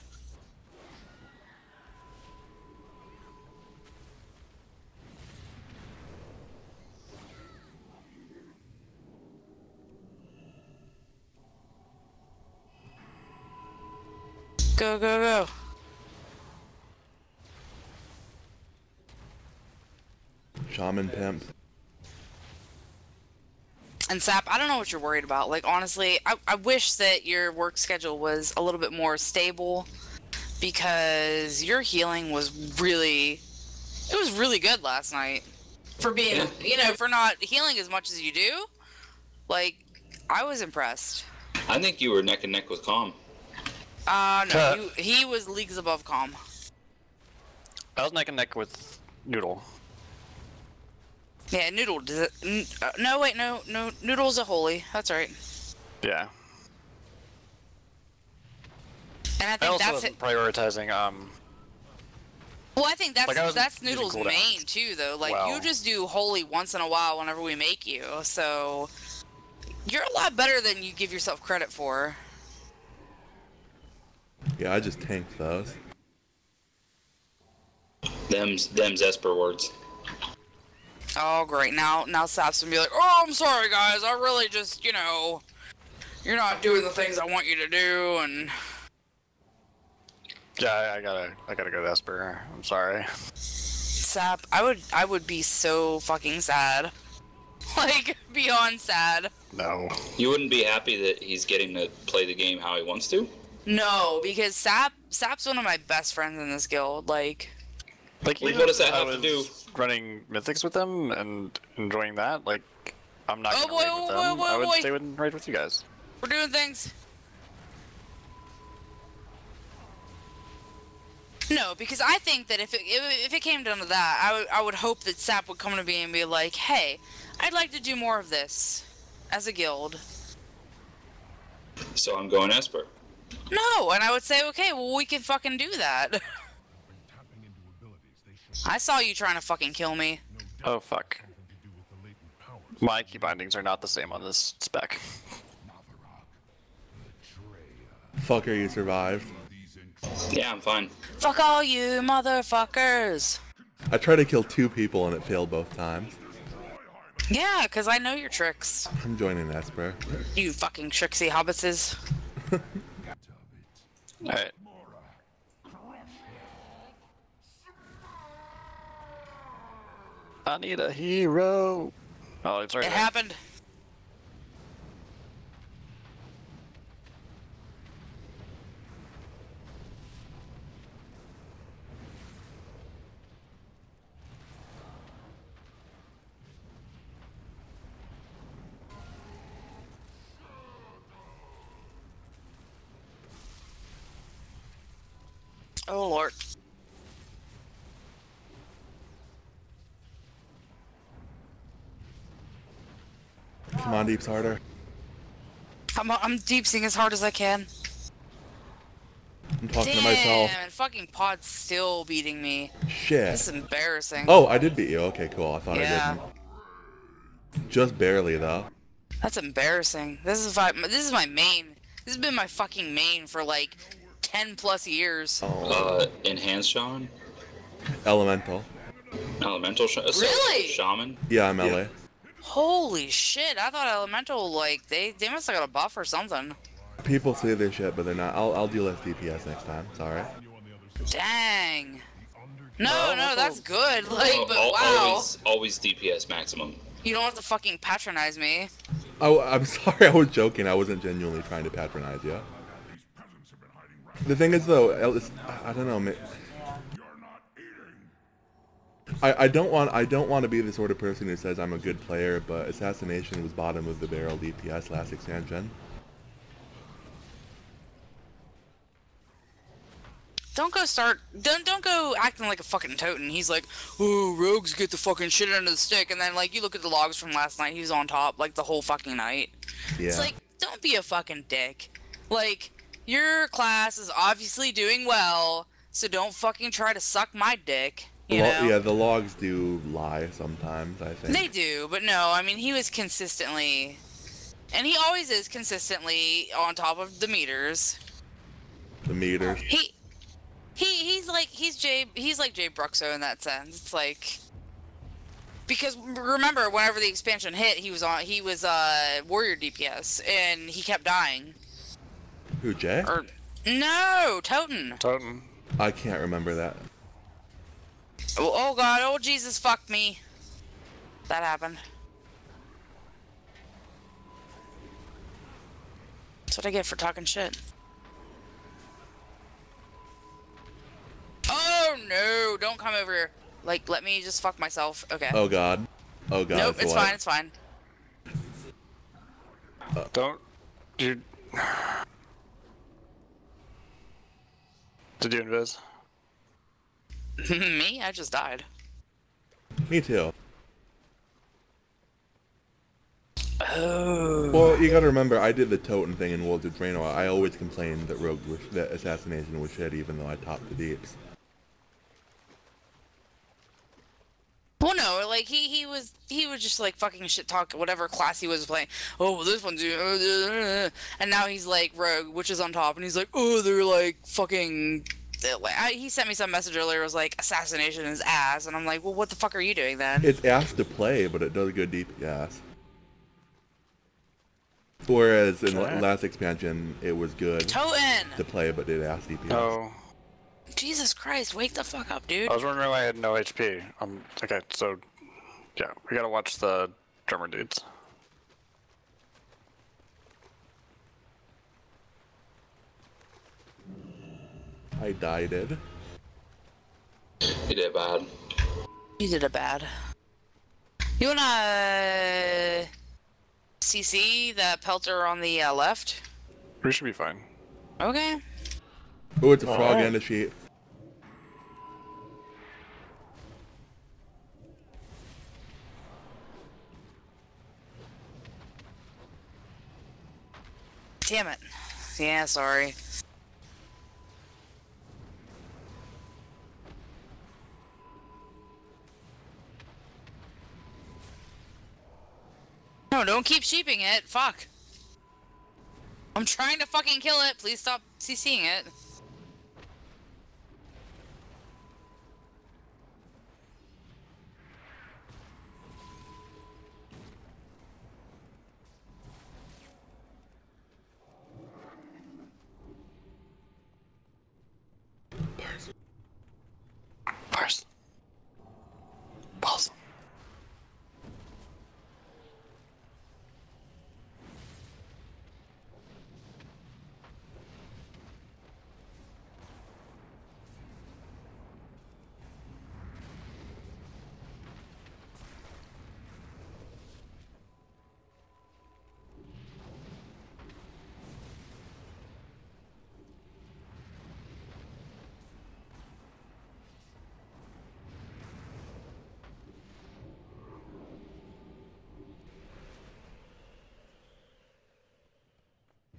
C: Go go go.
B: Shaman pimp.
C: And Sap, I don't know what you're worried about. Like honestly, I, I wish that your work schedule was a little bit more stable because your healing was really it was really good last night. For being you know, for not healing as much as you do. Like I was impressed.
A: I think you were neck and neck with Calm.
C: Uh no, you, he was leagues above calm.
E: I was neck and neck with Noodle.
C: Yeah, Noodle does it, n- uh, no wait, no no Noodle's a holy. That's right.
E: Yeah.
C: And I
E: I
C: think
E: also
C: that's
E: wasn't
C: it.
E: prioritizing. Um,
C: Well, I think that's
E: Like, I
C: that's Noodle's main too, though. Like
E: Well-
C: you just do holy once in a while whenever we make you, so you're a lot better than you give yourself credit for.
B: Yeah, I just tanked those.
A: Them's them's Esper words.
C: Oh, great! Now now Sap's gonna be like, "Oh, I'm sorry, guys. I really just, you know, you're not doing the things I want you to do." And
E: yeah, I, I gotta, I gotta go to Esper. I'm sorry.
C: Sap, I would I would be so fucking sad, like beyond sad.
E: No.
A: You wouldn't be happy that he's getting to play the game how he wants to?
C: No, because Sap Sap's one of my best friends in this guild. Like,
E: Like,
A: Like,
E: even
A: what does that
E: I
A: have to do?
E: Running mythics with them and enjoying that, like, I'm not
C: Oh
E: gonna
C: boy,
E: raid
C: oh
E: with
C: boy,
E: them.
C: oh boy,
E: I would
C: boy.
E: stay with raid with you guys.
C: we're doing things. No, because I think that if it if, if it came down to that, I would I would hope that Sap would come to me and be like, "Hey, I'd like to do more of this as a guild."
A: So I'm going Esper.
C: No, and I would say, "Okay, well, we can fucking do that." I saw you trying to fucking kill me.
E: Oh fuck. My key bindings are not the same on this spec.
B: Fucker, you survived.
A: Yeah, I'm fine.
C: Fuck all you motherfuckers.
B: I tried to kill two people and it failed both times.
C: Yeah, because I know your tricks.
B: I'm joining Esper.
C: You fucking tricksy hobbitses.
E: Alright. I need a hero. Oh, it's already
C: It
E: there.
C: happened. Oh lord.
B: Come on, Deeps harder.
C: I'm I'm deep seeing as hard as I can.
B: I'm talking
C: Damn,
B: to myself.
C: Damn, fucking Pod's still beating me.
B: Shit.
C: This is embarrassing.
B: Oh, I did beat you. Okay, cool. I thought
C: Yeah.
B: I didn't. Just barely, though.
C: That's embarrassing. This is my this is my main. This has been my fucking main for like ten plus years.
A: Uh, enhanced shaman,
B: Elemental.
A: elemental sh- so-
C: Really?
A: shaman.
B: Yeah, I'm LA.
C: Holy shit! I thought Elemental like they they must have got a buff or something.
B: People say this shit, but they're not. I'll, I'll do less DPS next time. Sorry.
C: Dang. No, no, that's good. Like,
A: Al-
C: but
A: al-
C: wow,
A: Always, always DPS maximum.
C: you don't have to fucking patronize me.
B: Oh, I'm sorry. I was joking. I wasn't genuinely trying to patronize you. The thing is, though, El- it's- I I don't know. I, I don't want I don't want to be the sort of person who says I'm a good player, but assassination was bottom of the barrel DPS last expansion.
C: Don't go start. Don't don't go acting like a fucking totem. He's like, oh, rogues get the fucking shit under the stick, and then like you look at the logs from last night, he was on top like the whole fucking night.
B: Yeah.
C: It's like, don't be a fucking dick. Like, your class is obviously doing well, so don't fucking try to suck my dick. You
B: Lo-
C: know?
B: yeah, the logs do lie sometimes. I think.
C: They do, but no, I mean he was consistently, and he always is consistently on top of the meters.
B: the meters.
C: He, he, he's like he's Jay, he's like Jay Bruxo in that sense. It's like because remember whenever the expansion hit, he was on he was uh warrior DPS and he kept dying.
B: Who Jay?
C: Or no, Toten.
E: Toten.
B: I can't remember that.
C: Oh, oh God, oh Jesus, fuck me. That happened. That's what I get for talking shit. Oh no! Don't come over here. Like, let me just fuck myself. Okay.
B: Oh God. Oh God.
C: nope, it's
B: what?
C: fine. It's fine.
E: Don't. Dude. Did you invis?
C: me? I just died.
B: Me too.
C: Oh.
B: Well, you gotta remember, I did the Totem thing in Warlords of Draenor. I always complained that Rogue was, that assassination was shit, even though I topped the deeps.
C: Well, no, like he he was he was just like fucking shit talk whatever class he was playing. Oh, well, this one's uh, uh, uh, uh and now he's like rogue, which is on top, and he's like, oh, they're like fucking. They're like- I, he sent me some message earlier. It was like assassination is ass, and I'm like, well, what the fuck are you doing then?
B: It's ass to play, but it does good DPS. Whereas in
E: Okay.
B: la- last expansion, it was good
C: Toten!
B: to play, but did ass DPS.
E: Oh.
C: Jesus Christ, wake the fuck up, dude.
E: I was wondering why I had no HP. Um. Okay. So, yeah, we gotta watch the drummer dudes.
B: I died it.
A: You did bad.
C: You did a bad. You wanna CC the pelter on the uh, left?
E: We should be fine.
C: Okay.
B: Oh, it's a frog
E: Alright.
B: and a sheep.
C: Damn it. Yeah, sorry. No, don't keep sheeping it. Fuck. I'm trying to fucking kill it. Please stop CCing it.
E: Parse. Pulse.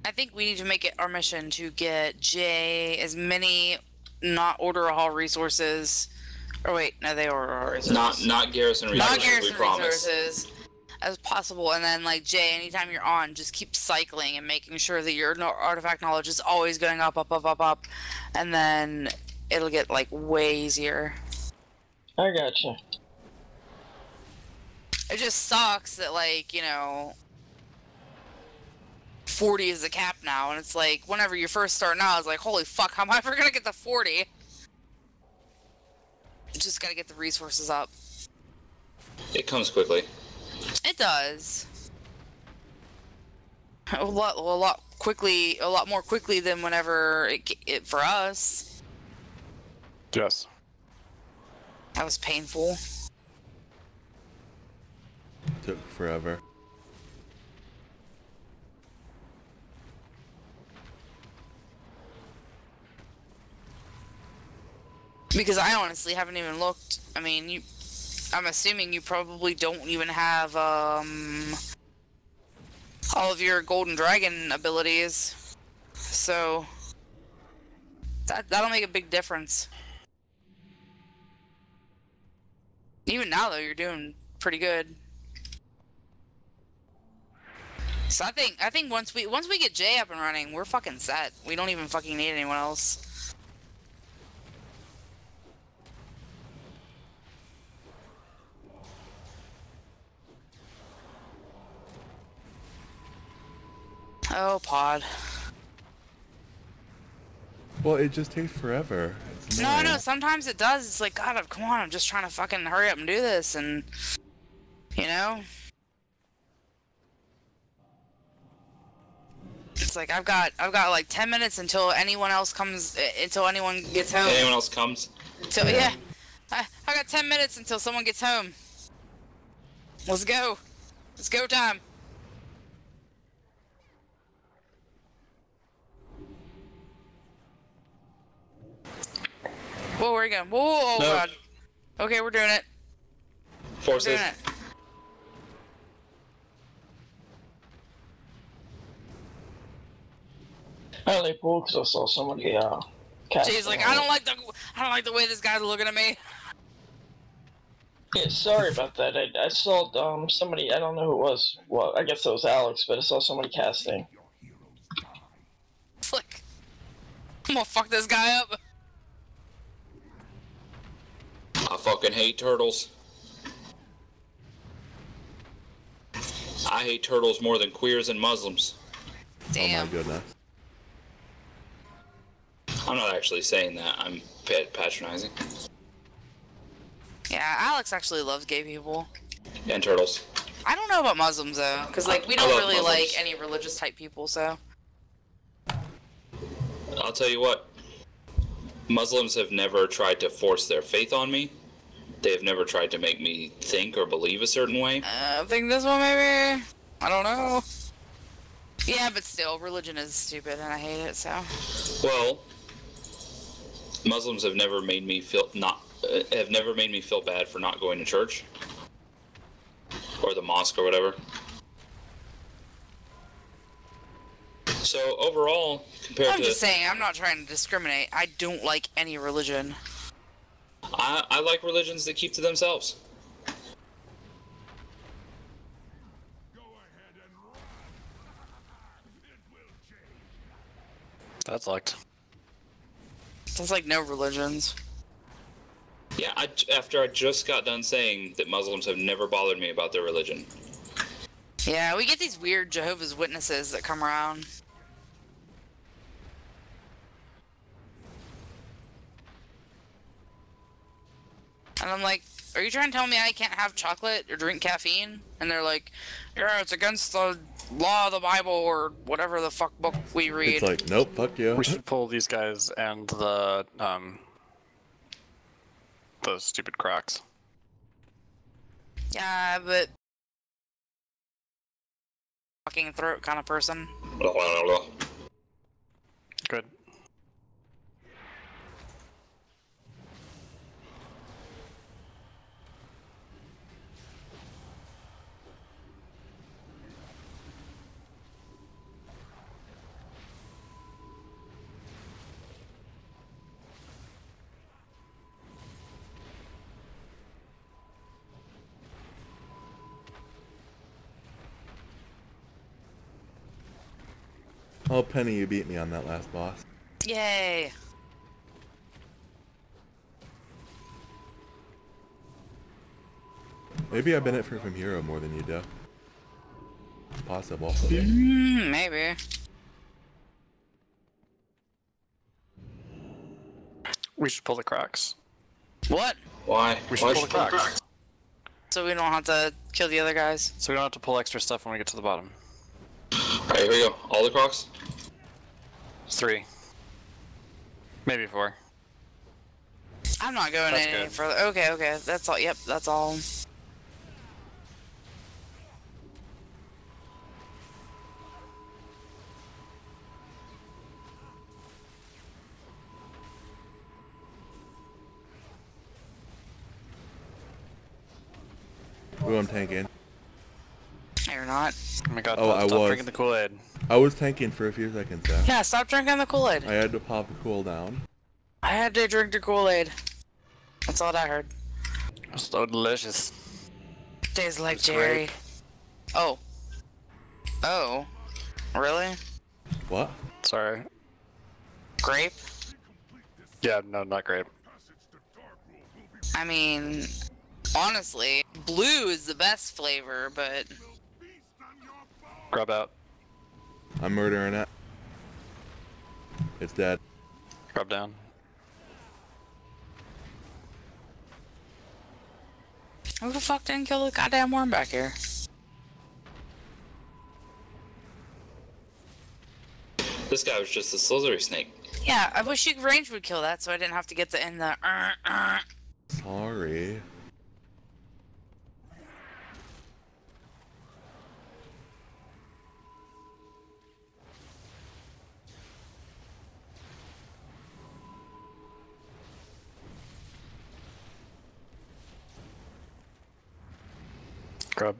C: I think we need to make it our mission to get Jay as many not order hall resources. Or wait, no, they order hall resources.
A: Not not garrison resources.
C: not
A: resources.
C: garrison
A: we promise.
C: resources as possible. And then like Jay, anytime you're on, just keep cycling and making sure that your no- artifact knowledge is always going up, up, up, up, up, and then it'll get like way easier.
F: I gotcha.
C: It just sucks that like you know. 40 is the cap now, and it's like whenever you first start now, it's like, holy fuck, how am I ever gonna get to 40? Just gotta get the resources up.
A: It comes quickly.
C: It does. A lot, a lot quickly, a lot more quickly than whenever it, it for us.
E: Yes.
C: That was painful.
B: Took forever.
C: Because I honestly haven't even looked. I mean, you. I'm assuming you probably don't even have um all of your golden dragon abilities. So that that'll make a big difference. Even now though, you're doing pretty good. So I think I think once we once we get Jay up and running, we're fucking set. We don't even fucking need anyone else. Oh, pod.
B: Well, it just takes forever. It's
C: No,
B: annoying.
C: no, sometimes it does. It's like, God, come on, I'm just trying to fucking hurry up and do this, and, you know? It's like, I've got, I've got like 10 minutes until anyone else comes, uh, until anyone gets home.
A: Anyone else comes?
C: So, yeah. I, I got 10 minutes until someone gets home. Let's go. Let's go time. Whoa, where are you going? Whoa, whoa, oh
A: No.
C: god. Okay, we're doing it. We're
A: Forces.
C: doing it.
F: I only pulled because I saw somebody uh. cast
C: Jay's like, I don't like the, I don't like the way this guy's looking at me.
F: Yeah, sorry about that. I, I saw um somebody. I don't know who it was. Well, I guess it was Alex, but I saw somebody casting.
C: It's like, I'm gonna fuck this guy up.
A: I fucking hate turtles. I hate turtles more than queers and Muslims.
C: Damn.
B: Oh my goodness.
A: I'm not actually saying that. I'm patronizing.
C: Yeah, Alex actually loves gay people.
A: And turtles.
C: I don't know about Muslims though, because like we don't really
A: Muslims.
C: like any religious type people. So
A: I'll tell you what. Muslims have never tried to force their faith on me. They have never tried to make me think or believe a certain way.
C: uh, I think this one maybe. I don't know. Yeah, but still, religion is stupid, and I hate it. So
A: Well, Muslims have never made me feel not uh, have never made me feel bad for not going to church or the mosque or whatever. So overall, compared
C: I'm
A: to
C: just saying, I'm not trying to discriminate. I don't like any religion.
A: I, I like religions that keep to themselves.
E: That's locked.
C: It's like no religions.
A: Yeah, I, after I just got done saying that Muslims have never bothered me about their religion.
C: Yeah, we get these weird Jehovah's Witnesses that come around. And I'm like, are you trying to tell me I can't have chocolate or drink caffeine? And they're like, yeah, it's against the law of the Bible or whatever the fuck book we read.
B: It's like, nope, fuck you.
E: We should pull these guys and the um the stupid Crocs.
C: yeah, but fucking throat kind of person.
B: Oh, Penny, you beat me on that last boss.
C: Yay!
B: Maybe I benefit from hero more than you do. Possible.
C: Mm, maybe.
E: We should pull the Crocs.
C: What?
A: Why?
E: We should
A: Why
E: pull the
A: should we-
E: Crocs.
C: So we don't have to kill the other guys?
E: So we don't have to pull extra stuff when we get to the bottom.
A: Alright, here we go. All the crocs?
E: It's three. Maybe four.
C: I'm not going
E: That's
C: any
E: good.
C: further. Okay, okay. That's all. Yep, that's all.
B: Who I'm tanking?
E: Kool-Aid.
B: I was tanking for a few seconds there.
C: Yeah, stop drinking the Kool-Aid.
B: I had to pop a cooldown.
C: I had to drink the Kool-Aid. That's all I heard.
E: So delicious.
C: Tastes like
E: It's
C: Jerry.
E: great.
C: Oh. Oh. Really?
B: What?
E: Sorry.
C: Grape?
E: Yeah, no, not grape.
C: I mean, honestly, blue is the best flavor, but
E: Grub out.
B: I'm murdering it. It's dead.
E: Grub down.
C: who the fuck didn't kill the goddamn worm back here?
A: This guy was just a slithery snake.
C: Yeah, I wish you range would kill that so I didn't have to get the in the. Uh, uh.
B: Sorry.
E: Grub.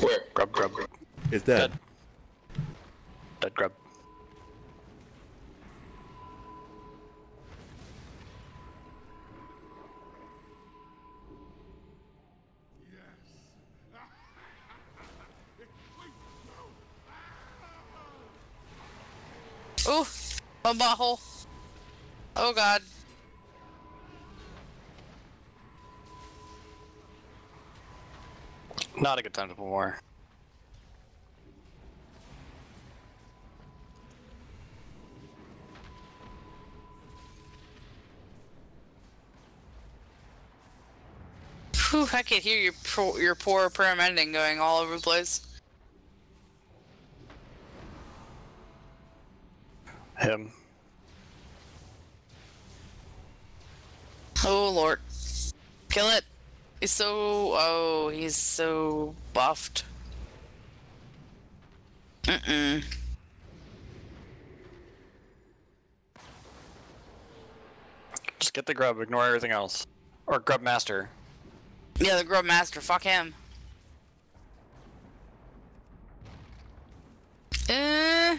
A: Where?
E: Grub, grub, grub.
B: It's dead.
E: Dead grub.
C: Ooh, a butthole. Oh god.
E: Not a good time to pull more.
C: Whew, I can hear your pro- your Prayer of Mending going all over the place.
E: Him.
C: Oh lord. Kill it. He's so oh, he's so buffed. Mm-mm.
E: Just get the grub, ignore everything else. Or grub master.
C: Yeah, the grub master, fuck him. Uh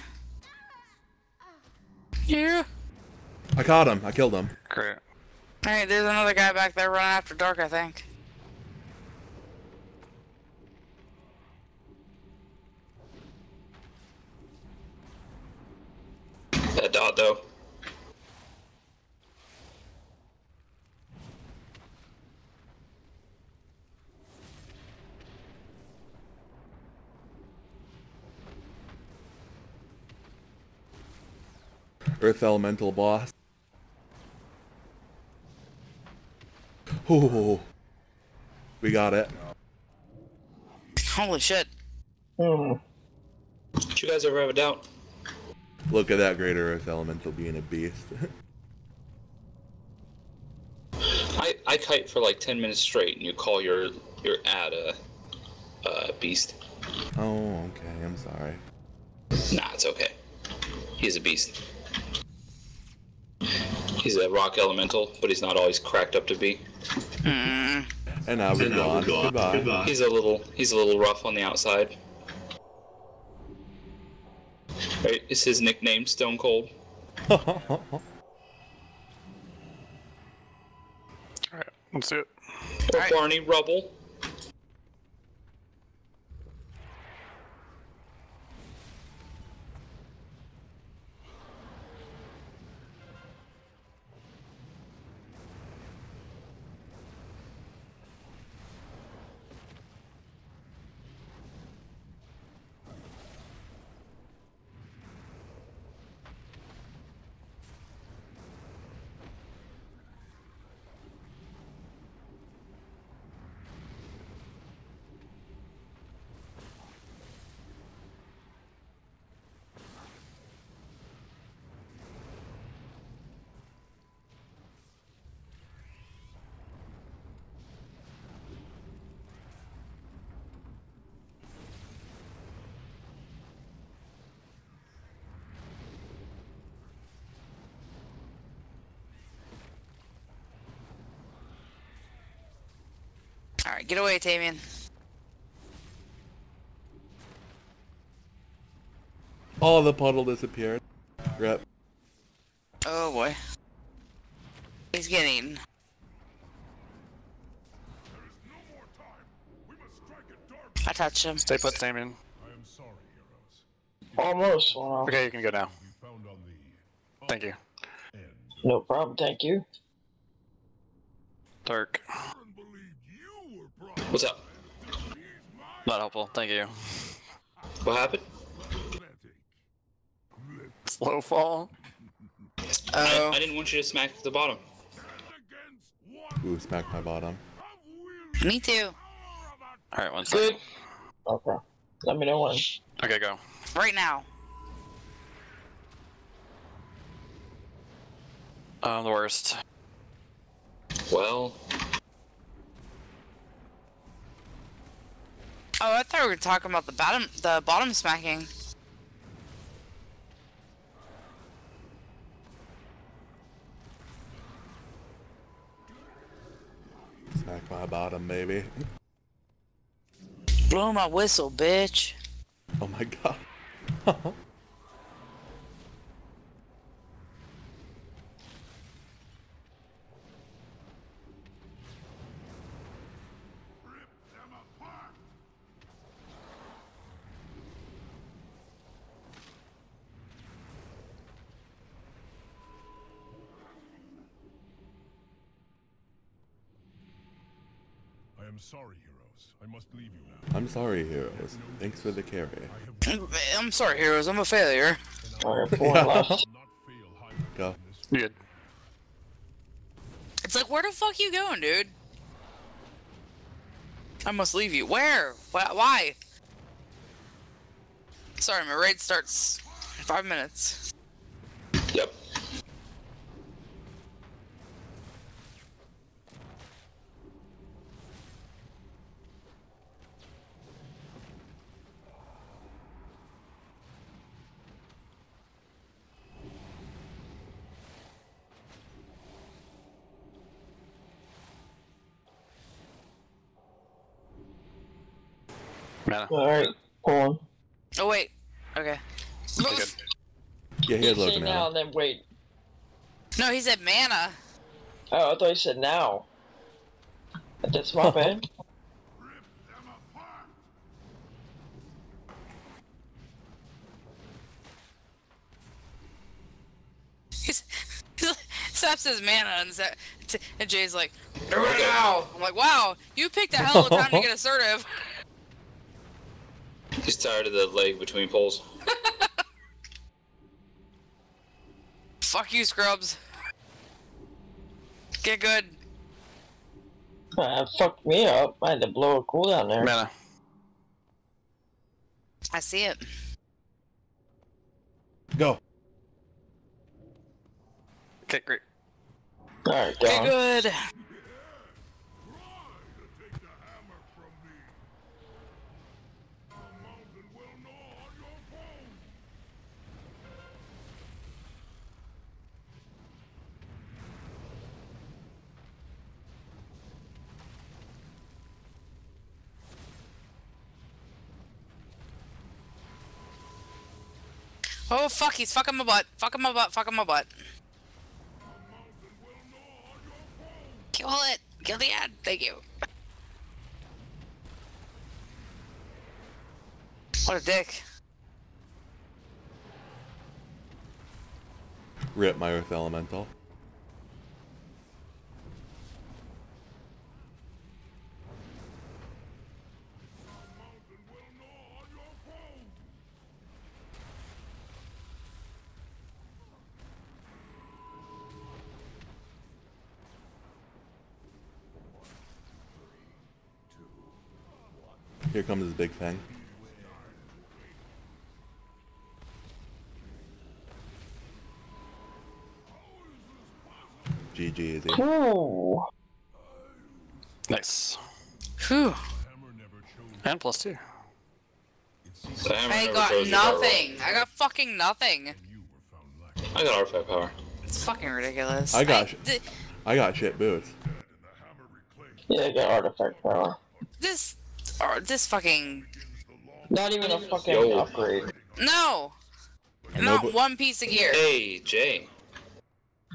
C: Yeah.
B: I caught him. I killed him.
E: Great.
C: Alright, there's another guy back there running after dark, I think.
A: That dot though.
B: Earth Elemental boss. Oh, We got it.
C: Holy shit.
F: Hmm.
A: Did you guys ever have a doubt?
B: Look at that greater Earth Elemental being a beast.
A: I, I kite for like 10 minutes straight and you call your your ad a, a beast.
B: oh, okay. I'm sorry.
A: Nah, it's okay. He's a beast. He's a rock elemental, but he's not always cracked up to be.
C: Mm.
B: And now we're gone. Goodbye.
A: He's a little he's a little rough on the outside. Right? Is his nickname Stone Cold?
E: Alright, let's do it.
A: Or Barney Rubble?
C: Alright, get away, Tamian.
B: Oh, the puddle disappeared. Rip.
C: Oh boy. He's getting. I touched him.
E: Stay put, Damien. I am sorry, heroes.
F: Almost. Well,
E: Okay, you can go now. Thank you.
F: no problem. Thank you.
E: Dark.
A: What's up?
E: Not helpful. Thank you.
A: What happened?
E: Slow fall.
C: Oh.
A: I, uh, I didn't want you to smack the bottom.
B: Ooh, smacked my bottom.
C: Me too.
E: Alright, one
F: Good. Okay. Let me know when.
E: Okay, go.
C: Right now.
E: I'm the worst.
A: Well,
C: Oh, I thought we were talking about the bottom, the bottom smacking.
B: Smack my bottom, maybe.
C: Blow my whistle, bitch.
B: Oh my god.
J: sorry, heroes. I must leave you now.
B: I'm sorry, heroes. Thanks for the carry.
C: I'm sorry, heroes. I'm a failure.
F: Alright, four left.
B: Go.
E: Good.
C: It's like, where the fuck you going, dude? I must leave you. Where? Why? Sorry, my raid starts in five minutes.
A: yep.
E: Mana.
F: Alright, hold on.
C: Oh wait. Okay.
E: good.
B: Yeah, he had
F: Say
B: Logan
F: now
B: now.
F: and then wait.
C: No, he said mana.
F: Oh, I thought you said now. That's my bad.
C: He's, Sap says mana, and, Sa- and Jay's like, "Do it now." I'm like, "Wow, you picked a hell of a time to get assertive."
A: He's tired of the leg between poles.
C: Fuck you, scrubs. Get good.
F: Uh, fucked me up. I had to blow a cooldown there.
E: Mana.
C: I see it.
B: Go.
E: Okay, great.
F: Alright,
C: Get
F: go.
C: good. Oh fuck, he's fucking my butt. Fucking my butt. Fucking my butt. Kill it. Kill the ad. Thank you. What a dick.
B: Rip my Earth Elemental. Comes his big thing. GG is he.
F: Cool.
E: Nice.
C: Whew.
E: And plus two.
A: The hammer
C: I got
A: throws your power roll.
C: nothing. I got fucking nothing.
A: I got artifact power.
C: It's fucking ridiculous.
B: I got sh-
C: di-
B: I got shit boots.
F: Yeah, I got artifact power.
C: this, or this fucking
F: Not even a fucking
A: Yo.
F: upgrade.
C: no,
B: And
C: not
B: nobo-
C: one piece of gear.
A: Hey, Jay.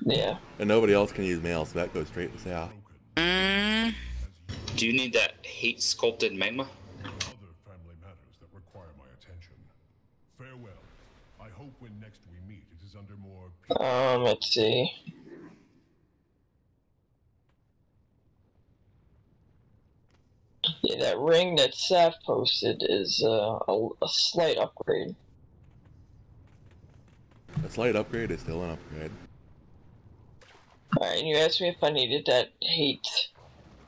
F: Yeah.
B: and nobody else can use mail, so that goes straight to Sal.
C: Mm,
A: Do you need that hate sculpted magma?
J: Other family matters that require my attention. Farewell. I hope when next we meet it is under more
F: Um, let's see. Yeah, that ring that Saf posted is uh, a, a slight upgrade.
B: A slight upgrade is still an upgrade.
F: Alright, and you asked me if I needed that hate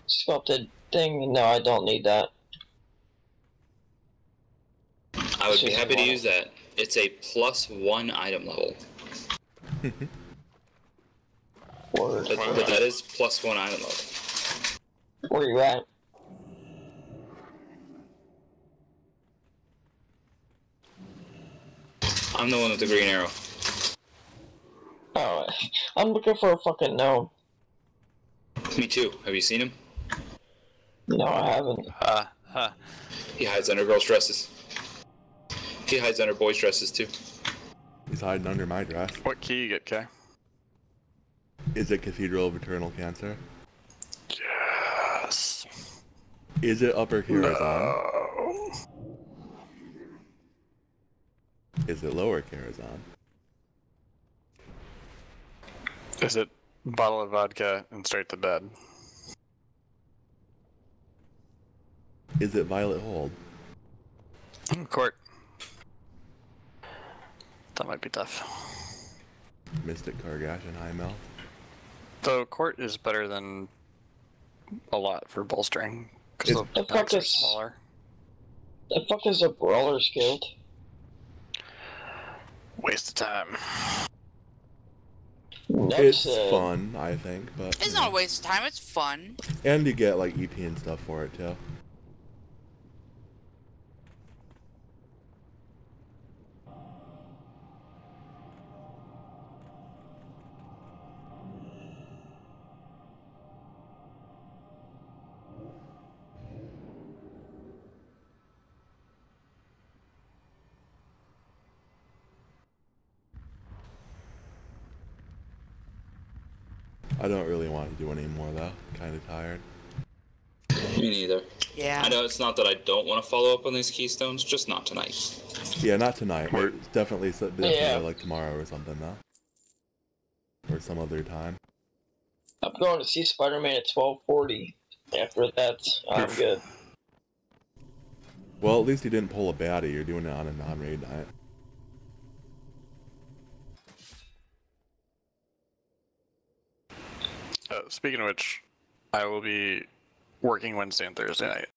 F: sculpted thing. No, I don't need that.
A: I would be
F: Just
A: happy to use that. It's a plus one item level.
F: Word.
A: But, but that is plus one item level.
F: Where are you at?
A: I'm the one with the green arrow.
F: Oh, I'm looking for a fucking gnome.
A: Me too. Have you seen him?
F: No, I haven't.
D: Uh, ha ha.
A: He hides under girls' dresses. He hides under boys' dresses too.
B: He's hiding under my dress.
E: What key you get, Kay?
B: Is it Cathedral of Eternal Cancer?
E: Yes.
B: Is it Upper Karazhan?
E: No.
B: Is it Lower Karazhan?
E: Is it bottle of vodka and straight to bed?
B: Is it Violet Hold?
E: Court. That might be tough.
B: Mythic Kargath in Highmaul?
E: Though court is better than a lot for bolstering because the
F: The
E: packs
F: fuck
E: are
F: is-
E: smaller.
F: The fuck is a Brawler's Guild?
E: Waste of time.
F: Next,
B: It's
F: uh,
B: fun, I think, but
C: it's not a waste of time. It's fun.
B: and you get like EP and stuff for it too. I don't really want to do any more though. Kind of tired.
A: Me neither.
C: Yeah.
A: I know it's not that I don't want to follow up on these keystones, just not tonight.
B: Yeah, not tonight.
E: We're-
B: definitely, definitely
F: Yeah.
B: Uh, like tomorrow or something though, or some other time.
F: I'm going to see Spider-Man at 12:40. After that, I'm good.
B: Well, at least you didn't pull a baddie. You're doing it on a non-raid night.
E: Uh, speaking of which, I will be working Wednesday and Thursday night.